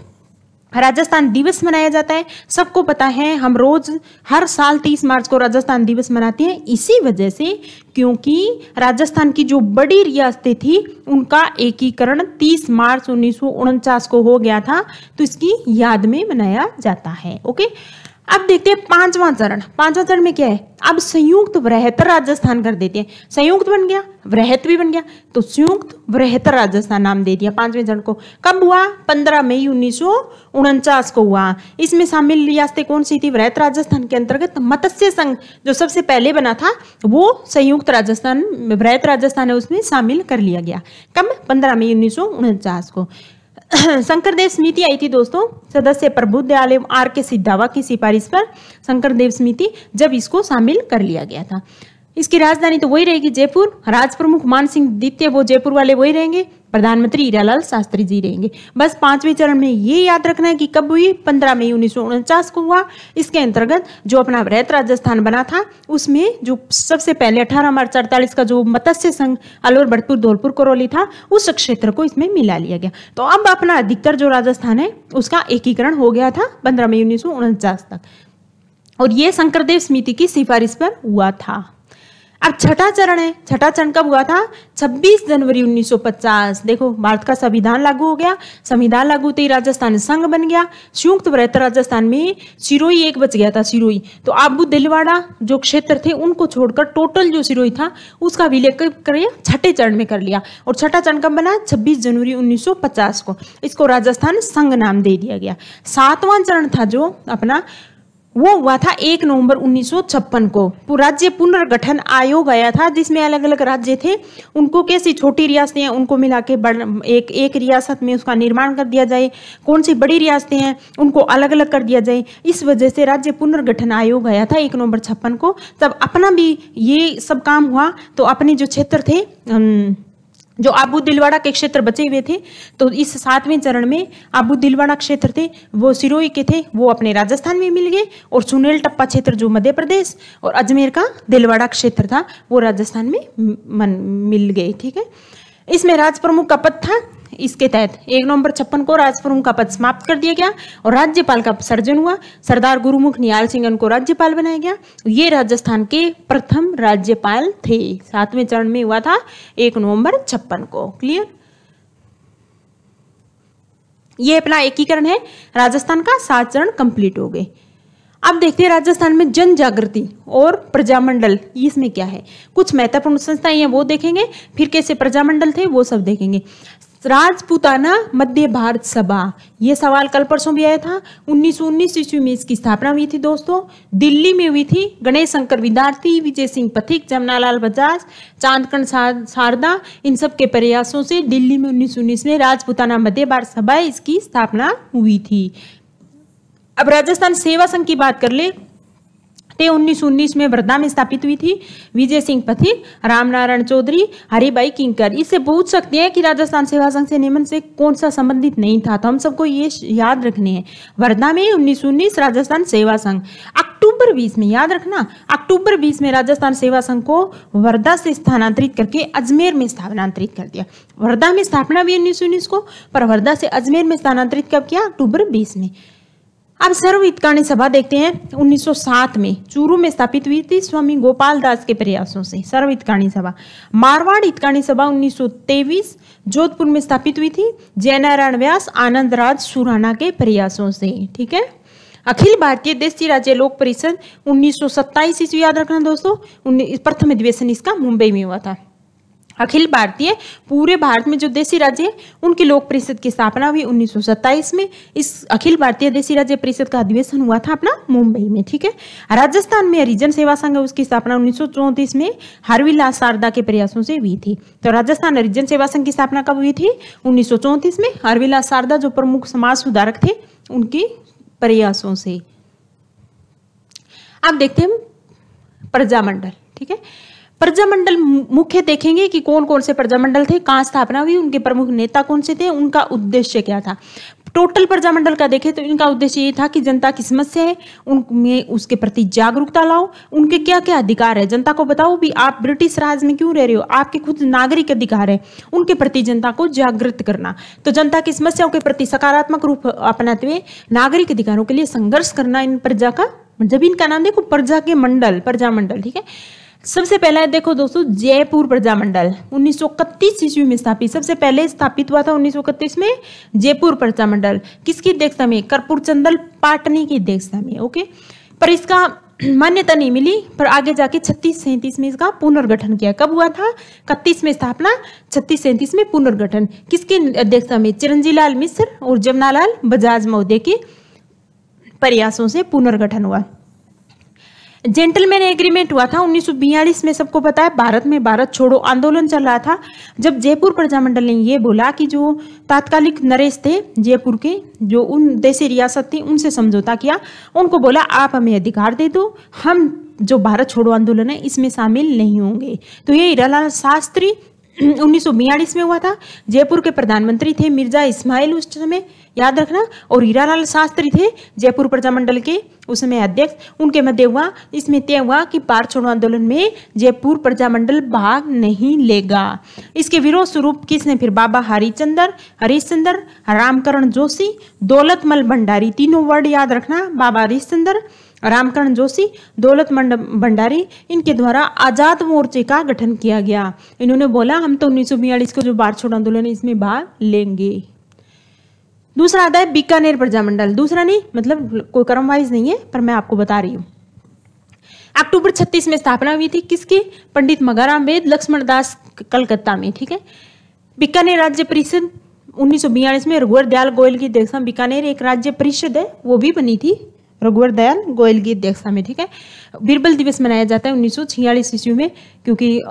राजस्थान दिवस मनाया जाता है। सबको पता है, हम रोज, हर साल 30 मार्च को राजस्थान दिवस मनाते हैं। इसी वजह से, क्योंकि राजस्थान की जो बड़ी रियासतें थी, उनका एकीकरण 30 मार्च उन्नीस सौ उनचास को हो गया था तो इसकी याद में मनाया जाता है, ओके? अब देखते हैं पांचवा चरण। पांचवा चरण में क्या है? अब संयुक्त वृहतर राजस्थान कर देते हैं। संयुक्त बन गया, वृहत भी बन गया तो संयुक्त वृहतर राजस्थान नाम दे दिया पाँचवें चरण को। कब हुआ? पंद्रह मई उन्नीस को हुआ। इसमें शामिल रियासतें कौन सी थी? वृहत राजस्थान के अंतर्गत मत्स्य संघ, जो सबसे पहले बना था, वो संयुक्त राजस्थान, वृहत राजस्थान है, उसमें शामिल कर लिया गया। कब? पंद्रह मई उन्नीस सौ उनचास को। शंकरदेव समिति आई थी दोस्तों, सदस्य प्रबुद्ध आर के सिद्धावा की सिफारिश पर शंकरदेव समिति जब इसको शामिल कर लिया गया था। इसकी राजधानी तो वही रहेगी जयपुर राज प्रमुख मान सिंह द्वितीय, वो जयपुर वाले वही रहेंगे। प्रधानमंत्री हीरालाल शास्त्री जी रहेंगे। बस पाँचवें चरण में ये याद रखना है कि कब हुई? पंद्रह मई उन्नीस सौ उनचास को हुआ। इसके अंतर्गत जो अपना वृहत राजस्थान बना था, उसमें जो सबसे पहले अठारह मार्च अड़तालीस का जो मत्स्य संघ अलवर भरतपुर धौलपुर करौली था, उस क्षेत्र को इसमें मिला लिया गया। तो अब अपना अधिकतर जो राजस्थान है, उसका एकीकरण हो गया था पंद्रह मई उन्नीस सौ उनचास तक। और ये शंकरदेव समिति की सिफारिश पर हुआ था। अब छठा चरण है। छठा चरण कब हुआ था? 26 जनवरी 1950 देखो, भारत का संविधान लागू हो गया। संविधान लागू होते ही राजस्थान संघ बन गया। संयुक्त वृहत राजस्थान में सिरोही एक बच गया था, सिरोही। तो आबू दिलवाड़ा जो क्षेत्र थे, उनको छोड़कर टोटल जो सिरोही था, उसका विलय कर छठे चरण में कर लिया। और छठा चरण कब बना? छब्बीस जनवरी उन्नीस सौ पचास को। इसको राजस्थान संघ नाम दे दिया गया। सातवां चरण था जो अपना वो हुआ था एक नवंबर उन्नीस सौ छप्पन को। राज्य पुनर्गठन आयोग आया था, जिसमें अलग अलग राज्य थे। उनको कैसी छोटी रियासतें हैं, उनको मिला के एक एक रियासत में उसका निर्माण कर दिया जाए। कौन सी बड़ी रियासतें हैं, उनको अलग अलग कर दिया जाए। इस वजह से राज्य पुनर्गठन आयोग आया था एक नवंबर छप्पन को। तब अपना भी ये सब काम हुआ तो अपने जो क्षेत्र थे जो आबू दिलवाड़ा के क्षेत्र बचे हुए थे तो इस सातवें चरण में आबू दिलवाड़ा क्षेत्र थे, वो सिरोही के थे, वो अपने राजस्थान में मिल गए, और सुनेल टप्पा क्षेत्र जो मध्य प्रदेश और अजमेर का दिलवाड़ा क्षेत्र था, वो राजस्थान में मन, मिल गए, ठीक है। इसमें राज प्रमुख का पद था इसके तहत एक नवंबर छप्पन को राजप्रमुख का पद समाप्त कर दिया गया और राज्यपाल का सर्जन हुआ। सरदार गुरुमुख निहाल सिंह को राज्यपाल बनाया गया। ये राजस्थान के प्रथम राज्यपाल थे। सातवें चरण में हुआ था एक नवंबर छप्पन को। क्लियर ये अपना एकीकरण है। राजस्थान का सात चरण कंप्लीट हो गए। अब देखते हैं राजस्थान में जन जागृति और प्रजामंडल। इसमें क्या है? कुछ महत्वपूर्ण संस्थाएँ हैं, वो देखेंगे। फिर कैसे प्रजामंडल थे, वो सब देखेंगे। राजपूताना मध्य भारत सभा। ये सवाल कल परसों भी आया था। 1919 ईस्वी में इसकी स्थापना हुई थी दोस्तों। दिल्ली में हुई थी गणेश शंकर विद्यार्थी, विजय सिंह पथिक, जमनालाल बजाज, चांदकण शारदा। इन सब के प्रयासों से दिल्ली में 1919 में राजपूताना मध्य भारत सभा इसकी स्थापना हुई थी। अब राजस्थान सेवा संघ की बात कर ले। ते उन्नीस उन्नीस में वर्धा में स्थापित हुई थी। विजय सिंह पथिक रामनारायण चौधरी, हरिभाई किंकर। इससे पूछ सकते हैं कि राजस्थान सेवा संघ से नियमन से कौन सा संबंधित नहीं था। तो हम सबको ये याद रखने हैं। वर्धा में उन्नीस राजस्थान सेवा संघ। अक्टूबर बीस में, याद रखना, अक्टूबर बीस में राजस्थान सेवा संघ को वर्धा से स्थानांतरित करके अजमेर में स्थानांतरित कर दिया। वर्धा में स्थापना भी उन्नीस को, पर वर्धा से अजमेर में स्थानांतरित कब किया? अक्टूबर बीस में। अब सर्व सभा देखते हैं। 1907 में चूरू में स्थापित हुई थी स्वामी गोपाल दास के प्रयासों से सर्व सभा। मारवाड़ हितकाणी सभा 1923 जोधपुर में स्थापित हुई थी। जयनारायण व्यास आनंद राज सुराना के प्रयासों से, ठीक है? अखिल भारतीय देशी राज्य लोक परिषद उन्नीस सौ ईस्वी, याद रखना दोस्तों प्रथम अधिवेशन इसका मुंबई में हुआ था। अखिल भारतीय, पूरे भारत में जो देशी राज्य है, उनकी लोक परिषद की स्थापना हुई उन्नीस सौ सत्ताइस में। इस अखिल भारतीय देशी राज्य परिषद का अधिवेशन हुआ था अपना मुंबई में, ठीक है? राजस्थान में हरिजन सेवा संघ उसकी स्थापना उन्नीस में हरविलास शारदा के प्रयासों से हुई थी। तो राजस्थान हरिजन सेवा संघ की स्थापना कब हुई थी? उन्नीस में। हरविलास शारदा जो प्रमुख समाज सुधारक थे, उनकी प्रयासों से। अब देखते हैं प्रजामंडल, ठीक है? प्रजामंडल मुख्य देखेंगे कि कौन कौन से प्रजामंडल थे, कहाँ स्थापना हुई, उनके प्रमुख नेता कौन से थे, उनका उद्देश्य क्या था। टोटल प्रजामंडल का देखें तो इनका उद्देश्य ये था कि जनता की समस्या है, उनमें उसके प्रति जागरूकता लाओ, उनके क्या क्या अधिकार है। जनता को बताओ भी आप ब्रिटिश राज में क्यों रह रहे हो, आपके खुद नागरिक अधिकार है, उनके प्रति जनता को जागृत करना। तो जनता की समस्याओं के प्रति सकारात्मक रूप अपनाते हुए नागरिक अधिकारों के लिए संघर्ष करना इन प्रजा का, जब इनका नाम देखो, प्रजा के मंडल, प्रजामंडल, ठीक है? सबसे पहला है, देखो दोस्तों, जयपुर प्रजामंडल, उन्नीस ईस्वी में स्थापित। सबसे पहले स्थापित हुआ था उन्नीस में जयपुर प्रजामंडल। किसकी अध्यक्षता में? कर्पूर चंदल पाटनी की अध्यक्षता में, ओके? पर इसका मान्यता नहीं मिली, पर आगे जाके छत्तीस सैंतीस में इसका पुनर्गठन किया। कब हुआ था? इकतीस में स्थापना, छत्तीस सैंतीस में पुनर्गठन। किसकी अध्यक्षता में? चिरंजी लाल मिश्र और जमनालाल बजाज महोदय के प्रयासों से पुनर्गठन हुआ। जेंटलमैन एग्रीमेंट हुआ था 1942 में, सबको पता है। भारत में भारत छोड़ो, आंदोलन चल रहा था। जब जयपुर प्रजामंडल ने ये बोला कि जो तात्कालिक नरेश थे जयपुर के, जो उन देशी रियासत थी, उनसे समझौता किया। उनको बोला, आप हमें अधिकार दे दो, हम जो भारत छोड़ो आंदोलन है, इसमें शामिल नहीं होंगे। तो ये हिरालाल शास्त्री उन्नीस में हुआ था। जयपुर के प्रधानमंत्री थे मिर्ज़ा इस्माइल उस समय। याद रखना, और हीरालाल शास्त्री थे जयपुर प्रजामंडल के उस समय अध्यक्ष। उनके मध्य हुआ, इसमें तय हुआ कि पार छोड़ो आंदोलन में जयपुर प्रजामंडल भाग नहीं लेगा। इसके विरोध स्वरूप किसने? फिर बाबा हरिचंदर, हरिश्चंद्र, रामकरण जोशी, दौलतमल भंडारी, तीनों वर्ड याद रखना। बाबा हरिश्चंद्र रामकरण जोशी, दौलत भंडारी, इनके द्वारा आज़ाद मोर्चे का गठन किया गया। इन्होंने बोला, हम तो उन्नीस सौ बयालीस को जो बार छोड़ आंदोलन है, इसमें भाग लेंगे। दूसरा आता है, बीकानेर प्रजामंडल। दूसरा नहीं मतलब कोई क्रम वाइज नहीं है, पर मैं आपको बता रही हूँ। अक्टूबर 36 में स्थापना हुई थी, किसकी? पंडित मगाराम वेद लक्ष्मण दास कलकत्ता में, ठीक है? बीकानेर राज्य परिषद, उन्नीस में रघुवर दयाल गोयल की अध्यक्षता बीकानेर एक राज्य परिषद है, वो भी बनी थी। रघुवर दयाल गोयल की अध्यक्षता में ठीक है? बीरबल दिवस मनाया जाता है उन्नीस सौ छियालीस ईस्वी में, क्योंकि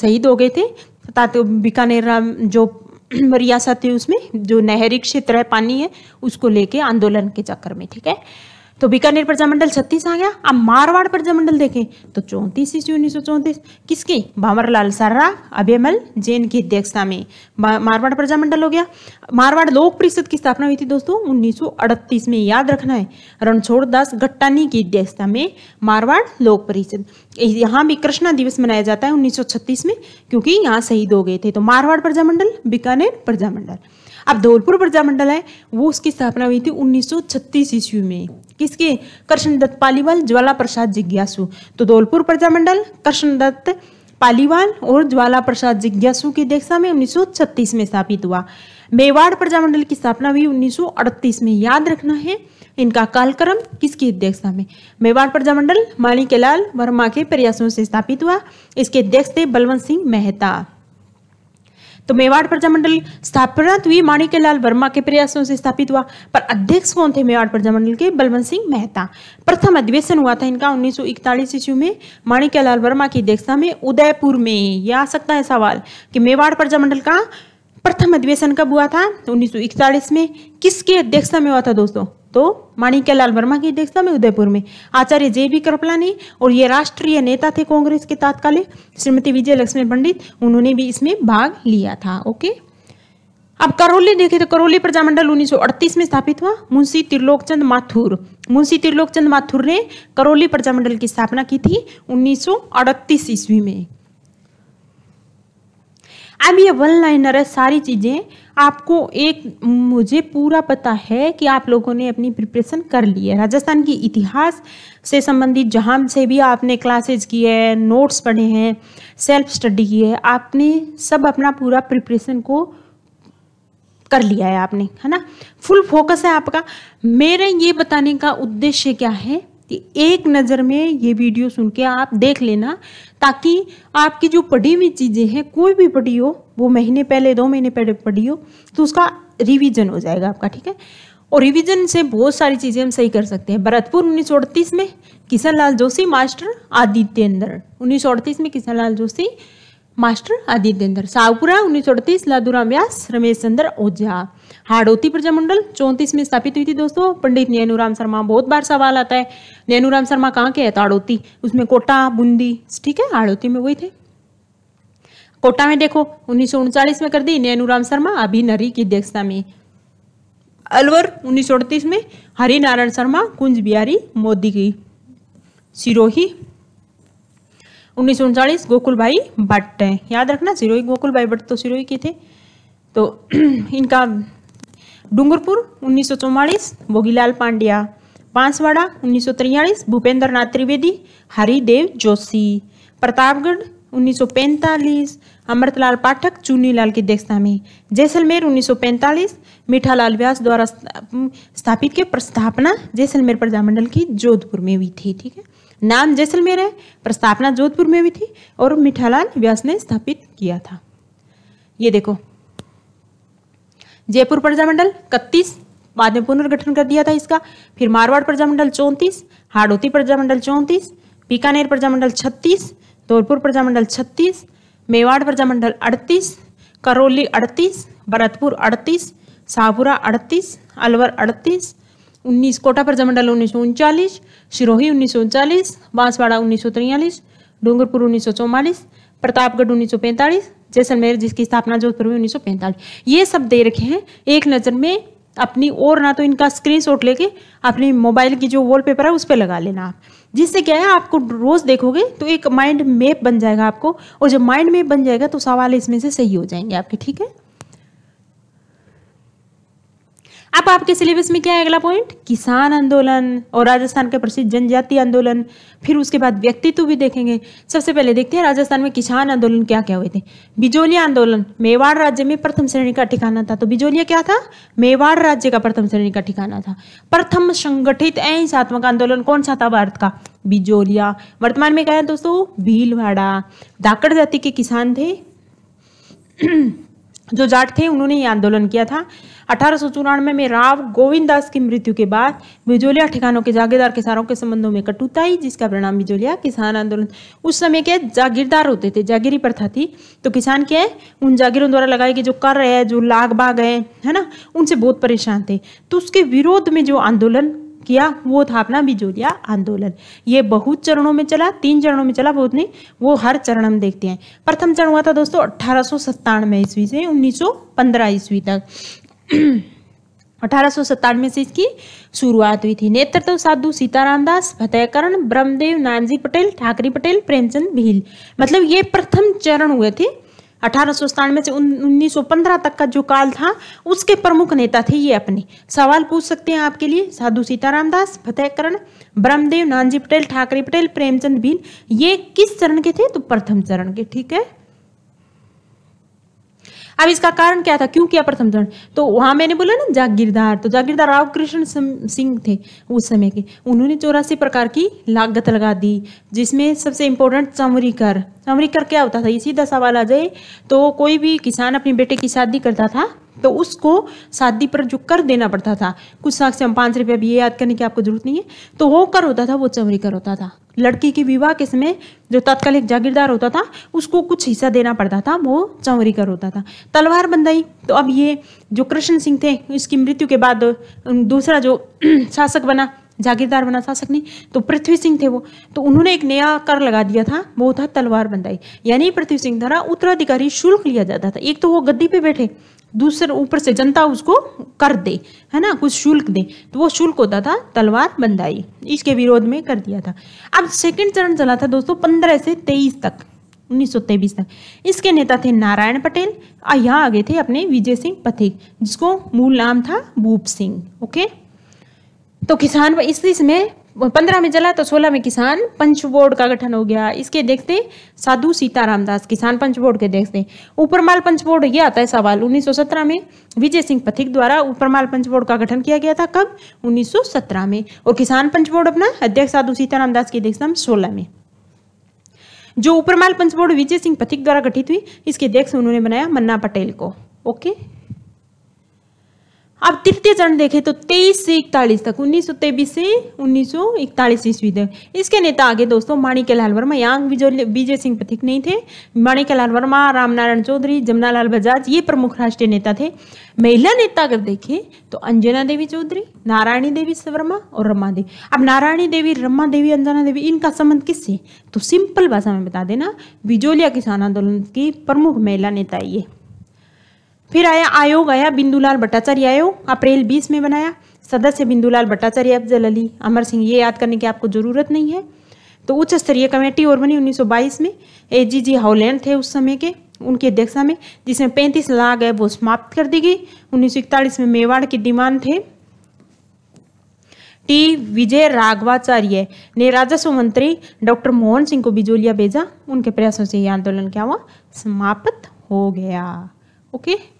शहीद हो गए थे। ताकि बीकानेर राम जो रियासत थी उसमें, जो नहरी क्षेत्र है, पानी है, उसको लेके आंदोलन के चक्कर में, ठीक है? तो बीकानेर प्रजामंडल छत्तीस आ गया। अब मारवाड़ प्रजामंडल देखें तो चौंतीस ईस्वी उन्नीस सौ चौंतीस। किसकी? भावरलाल सर्रा अभयमल जैन की अध्यक्षता में। मारवाड़ प्रजामंडल हो गया। मारवाड़ लोक परिषद की स्थापना हुई थी दोस्तों, उन्नीस सौ अड़तीस में, याद रखना है। रणछोड़ दास गट्टानी की अध्यक्षता में मारवाड़ लोक परिषद। यहाँ भी कृष्णा दिवस मनाया जाता है उन्नीस सौ छत्तीस में, क्योंकि यहाँ शहीद हो गए थे। तो मारवाड़ प्रजामंडल, बीकानेर प्रजामंडल। अब धौलपुर प्रजामंडल है, वो उसकी स्थापना हुई थी 1936 ईस्वी में। किसके? कृष्ण दत्त पालीवाल ज्वाला प्रसाद जिज्ञासु। तो धौलपुर प्रजामंडल कृष्ण दत्त पालीवाल और ज्वाला प्रसाद जिज्ञासु की अध्यक्षता में 1936 में स्थापित हुआ। मेवाड़ प्रजामंडल की स्थापना हुई 1938 में, याद रखना है। इनका कालक्रम किसकी अध्यक्षता में? मेवाड़ प्रजामंडल, माणिकलाल वर्मा के प्रयासों से स्थापित हुआ। इसके अध्यक्ष थे बलवंत सिंह मेहता। तो मेवाड़ प्रजामंडल स्थापना हुई माणिक्यलाल वर्मा के प्रयासों से स्थापित हुआ, पर अध्यक्ष कौन थे मेवाड़ प्रजामंडल के? बलवंत सिंह मेहता। प्रथम अधिवेशन हुआ था इनका उन्नीस सौ ईस्वी में, माणिक्यलाल वर्मा की अध्यक्षता में उदयपुर में। यह आ सकता है सवाल कि मेवाड़ प्रजामंडल का प्रथम अधिवेशन कब हुआ था? उन्नीस सौ इकतालीस में। किसकी अध्यक्षता में हुआ था दोस्तों? तो माणिक्यलाल वर्मा की अध्यक्षता में उदयपुर में। आचार्य जे बी कृपलानी और ये राष्ट्रीय नेता थे कांग्रेस के तात्कालिक। श्रीमती विजय लक्ष्मी पंडित, उन्होंने भी इसमें भाग लिया था, ओके? अब करौली देखे तो करौली प्रजामंडल 1938 में स्थापित हुआ। मुंशी त्रिलोकचंद माथुर। मुंशी त्रिलोकचंद माथुर ने करौली प्रजामंडल की स्थापना की थी उन्नीस ईस्वी में। अब ये वन लाइनर है, सारी चीज़ें आपको एक, मुझे पूरा पता है कि आप लोगों ने अपनी प्रिपरेशन कर ली है। राजस्थान की इतिहास से संबंधित, जहाँ से भी आपने क्लासेज किए हैं नोट्स पढ़े हैं सेल्फ स्टडी की है, आपने सब अपना पूरा प्रिपरेशन को कर लिया है आपने, है ना? फुल फोकस है आपका। मेरे ये बताने का उद्देश्य क्या है? कि एक नज़र में ये वीडियो सुन के आप देख लेना, ताकि आपकी जो पढ़ी हुई चीज़ें हैं, कोई भी पढ़ी हो, वो महीने पहले, दो महीने पहले पढ़ी हो तो उसका रिवीजन हो जाएगा आपका, ठीक है? और रिवीजन से बहुत सारी चीज़ें हम सही कर सकते हैं। भरतपुर उन्नीस सौ अड़तीस में किशन लाल जोशी, मास्टर आदित्य आदित्येंद्र। उन्नीस में किशन जोशी मास्टर आदित्येंद्र। सावपुरा, उन्नीस अड़तीस लादूराम व्यास रमेश चंद्र ओझा। हाड़ौती प्रजामंडल, चौंतीस में स्थापित हुई थी दोस्तों, पंडित नैनूराम शर्मा। बहुत बार सवाल आता है, नैनूराम शर्मा कहाँ के है? ताड़ौती उसमें कोटा, बूंदी, ठीक है, हाड़ौती में वही थे। कोटा में देखो, उन्नीस में कर दी नैनूराम शर्मा, अभी नरी की अध्यक्षता में। अलवर, उन्नीस सौ अड़तीस में हरि नारायण शर्मा, कुंज बिहारी, मोदी की। सिरोही उन्नीस गोकुल भाई भट्ट याद रखना, सिरोही गोकुल भाई भट्ट तो सिरोही के थे। तो इनका डूंगरपुर उन्नीस सौ चौवालीस भोगीलाल पांड्या। बांसवाड़ा उन्नीस सौ भूपेंद्र नाथ त्रिवेदी, हरिदेव जोशी। प्रतापगढ़ 1945 अमृतलाल पाठक चूनीलाल की अध्यक्षता में। जैसलमेर 1945 मीठालाल व्यास द्वारा स्थापित के प्रस्थापना जैसलमेर प्रजामंडल की जोधपुर में हुई थी, ठीक है? नाम जैसलमेर है प्रस्थापना जोधपुर में हुई थी और मीठालाल व्यास ने स्थापित किया था। ये देखो। जयपुर प्रजामंडल इकतीस, बाद में पुनर्गठन कर दिया था इसका। फिर मारवाड़ प्रजामंडल चौंतीस, हाड़ौती प्रजामंडल चौंतीस, बीकानेर प्रजामंडल छत्तीस, धौलपुर प्रजामंडल छत्तीस, मेवाड़ प्रजामंडल अड़तीस, करौली अड़तीस, भरतपुर अड़तीस शाहपुरा अड़तीस, अलवर अड़तीस उन्नीस, कोटा प्रजामंडल उन्नीस सौ उनचालीस, सिरोही उन्नीस सौ उनचालीस, बांसवाड़ा उन्नीस सौ तिरयालीस डूंगरपुर उन्नीस सौ चौवालीस, प्रतापगढ़ उन्नीस सौ पैंतालीस, जैसलमेर जिसकी स्थापना जोधपुर में उन्नीस सौ पैंतालीस। ये सब दे रखे हैं। एक नज़र में अपनी और ना तो इनका स्क्रीनशॉट लेके अपनी मोबाइल की जो वॉलपेपर है उस पर लगा लेना आप। जिससे क्या है, आपको रोज देखोगे तो एक माइंड मैप बन जाएगा आपको, और जब माइंड मैप बन जाएगा तो सवाल इसमें से सही हो जाएँगे आपके, ठीक है? अब आपके सिलेबस में क्या है अगला पॉइंट किसान आंदोलन और राजस्थान के प्रसिद्ध जनजाति आंदोलन। फिर उसके बाद व्यक्तित्व भी देखेंगे। सबसे पहले देखते हैं राजस्थान में किसान आंदोलन क्या क्या हुए थे। बिजोलिया आंदोलन, मेवाड़ राज्य में प्रथम श्रेणी का ठिकाना था। तो बिजोलिया क्या था? मेवाड़ राज्य का प्रथम श्रेणी का ठिकाना था। प्रथम संगठित अहिंसात्मक आंदोलन कौन सा था? भारत का। बिजोलिया। वर्तमान में क्या है दोस्तों? भीलवाड़ा। धाकड़ जाति के किसान थे। जो जाट थे, उन्होंने ये आंदोलन किया था। अठारह सौ चौरानवे में में राव गोविंद दास की मृत्यु के बाद बिजोलिया ठिकानों के जागीरदार किसानों के संबंधों में कटुता आई जिसका परिणाम बिजोलिया किसान आंदोलन उस समय के जागीरदार होते थे, जागीरी प्रथा थी तो किसान क्या है? उन जागीरों द्वारा लगाए गए जो कर है, जो लाग बाग है है ना? उनसे बहुत परेशान थे। तो उसके विरोध में जो आंदोलन किया, वो था अपना बिजोलिया आंदोलन। ये बहुत चरणों में चला, तीन चरणों में चला, बहुत नहीं, वो हर चरण हम देखते हैं। प्रथम चरण हुआ था दोस्तों, अठारह सौ सत्तानवे ईस्वी से उन्नीस सौ पंद्रह ईस्वी तक। अठारह सौ सत्तानवे से इसकी शुरुआत हुई थी। नेतृत्व साधु सीताराम दास फतेहकरण ब्रह्मदेव, नानजी पटेल, ठाकरी पटेल, प्रेमचंद भील। मतलब ये प्रथम चरण हुए थे। अठारह सौ सतानवे से उन्नीस सौ पंद्रह तक का जो काल था, उसके प्रमुख नेता थे ये अपने। सवाल पूछ सकते हैं आपके लिए। साधु सीताराम दास फतेहकरण ब्रह्मदेव, नानजी पटेल, ठाकरे पटेल, प्रेमचंद भील, ये किस चरण के थे? तो प्रथम चरण के, ठीक है? अब इसका कारण क्या था? क्यों किया प्रथम चरण? तो वहाँ मैंने बोला ना, जागीरदार। तो जागीरदार राव कृष्ण सिंह थे उस समय के। उन्होंने चौरासी प्रकार की लागत लगा दी, जिसमें सबसे इंपॉर्टेंट चमरी कर चमरी कर क्या होता था? सीधा सवाल आ जाए तो कोई भी किसान अपने बेटे की शादी करता था तो उसको शादी पर जो कर देना पड़ता था, कुछ साक्ष्य हम पाँच रुपये भी, ये याद करने की आपको ज़रूरत नहीं है तो वो कर होता था, वो चवरी कर होता था। लड़की के विवाह के समय जो तत्कालिक जागीरदार होता था, उसको कुछ हिस्सा देना पड़ता था, वो चौरी कर होता था। तलवार बंदाई तो अब ये जो कृष्ण सिंह थे, इसकी मृत्यु के बाद दूसरा जो शासक बना, जागीरदार बना शासक नहीं तो पृथ्वी सिंह थे वो। तो उन्होंने एक नया कर लगा दिया था, वो था तलवार बंदाई। यानी पृथ्वी सिंह द्वारा उत्तराधिकारी शुल्क लिया जाता था। एक तो वो गद्दी पे बैठे दूसरे ऊपर से जनता उसको कर दे, है ना? कुछ शुल्क दे। तो वो शुल्क होता था, तलवार बंदाई। इसके विरोध में कर दिया था। अब सेकंड चरण चला था दोस्तों, पंद्रह से तेईस तक, उन्नीस सौ तेईस तक। इसके नेता थे नारायण पटेल और यहाँ आगे थे अपने विजय सिंह पथिक, जिसको मूल नाम था भूप सिंह ओके तो किसान इस इसमें पंद्रह में चला तो सोलह में किसान पंच बोर्ड का गठन हो गया। इसके देखते साधु सीताराम दास किसान पंच बोर्ड के देखते ऊपरमाल पंच बोर्ड ये आता है सवाल। 1917 में विजय सिंह पथिक द्वारा ऊपरमाल पंच बोर्ड का गठन किया गया था कब? 1917 में। और किसान पंच बोर्ड अपना, अध्यक्ष साधु सीताराम दास की अध्यक्षता में सोलह में। जो ऊपरमाल पंच बोर्ड विजय सिंह पथिक द्वारा गठित हुई, इसके अध्यक्ष उन्होंने बनाया मन्ना पटेल को। ओके? अब तृतीय चरण देखें तो 23 से इकतालीस तक, उन्नीस सौ तेईस से उन्नीस सौ इकतालीस ईस्वी तक। इसके नेता आगे दोस्तों माणिक लाल वर्मा यहाँ विजय सिंह पथिक नहीं थे। माणिक लाल वर्मा, रामनारायण चौधरी, जमुनालाल बजाज, ये प्रमुख राष्ट्रीय नेता थे। महिला नेता अगर देखें तो अंजना देवी चौधरी, नारायणी देवी वर्मा और रमा देवी। अब नारायणी देवी, रमा देवी, अंजना देवी, इनका संबंध किससे? तो सिंपल भाषा में बता देना, बिजोलिया किसान आंदोलन की प्रमुख महिला नेता ये। फिर आया आयोग, आया बिंदुलाल भट्टाचार्य आयोग, अप्रैल 20 में बनाया। सदस्य बिंदुलाल भट्टाचार्य अफजल अली अमर सिंह, ये याद करने की आपको ज़रूरत नहीं है। तो उच्च स्तरीय कमेटी और बनी 1922 में ए जी जी हाउलैंड थे उस समय के, उनकी अध्यक्षता में, जिसमें पैंतीस लाख है वो समाप्त कर दी गई। उन्नीस सौ इकतालीस में मेवाड़ की डिमांड थे। टी विजय राघवाचार्य ने राजस्व मंत्री डॉक्टर मोहन सिंह को बिजोलिया भेजा। उनके प्रयासों से यह आंदोलन क्या हुआ? समाप्त हो गया। ओके?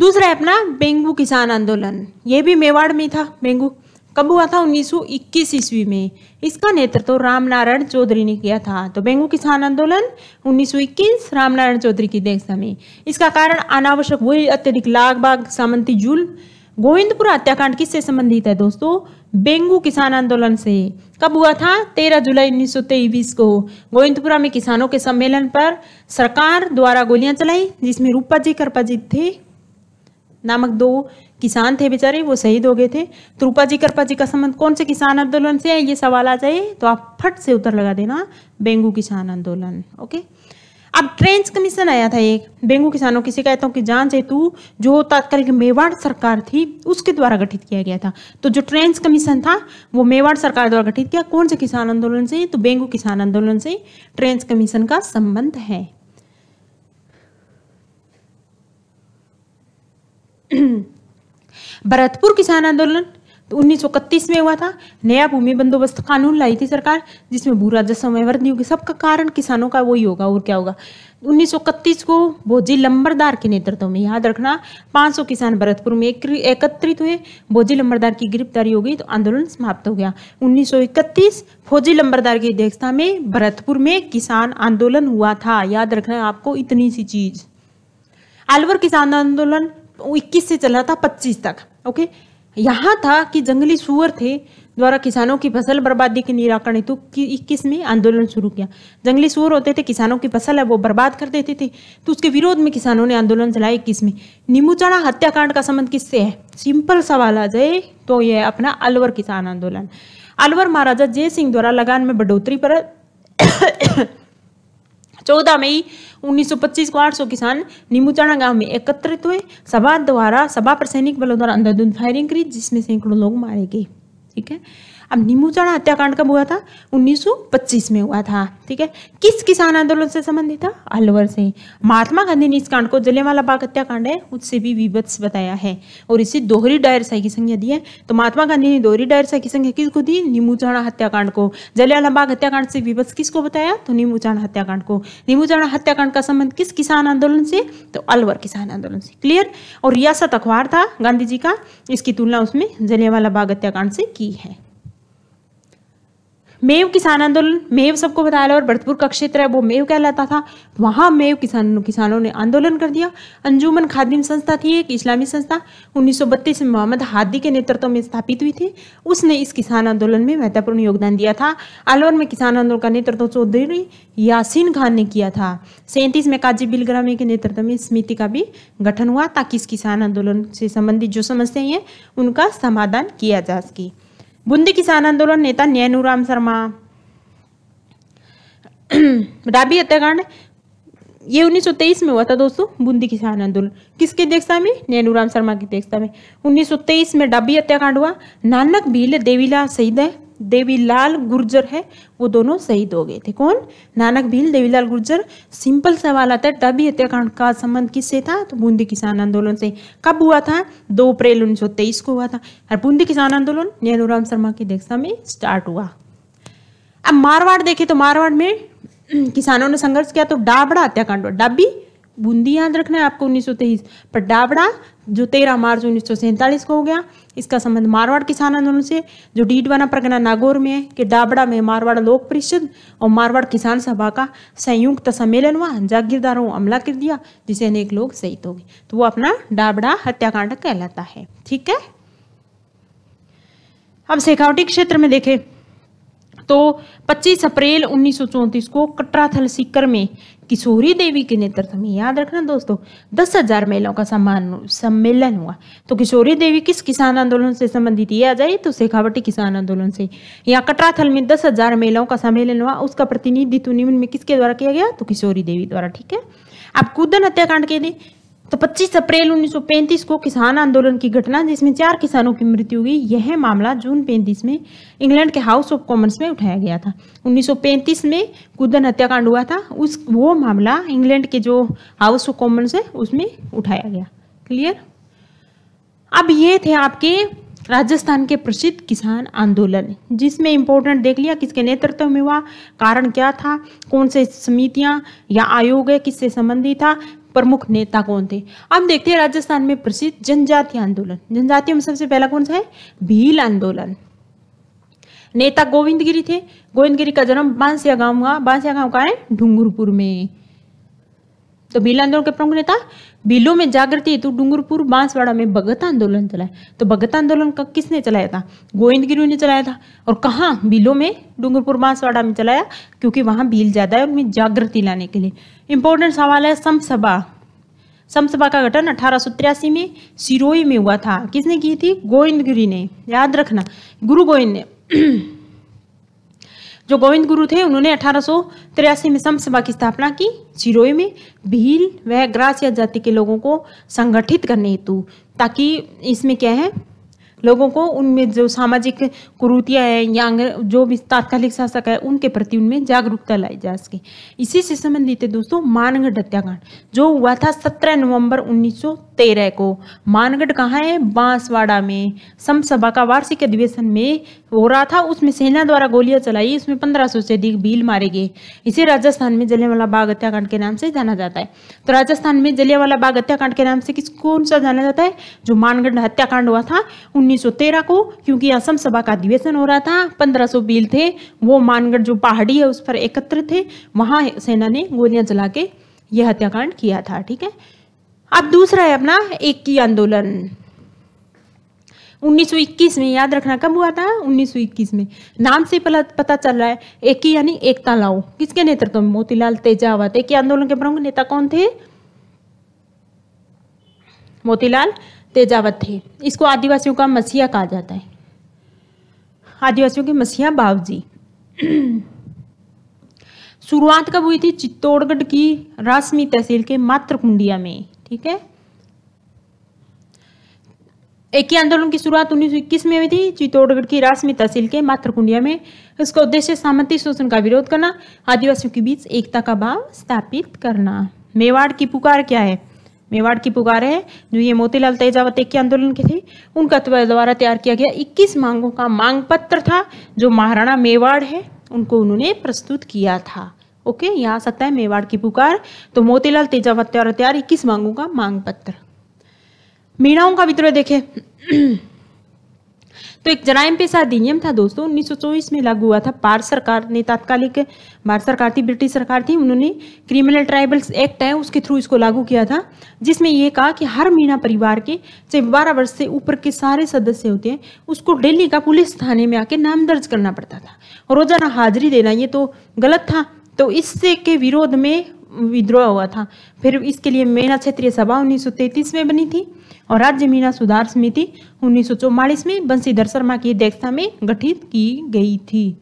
दूसरा अपना बेंगू किसान आंदोलन। ये भी मेवाड़ में था, बेंगू। कब हुआ था? 1921 ईस्वी में। इसका नेतृत्व तो रामनारायण चौधरी ने किया था। तो बेंगू किसान आंदोलन 1921 रामनारायण चौधरी की देखता में। इसका कारण अनावश्यक वही अत्यधिक लाग बाग, सामंती जुल, गोविंदपुर हत्याकांड किससे संबंधित है दोस्तों? बेंगू किसान आंदोलन से। कब हुआ था? 13 जुलाई उन्नीस सौ तेईस को। गोविंदपुरा में किसानों के सम्मेलन पर सरकार द्वारा गोलियाँ चलाई, जिसमें रूपा जी, करपा जी थे। नामक दो किसान थे बेचारे, वो शहीद हो गए थे। तो रूपा जी करपा जी का संबंध कौन से किसान आंदोलन से है? ये सवाल आ जाए तो आप फट से उत्तर लगा देना, बेंगू किसान आंदोलन, ओके? अब ट्रेंच कमीशन आया था एक, बेंगू किसानों की शिकायतों की जाँच हेतु, जो तात्कालिक मेवाड़ सरकार थी, उसके द्वारा गठित किया गया था। तो जो ट्रेंच कमीशन था, वो मेवाड़ सरकार द्वारा गठित किया। कौन से किसान आंदोलन से? तो बेंगू किसान आंदोलन से ट्रेंच कमीशन का संबंध है। भरतपुर किसान आंदोलन तो उन्नीस सौ इकतीस में हुआ था। नया भूमि बंदोबस्त कानून लाई थी सरकार, जिसमें भू राजस्व में वृद्धि होगी सबका कारण किसानों का वही होगा, और क्या होगा। 1931 को भोजी लंबरदार के नेतृत्व में, याद रखना 500 किसान भरतपुर में एकत्रित हुए भोजी लंबरदार की गिरफ्तारी हो गई तो आंदोलन समाप्त हो गया। 1931 फौजी लंबरदार की अध्यक्षता में भरतपुर में किसान आंदोलन हुआ था। याद रखना आपको इतनी सी चीज़। अलवर किसान आंदोलन इक्कीस से चल रहा था, पच्चीस तक ओके यहाँ था कि जंगली सुअर थे द्वारा किसानों की फ़सल बर्बादी के निराकरण हेतु इक्कीस में आंदोलन शुरू किया। जंगली सुअर होते थे, किसानों की फ़सल है, वो बर्बाद कर देते थे। तो उसके विरोध में किसानों ने आंदोलन चलाया इक्कीस में। नीमूचाणा हत्याकांड का संबंध किससे है? सिंपल सवाल आ जाए तो यह अपना अलवर किसान आंदोलन। अलवर महाराजा जय सिंह द्वारा लगान में बढ़ोतरी पर चौदह मई 1925 को 800 किसान नीमूचाणा गाँव में एकत्रित हुए। सभा द्वारा, सभा पर सैनिक बलों द्वारा अंधाधुंध फायरिंग करी, जिसमें सैकड़ों लोग मारे गए। ठीक है? अब नीमूचाणा हत्याकांड कब हुआ था? 1925 में हुआ था, ठीक है? किस किसान आंदोलन से संबंधित था? अलवर से। महात्मा गांधी ने इस कांड को जलियांवाला बाग हत्याकांड है, उससे भी विभत्स बताया है। और इसे दोहरी डायर सही की संज्ञा दी है। तो महात्मा गांधी ने दोहरी डायर सही की संज्ञा किसको दी? नीमूचाणा हत्याकांड को। जलियांवाला बाग हत्याकांड से विवत्स किसको बताया? तो नीमूचाणा हत्याकांड को। नीमूचाणा हत्याकांड का संबंध किस किसान आंदोलन से? तो अलवर किसान आंदोलन से। क्लियर? और रियासत अखबार था गांधी जी का। इसकी तुलना उसमें जलियांवाला बाग हत्याकांड से की है। मेव किसान आंदोलन, मेव सबको बताया और भरतपुर का क्षेत्र है, वो मेव कहलाता था। वहाँ मेव किसान, किसानों ने आंदोलन कर दिया। अंजुमन खादिम संस्था थी एक, इस्लामी संस्था। 1932 में मोहम्मद हादी के नेतृत्व में स्थापित हुई थी। उसने इस किसान आंदोलन में महत्वपूर्ण योगदान दिया था। अलवर में किसान आंदोलन का नेतृत्व चौधरी यासीन खान ने किया था। सैंतीस में काजी बिलग्रामी के नेतृत्व में समिति का भी गठन हुआ, ताकि इस किसान आंदोलन से संबंधित जो समस्याएँ हैं, उनका समाधान किया जा सके। बूंदी किसान आंदोलन नेता नैनूराम शर्मा। राबी हत्याकांड, ये 1923 में हुआ था दोस्तों, बूंदी किसान आंदोलन। किसकी अध्यक्षता में? नैनूराम शर्मा की अध्यक्षता में। 1923 में डाबी हत्याकांड हुआ। नानक भील देवीलाल शहीद है। देवीलाल गुर्जर है, वो दोनों शहीद हो गए थे। कौन? नानक भील देवीलाल गुर्जर। सिंपल सवाल आता है डाबी हत्याकांड का संबंध किससे था? तो बूंदी किसान आंदोलन से। कब हुआ था? दो अप्रैल उन्नीस सौ तेईस को हुआ था। और बूंदी किसान आंदोलन नेहरूराम शर्मा की अध्यक्षता में स्टार्ट हुआ। अब मारवाड़ देखे तो मारवाड़ में किसानों ने संघर्ष किया तो डाबड़ा हत्याकांड हुआ। डाबी बूंदी याद रखना है आपको उन्नीस पर डाबड़ा, जो तेरह मार्च उन्नीस को हो गया, इसका संबंध मारवाड़ किसान आंदोलन से, जो डीडवाना परगना नागौर में है, कि डाबड़ा में मारवाड़ लोक परिषद और मारवाड़ किसान सभा का संयुक्त सम्मेलन हुआ, जागीरदारों हमला कर दिया, जिसे अनेक लोग शहीद हो गए। तो वो अपना डाबड़ा हत्याकांड कहलाता है। ठीक है? अब शेखावटी क्षेत्र में देखें तो 25 अप्रैल उन्नीस को कटराथल सीकर में किशोरी देवी के नेतृत्व में, याद रखना दोस्तों, दस हज़ार महिलाओं का सम्मान, सम्मेलन हुआ। तो किशोरी देवी किस किसान आंदोलन से संबंधित, ये आ जाए तो शेखावटी किसान आंदोलन से। यहाँ कटराथल में दस हज़ार महिलाओं का सम्मेलन हुआ, उसका प्रतिनिधित्व निम्न में किसके द्वारा किया गया? तो किशोरी देवी द्वारा, ठीक है? अब कुदन हत्याकांड के लिए तो 25 अप्रैल 1935 को किसान आंदोलन की घटना, जिसमें चार किसानों की मृत्यु हुई, यह मामला जून 35 में इंग्लैंड के हाउस ऑफ़ कॉमन्स में उठाया गया था। 1935 में कुदन हत्याकांड हुआ था। उस, वो मामला इंग्लैंड के जो हाउस ऑफ़ कॉमन्स है, उसमें उठाया गया। क्लियर? अब ये थे आपके राजस्थान के प्रसिद्ध किसान आंदोलन, जिसमें इम्पोर्टेंट देख लिया किसके नेतृत्व में हुआ, कारण क्या था, कौन से समितियाँ या आयोग है, किससे संबंधित था प्रमुख नेता कौन थे? अब देखते हैं राजस्थान में प्रसिद्ध जनजाति आंदोलन। जनजातियों में सबसे पहला कौन सा है? भील आंदोलन। नेता गोविंद गिरी थे। गोविंद गिरी का जन्म बांसिया गाँव हुआ बांसिया गाँव का है? डूंगरपुर में। तो भील आंदोलन के प्रमुख नेता भीलों में जागृति हेतु डूंगरपुर बांसवाड़ा में भगत आंदोलन चलाया। तो भगत आंदोलन का किसने चलाया था? गोविंद गिरु ने चलाया था। और कहाँ? भीलों में डूंगरपुर बांसवाड़ा में चलाया, क्योंकि वहाँ भील ज़्यादा है उनमें जागृति लाने के लिए। इंपॉर्टेंट सवाल है, समसभा। समसभा का गठन अठारह में सिरोही में हुआ था। किसने की थी? गोविंद गिरी ने। याद रखना, गुरु गोविंद ने। जो गोविंद गुरु थे, उन्होंने अठारह में समसभा की स्थापना की। सिरोही में भील व ग्रासिया जाति के लोगों को संगठित करने हेतु, ताकि इसमें क्या है, लोगों को उनमें जो सामाजिक कुरूतियाँ है या जो भी तात्कालिक शासक है, उनके प्रति उनमें जागरूकता लाई जा सके। इसी से संबंधित है दोस्तों, मानगढ़ हत्याकांड, जो हुआ था 17 नवंबर 1913 को। मानगढ़ कहाँ है? बांसवाड़ा में। समसभा का वार्षिक अधिवेशन में हो रहा था, उसमें सेना द्वारा गोलियाँ चलाई, उसमें पंद्रह से अधिक भील मारे गए। इसे राजस्थान में जलियावाला बाग हत्याकांड के नाम से जाना जाता है। तो राजस्थान में जलियावाला बाग हत्याकांड के नाम से किस, कौन सा जाना जाता है? जो मानगढ़ हत्याकांड हुआ था 1913 को, क्योंकि असम सभा का अधिवेशन हो रहा था 1500 बील थे, वो मानगढ़ जो पहाड़ी है, उस पर एकत्र थे, वहाँ सेना ने गोलियाँ चला के यह हत्याकांड किया था, ठीक है? अब दूसरा है अपना, एक की आंदोलन। 1921 में, याद रखना, कब हुआ था? 1921 में। नाम से पता चल रहा है, एक ही यानी एकता लाओ। किसके नेतृत्व में? मोतीलाल तेजावत। एक आंदोलन के प्रमुख नेता कौन थे? मोतीलाल तेजावत थे। इसको आदिवासियों का मसीहा कहा जाता है। आदिवासियों के मसीहा बावजी। शुरुआत कब हुई थी? चित्तौड़गढ़ की रासमी तहसील के मातृकुंडिया में, ठीक है? एक ही आंदोलन की शुरुआत 1921 में हुई थी चित्तौड़गढ़ की रासमी तहसील के मातृकुंडिया में। इसका उद्देश्य सामंती शोषण का विरोध करना, आदिवासियों के बीच एकता का भाव स्थापित करना। मेवाड़ की पुकार क्या है? मेवाड़ की पुकार है, जो ये मोतीलाल तेजावत एक आंदोलन के थे, उनका द्वारा तैयार किया गया 21 मांगों का मांग पत्र था, जो महाराणा मेवाड़ है, उनको उन्होंने प्रस्तुत किया था। ओके, यहाँ सकता है मेवाड़ की पुकार तो मोतीलाल तेजावत द्वारा तैयार इक्कीस मांगों का मांग पत्र मीणाओं का विद्रोह देखे। तो एक जराइम पेशा अधिनियम था, दोस्तों 1924 में लागू हुआ था। भारत सरकार ने तात्कालिक भारत सरकार थी, ब्रिटिश सरकार थी, उन्होंने क्रिमिनल ट्राइबल्स एक्ट है, उसके थ्रू इसको लागू किया था, जिसमें ये कहा कि हर मीना परिवार के, चाहे बारह वर्ष से ऊपर के सारे सदस्य होते हैं, उसको दिल्ली का पुलिस थाने में आके नाम दर्ज करना पड़ता था। रोज़ाना हाजिरी देना, ये तो गलत था। तो इससे के विरोध में विद्रोह हुआ था। फिर इसके लिए मेना क्षेत्रीय सभा उन्नीस में बनी थी। और राज्य मीना सुधार समिति उन्नीस में बंशीधर शर्मा की अध्यक्षता में गठित की गई थी।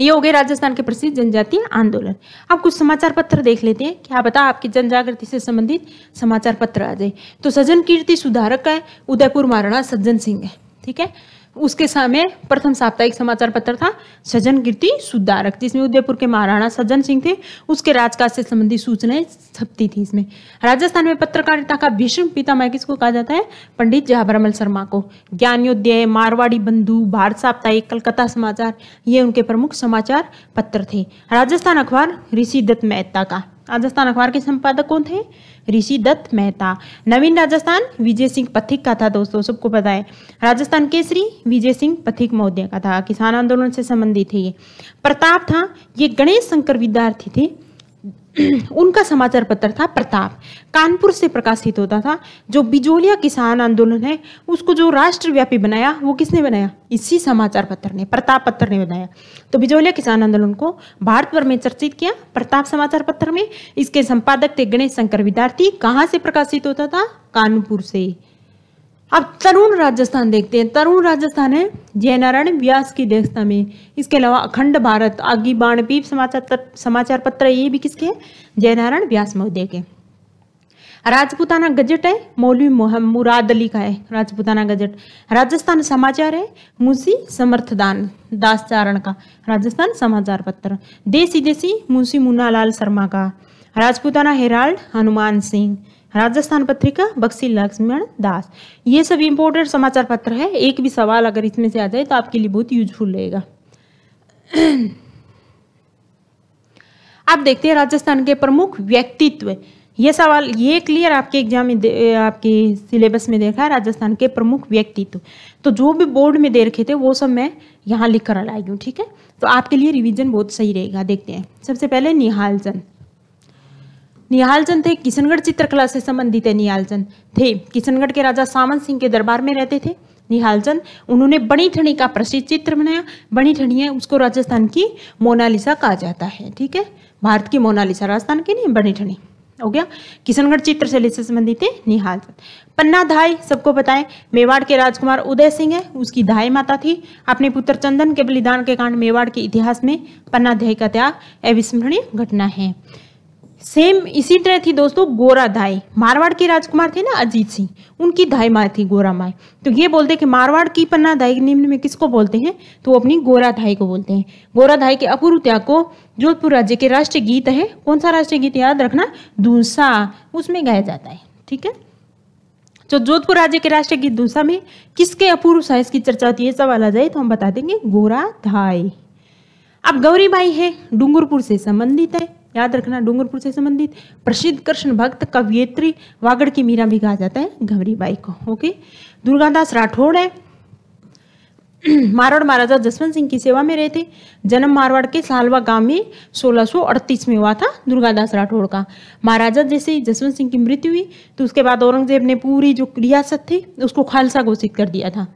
ये हो गए राजस्थान के प्रसिद्ध जनजातीय आंदोलन। अब कुछ समाचार पत्र देख लेते हैं। क्या बता आपकी जन जागृति से संबंधित समाचार पत्र आ जाए। तो सज्जन कीर्ति सुधारक है, उदयपुर महाराणा सज्जन सिंह है, ठीक है? उसके सामने प्रथम साप्ताहिक समाचार पत्र था सज्जन कीर्ति सुधारक, जिसमें उदयपुर के महाराणा सज्जन सिंह थे। उसके राजकाज से संबंधित सूचनाएँ छपती थी इसमें। राजस्थान में पत्रकारिता का भीष्म पितामह किसको कहा जाता है? पंडित जवाहरमल शर्मा को। ज्ञानोदय मारवाड़ी बंधु, भारत साप्ताहिक, कलकत्ता समाचार, ये उनके प्रमुख समाचार पत्र थे। राजस्थान अखबार ऋषि दत्त मेहता का। राजस्थान अखबार के संपादक कौन थे? ऋषि दत्त मेहता। नवीन राजस्थान, विजय सिंह पथिक का था दोस्तों, सबको पता है। राजस्थान केसरी, विजय सिंह पथिक महोदय का था किसान आंदोलन से संबंधित है ये। प्रताप था, ये गणेश शंकर विद्यार्थी थे। उनका समाचार पत्र था प्रताप। कानपुर से प्रकाशित होता था, जो बिजोलिया किसान आंदोलन है, उसको जो राष्ट्रव्यापी बनाया, वो किसने बनाया? इसी समाचार पत्र ने, प्रताप पत्र ने बनाया। तो बिजोलिया किसान आंदोलन को भारत भर में चर्चित किया, प्रताप समाचार पत्र में। इसके संपादक थे गणेश शंकर विद्यार्थी। कहाँ से प्रकाशित होता था? कानपुर से। अब तरुण राजस्थान देखते हैं। तरुण राजस्थान है जयनारायण व्यास की अध्यक्षता में। इसके अलावा अखंड भारत, आगी बाणपीप समाचार समाचार पत्र, ये भी किसके हैं? जयनारायण व्यास महोदय के। राजपुताना गजट है, मौलवी मुराद अली का है राजपुताना गजट। राजस्थान समाचार है, मुंशी समर्थदान, दास चारण का। राजस्थान समाचार पत्र। देसी देसी मुंशी मुन्नालाल शर्मा का। राजपुताना हेराल्ड हनुमान सिंह। राजस्थान पत्रिका, बक्सी लक्ष्मण दास। ये सब इंपोर्टेंट समाचार पत्र है। एक भी सवाल अगर इसमें से आ जाए तो आपके लिए बहुत यूजफुल रहेगा। आप देखते हैं राजस्थान के प्रमुख व्यक्तित्व। ये सवाल, ये क्लियर आपके एग्ज़ाम में आपके सिलेबस में देखा है राजस्थान के प्रमुख व्यक्तित्व। तो जो भी बोर्ड में दे रखे थे, वो सब मैं यहाँ लिख कर लाई हूँ, ठीक है? तो आपके लिए रिवीजन बहुत सही रहेगा, देखते हैं। सबसे पहले निहाल चंद। निहाल चंद थे, किशनगढ़ चित्रकला से संबंधित है निहाल चंद थे। किशनगढ़ के राजा सावंत सिंह के दरबार में रहते थे। निहाल चंद उन्होंने बड़ी ठणी का प्रसिद्ध चित्र बनाया। बड़ी ठणी है, उसको राजस्थान की मोनालिसा कहा जाता है, ठीक है? भारत की मोनालिसा राजस्थान की नहीं, बड़ी ठणी हो गया? किशनगढ़ चित्रशैली से संबंधित है निहाल चंद पन्ना धाई सबको बताएँ, मेवाड़ के राजकुमार उदय सिंह है, उसकी धाई माता थी। अपने पुत्र चंदन के बलिदान के कारण मेवाड़ के इतिहास में पन्ना धाई का त्याग अविस्मरणीय घटना है। सेम इसी तरह थी दोस्तों गोरा धाई। मारवाड़ के राजकुमार थे ना अजीत सिंह, उनकी धाई माँ थी गोरा माई तो ये बोलते हैं कि मारवाड़ की पन्ना धाई निम्न में किसको बोलते हैं? तो वो अपनी गोरा धाई को बोलते हैं। गोरा धाई के अपूर्व त्याग को जोधपुर राज्य के राष्ट्रीय गीत है। कौन सा राष्ट्रीय गीत याद रखना? दूसा, उसमें गाया जाता है, ठीक है? जो जोधपुर राज्य के राष्ट्रीय गीत दूसा में किसके अपूर्व साहस की चर्चा होती है? सवाल आ जाए तो हम बता देंगे, गोरा धाई। अब गौरी बाई है, डूंगरपुर से संबंधित है। याद रखना, डूंगरपुर से संबंधित प्रसिद्ध कृष्ण भक्त कवियत्री वागड़ की मीरा भी कहा जाता है गौरी बाई को, ओके? दुर्गादास राठौड़ है। मारवाड़ महाराजा जसवंत सिंह की सेवा में रहे थे। जन्म मारवाड़ के सालवा गाँव में 1638 में हुआ था, दुर्गादास राठौड़ का। महाराजा जैसे ही जसवंत सिंह की मृत्यु हुई तो उसके बाद औरंगज़ेब ने पूरी जो रियासत थी, उसको खालसा घोषित कर दिया था।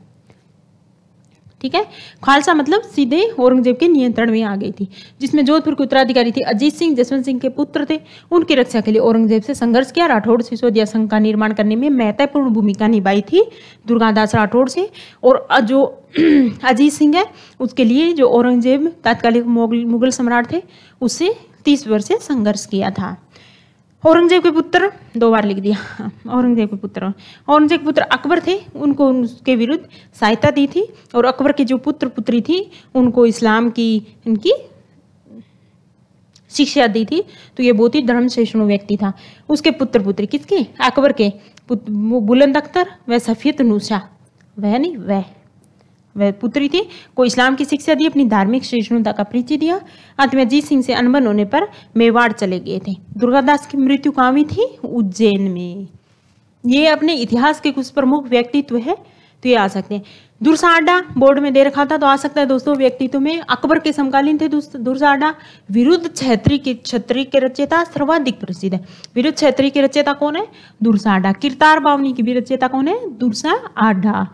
ठीक है? खालसा मतलब सीधे औरंगज़ेब के नियंत्रण में आ गई थी, जिसमें जोधपुर के उत्तराधिकारी थे अजीत सिंह, जसवंत सिंह के पुत्र थे। उनकी रक्षा के लिए औरंगज़ेब से संघर्ष किया। राठौड़ सिसोदिया संघ का निर्माण करने में महत्वपूर्ण भूमिका निभाई थी दुर्गादास राठौड़ से। और जो अजीत सिंह है, उसके लिए जो औरंगज़ेब तात्कालिक मुगल सम्राट थे, उससे तीस वर्ष से संघर्ष किया था। औरंगज़ेब के पुत्र, दो बार लिख दिया। औरंगज़ेब के पुत्र। औरंगज़ेब के पुत्र अकबर थे, उनको उनके विरुद्ध सहायता दी थी और अकबर के जो पुत्र पुत्री थी, उनको इस्लाम की, इनकी शिक्षा दी थी। तो ये बहुत ही धर्म सहिष्णु व्यक्ति था। उसके पुत्र पुत्री किसके? अकबर के वो बुलंद अख्तर वह सफियत नूसा। वह नहीं, वह पुत्री थी। को इस्लाम की शिक्षा दी, अपनी धार्मिक सहिष्णुता का परिचय दिया। अंत में अजीत सिंह से अनबन होने पर मेवाड़ चले गए थे। दुर्गादास की मृत्यु कहाँ हुई थी? उज्जैन में। ये अपने इतिहास के कुछ प्रमुख व्यक्तित्व है तो ये आ सकते हैं। दुर्साडा बोर्ड में दे रखा था तो आ सकता है दोस्तों, व्यक्तित्व में अकबर के समकालीन थे दुर्साडा विरुद्ध छत्री के छत्री के रचयिता सर्वाधिक प्रसिद्ध है। विरुद्ध छत्री के रचयिता कौन है? दुर्साडा किरतार बावनी की भी रचयिता कौन है? दुर्सा आडा।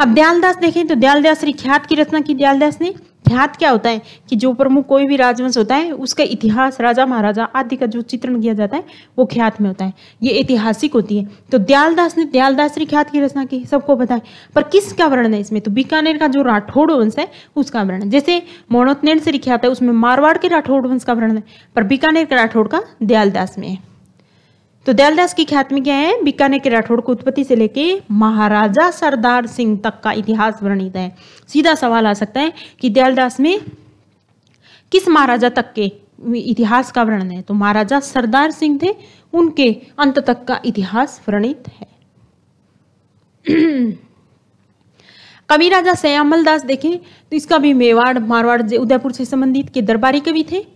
अब दयालदास देखें तो दयालदास श्री ख्यात की रचना की दयालदास ने। ख्यात क्या होता है कि जो प्रमुख कोई भी राजवंश होता है, उसका इतिहास, राजा, महाराजा आदि का जो चित्रण किया जाता है, वो ख्यात में होता है। ये ऐतिहासिक होती है। तो दयालदास ने दयालदास श्री ख्यात की रचना की, सबको बताए पर किसका वर्णन है इसमें? तो बीकानेर का जो राठौड़ वंश है, उसका वर्णन जैसे मोनोत्नेर से ख्यात है, उसमें मारवाड़ के राठौड़ वंश का वर्णन है, पर बीकानेर के राठौड़ का दयालदास में है। तो दयालदास की ख्यात में क्या है? बीकानेर के राठौड़ को उत्पत्ति से लेके महाराजा सरदार सिंह तक का इतिहास वर्णित है। सीधा सवाल आ सकता है कि दयालदास में किस महाराजा तक के इतिहास का वर्णन है? तो महाराजा सरदार सिंह थे, उनके अंत तक का इतिहास वर्णित है। कवि राजा सयामल दास देखें तो इसका भी मेवाड़, मारवाड़ उदयपुर से संबंधित के दरबारी कवि थे।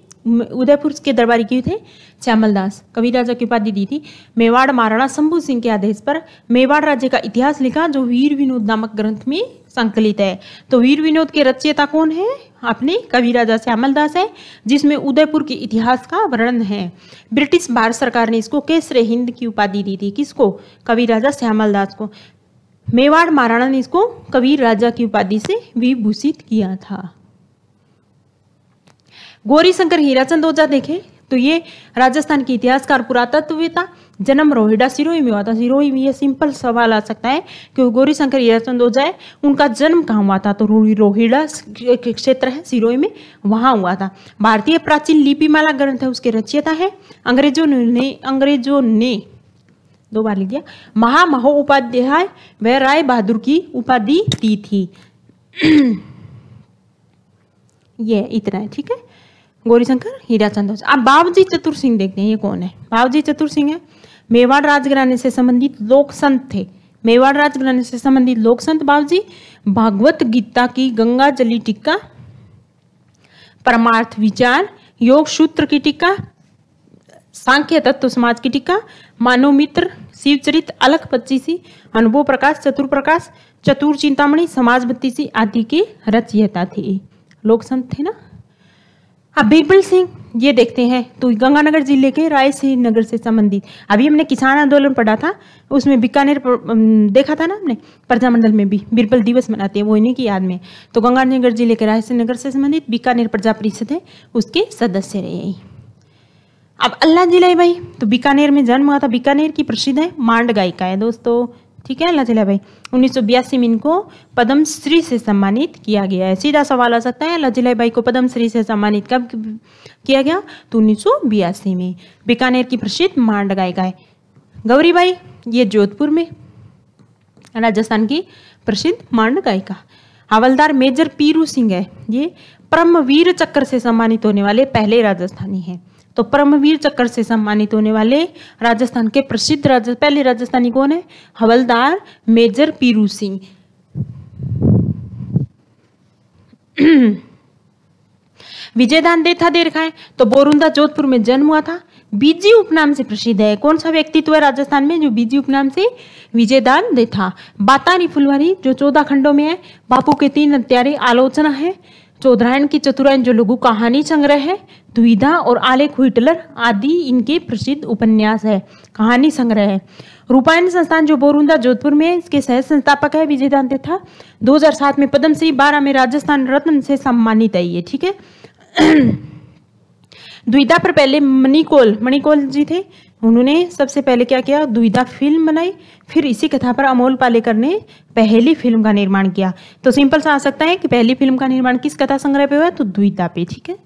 उदयपुर के दरबारी क्यों थे, श्यामल दास। कवि राजा की उपाधि दी थी। मेवाड़ महाराणा शंभू सिंह के आदेश पर मेवाड़ राज्य का इतिहास लिखा, जो वीर विनोद नामक ग्रंथ में संकलित है। तो वीर विनोद के रचयिता कौन है? अपने कवि राजा श्यामल दास है, जिसमें उदयपुर के इतिहास का वर्णन है। ब्रिटिश भारत सरकार ने इसको केसरे हिंद की उपाधि दी थी। किसको? कवि राजा श्यामल दास को। मेवाड़ महाराणा ने इसको कबीर राजा की उपाधि से विभूषित किया था। गौरी शंकर हीराचंद ओझा देखे? तो ये राजस्थान के इतिहासकार पुरातत्ववेता जन्म रोहिडा सिरोही में हुआ था। सिरोही में ये सिंपल सवाल आ सकता है कि गौरी शंकर हीराचंद ओझा है, उनका जन्म कहाँ हुआ था? तो रोहिडा क्षेत्र है सिरोही में, वहाँ हुआ था। भारतीय प्राचीन लिपिमाला ग्रंथ है, उसके रचयिता है। अंग्रेज़ों ने अंग्रेज़ों ने दो बार लिख दिया। महामहो उपाध्याय व राय बहादुर की उपाधि दी थी। ये इतना है, ठीक है? गौरीशंकर हीरा चंद अब बाबूजी चतुर सिंह देखते हैं, ये कौन है? बाबूजी चतुर सिंह है। मेवाड़ राजघराने से संबंधित लोक संत थे। मेवाड़ राजघराने से संबंधित लोक संत बाबूजी, भागवत गीता की गंगा जली टिक्का परमार्थ विचार, योग सूत्र की टिक्का सांख्य तत्व समाज की टीका, मानव मित्र शिवचरित अलख पच्चीसी, अनुभव प्रकाश, चतुर प्रकाश, चतुर चिंतामणि, समाज बत्तीसी आदि के रचयिता थे। लोक संत थे ना? अब बीरबल सिंह, ये देखते हैं तो गंगानगर ज़िले के रायसेन नगर से संबंधित। अभी हमने किसान आंदोलन पढ़ा था, उसमें बीकानेर देखा था ना हमने? प्रजामंडल में भी, बीरबल दिवस मनाते हैं, वो इन्हीं की याद में। तो गंगानगर ज़िले के रायसेन नगर से संबंधित बीकानेर प्रजा परिषद है, उसके सदस्य रहे अब अल्लाह ज़िले भाई तो बीकानेर में जन्म हुआ था, बीकानेर की प्रसिद्ध है मांड गायिका है दोस्तों। ठीक है चला भाई। उन्नीस में इनको पद्म श्री से सम्मानित किया गया है। सीधा सवाल आ सकता है जिला भाई को पद्म श्री से सम्मानित कब किया गया? तो उन्नीस में बीकानेर की प्रसिद्ध मांड गायिका है। गौरी भाई, ये जोधपुर में राजस्थान की प्रसिद्ध मांड गायिका। हवलदार मेजर पीरू सिंह है। ये परमवीर चक्र से सम्मानित होने वाले पहले राजस्थानी हैं। तो परमवीर चक्र से सम्मानित होने वाले राजस्थान के प्रसिद्ध राज, पहले राजस्थानी कौन है? हवलदार मेजर पीरू सिंह। विजयदान देथा दे रखा है तो बोरुंदा जोधपुर में जन्म हुआ था। बीजी उपनाम से प्रसिद्ध है। कौन सा व्यक्तित्व है राजस्थान में जो बीजी उपनाम से विजयदान देथा बातानी फुलवारी जो चौदह खंडों में है। बापू के तीन हत्यारे आलोचना है। चौधरायण की चतुरायन जो लघु कहानी संग्रह है, द्विधा और आलेख हुइटलर आदि इनके प्रसिद्ध उपन्यास है, कहानी संग्रह है। रूपायण संस्थान जो बोरुंदा, जोधपुर में इसके सह संस्थापक है, विजय दांते था। 2007 में पद्मश्री, बारह में राजस्थान रत्न से सम्मानित है ये, ठीक है? द्विधा पर पहले मणिकोल मणिकोल जी थे। उन्होंने सबसे पहले क्या किया? दुविधा फ़िल्म बनाई, फिर इसी कथा पर अमोल पालेकर ने पहली फ़िल्म का निर्माण किया। तो सिंपल सा आ सकता है कि पहली फ़िल्म का निर्माण किस कथा संग्रह पे हुआ तो द्विता पे, ठीक है?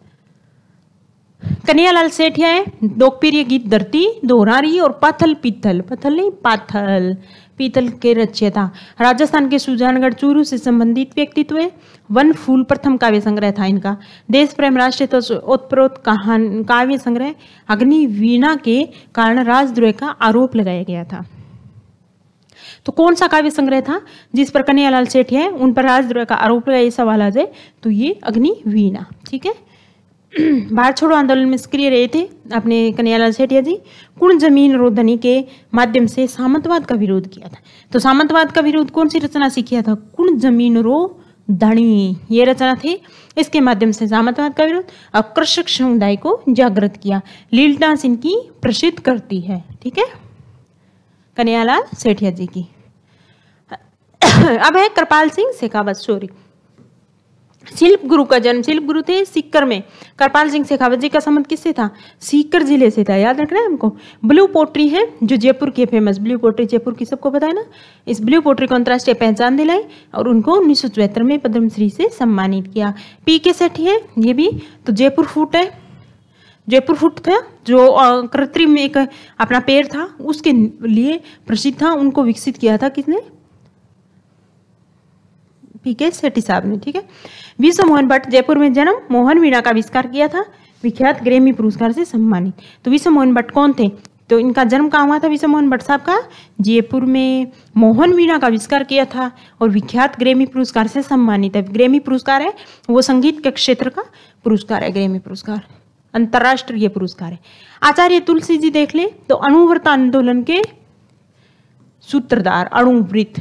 कन्हैयालाल सेठिया है लोकप्रिय गीत धरती दोहरारी और पाथल पीथल, पथल नहीं, पाथल। पीतल के रचयिता। राजस्थान के सुजानगढ़ चूरू से संबंधित व्यक्तित्व वन फूल प्रथम काव्य संग्रह था इनका। देश, प्रेम राष्ट्रीय उत्प्रोत कहान, काव्य संग्रह अग्नि, वीणा के कारण राजद्रोह का आरोप लगाया गया था। तो कौन सा काव्य संग्रह था? जिस पर कन्हैयालाल सेठ है, उन पर राजद्रोह का आरोप लगाया सवाल आ जाए तो ये अग्नि, वीणा, ठीक है? भारत छोड़ो आंदोलन में सक्रिय रहे थे अपने कन्हैयालाल सेठिया जी। कुण ज़मीन रोधनी के माध्यम से सामंतवाद का विरोध किया था। तो सामंतवाद का विरोध कौन सी रचना से किया था कुण ज़मीन रो धनी ये रचना थी। इसके माध्यम से सामंतवाद का विरोध। और कृषक समुदाय को जागृत किया। लील डांस इनकी प्रसिद्ध करती है। ठीक है? कन्हैयालाल सेठिया जी की। अब है कृपाल सिंह, शेखावत सॉरी शिल्प गुरु का जन्म शिल्प गुरु थे सीकर में। करपाल सिंह शेखावत जी का संबंध किससे था? सीकर ज़िले से था, याद रखना है हमको। ब्लू पोट्री है, जो जयपुर की फ़ेमस ब्लू पोट्री जयपुर की सबको पता है ना? इस ब्लू पोट्री को अंतर्राष्ट्रीय पहचान दिलाई और उनको उन्नीस सौ चौहत्तर में पद्मश्री से सम्मानित किया। पी के सेठी है, ये भी तो जयपुर फूट है। जयपुर फुट था, जो कृत्रिम एक, अपना पेड़ था, उसके लिए प्रसिद्ध था, उनको विकसित किया था किसने? पी के सेठी साहब ने, ठीक है? विश्व मोहन भट्ट जयपुर में जन्म, मोहन वीणा का आविष्कार किया था, विख्यात ग्रेमी पुरस्कार से सम्मानित। तो विश्व मोहन भट्ट कौन थे? तो इनका जन्म कहाँ हुआ था विश्व मोहन भट्ट साहब का? जयपुर में मोहन वीणा का आविष्कार किया था और विख्यात ग्रेमी पुरस्कार से सम्मानित। है ग्रेमी पुरस्कार है, वो संगीत के क्षेत्र का पुरस्कार है ग्रेमी पुरस्कार। अंतर्राष्ट्रीय पुरस्कार है। आचार्य तुलसी जी देख ले तो अणुव्रत आंदोलन के सूत्रधार अणुवृत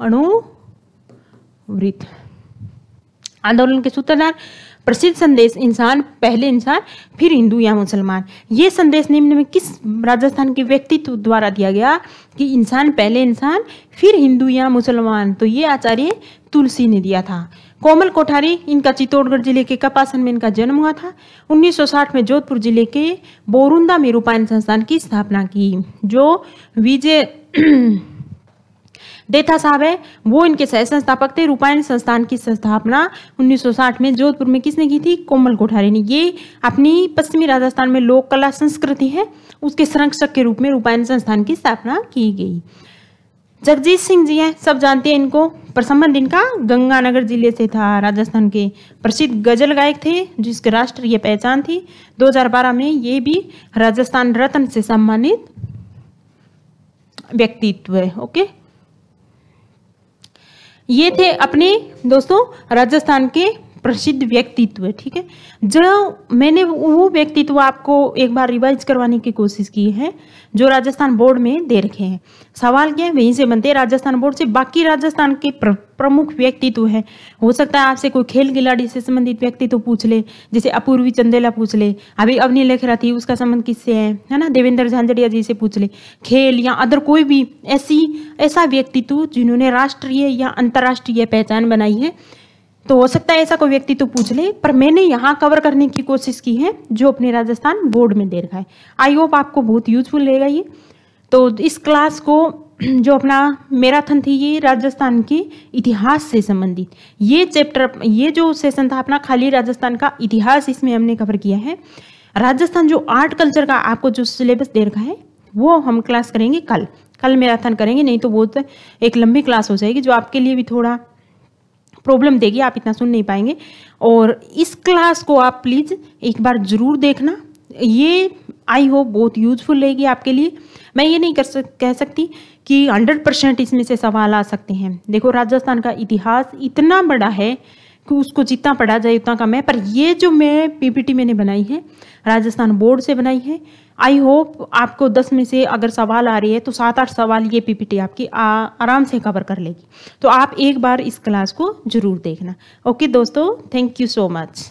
अणुवृत आंदोलन के सूत्रधार, प्रसिद्ध संदेश इंसान, पहले इंसान, फिर हिंदू या मुसलमान। ये संदेश निम्न में किस राजस्थान के व्यक्तित्व द्वारा दिया गया कि इंसान पहले इंसान, फिर हिंदू या मुसलमान? तो ये आचार्य तुलसी ने दिया था। कोमल कोठारी, इनका चित्तौड़गढ़ ज़िले के कपासन में इनका जन्म हुआ था। 1960 में जोधपुर ज़िले के बोरुंदा में रूपायन संस्थान की स्थापना की, जो विजय देथा साहब है। वो इनके सह संस्थापक थे, रूपायण संस्थान की स्थापना 1960 में जोधपुर में किसने की थी? कोमल कोठारी ने। ये अपनी पश्चिमी राजस्थान में लोक कला संस्कृति है, उसके संरक्षक के रूप में रूपायण संस्थान की स्थापना की गई। जगजीत सिंह जी हैं, सब जानते हैं इनको। पर संबंध इनका गंगानगर ज़िले से था। राजस्थान के प्रसिद्ध गज़ल गायक थे, जिसके राष्ट्रीय पहचान थी। 2012 में ये भी राजस्थान रत्न से सम्मानित व्यक्तित्व है, ओके? ये थे अपने दोस्तों राजस्थान के प्रसिद्ध व्यक्तित्व है ठीक है? जो मैंने वो व्यक्तित्व आपको एक बार रिवाइज करवाने की कोशिश की है जो राजस्थान बोर्ड में दे रखे हैं। सवाल क्या है? वहीं से बनते हैं राजस्थान बोर्ड से। बाकी राजस्थान के प्र, प्रमुख व्यक्तित्व है। हो सकता है आपसे कोई खेल खिलाड़ी से संबंधित व्यक्तित्व पूछ ले जैसे अपूर्वी चंदेला पूछ ले अभी अवनी लेखरा थी उसका संबंध किससे है है ना? देवेंद्र झांझड़िया जी से पूछ ले। खेल या अदर कोई भी ऐसी ऐसा व्यक्तित्व जिन्होंने राष्ट्रीय या अंतर्राष्ट्रीय पहचान बनाई है तो हो सकता है ऐसा कोई व्यक्ति तो पूछ ले, पर मैंने यहाँ कवर करने की कोशिश की है, जो अपने राजस्थान बोर्ड में दे रखा है। आई होप आपको बहुत यूजफुल रहेगा ये। तो इस क्लास को, जो अपना मैराथन थी ये राजस्थान के इतिहास से संबंधित। ये चैप्टर ये जो सेशन था अपना खाली राजस्थान का इतिहास, इसमें हमने कवर किया है। राजस्थान जो आर्ट कल्चर का आपको जो सिलेबस दे रखा है, वो हम क्लास करेंगे कल। कल मैराथन करेंगे, नहीं तो बहुत एक लंबी क्लास हो जाएगी, जो आपके लिए भी थोड़ा प्रॉब्लम देगी, आप इतना सुन नहीं पाएँगे। और इस क्लास को आप प्लीज़ एक बार ज़रूर देखना। ये आई होप बहुत यूजफुल रहेगी आपके लिए। मैं ये नहीं कर सक, कह सकती कि हंड्रेड परसेंट इसमें से सवाल आ सकते हैं। देखो, राजस्थान का इतिहास इतना बड़ा है कि उसको जितना पढ़ा जाए उतना कम है। पर ये जो मैं पीपीटी मैंने बनाई है राजस्थान बोर्ड से बनाई है आई होप आपको दस में से अगर सवाल आ रही है तो सात आठ सवाल ये पीपीटी आपकी आ, आराम से कवर कर लेगी। तो आप एक बार इस क्लास को ज़रूर देखना। ओके दोस्तों थैंक यू सो मच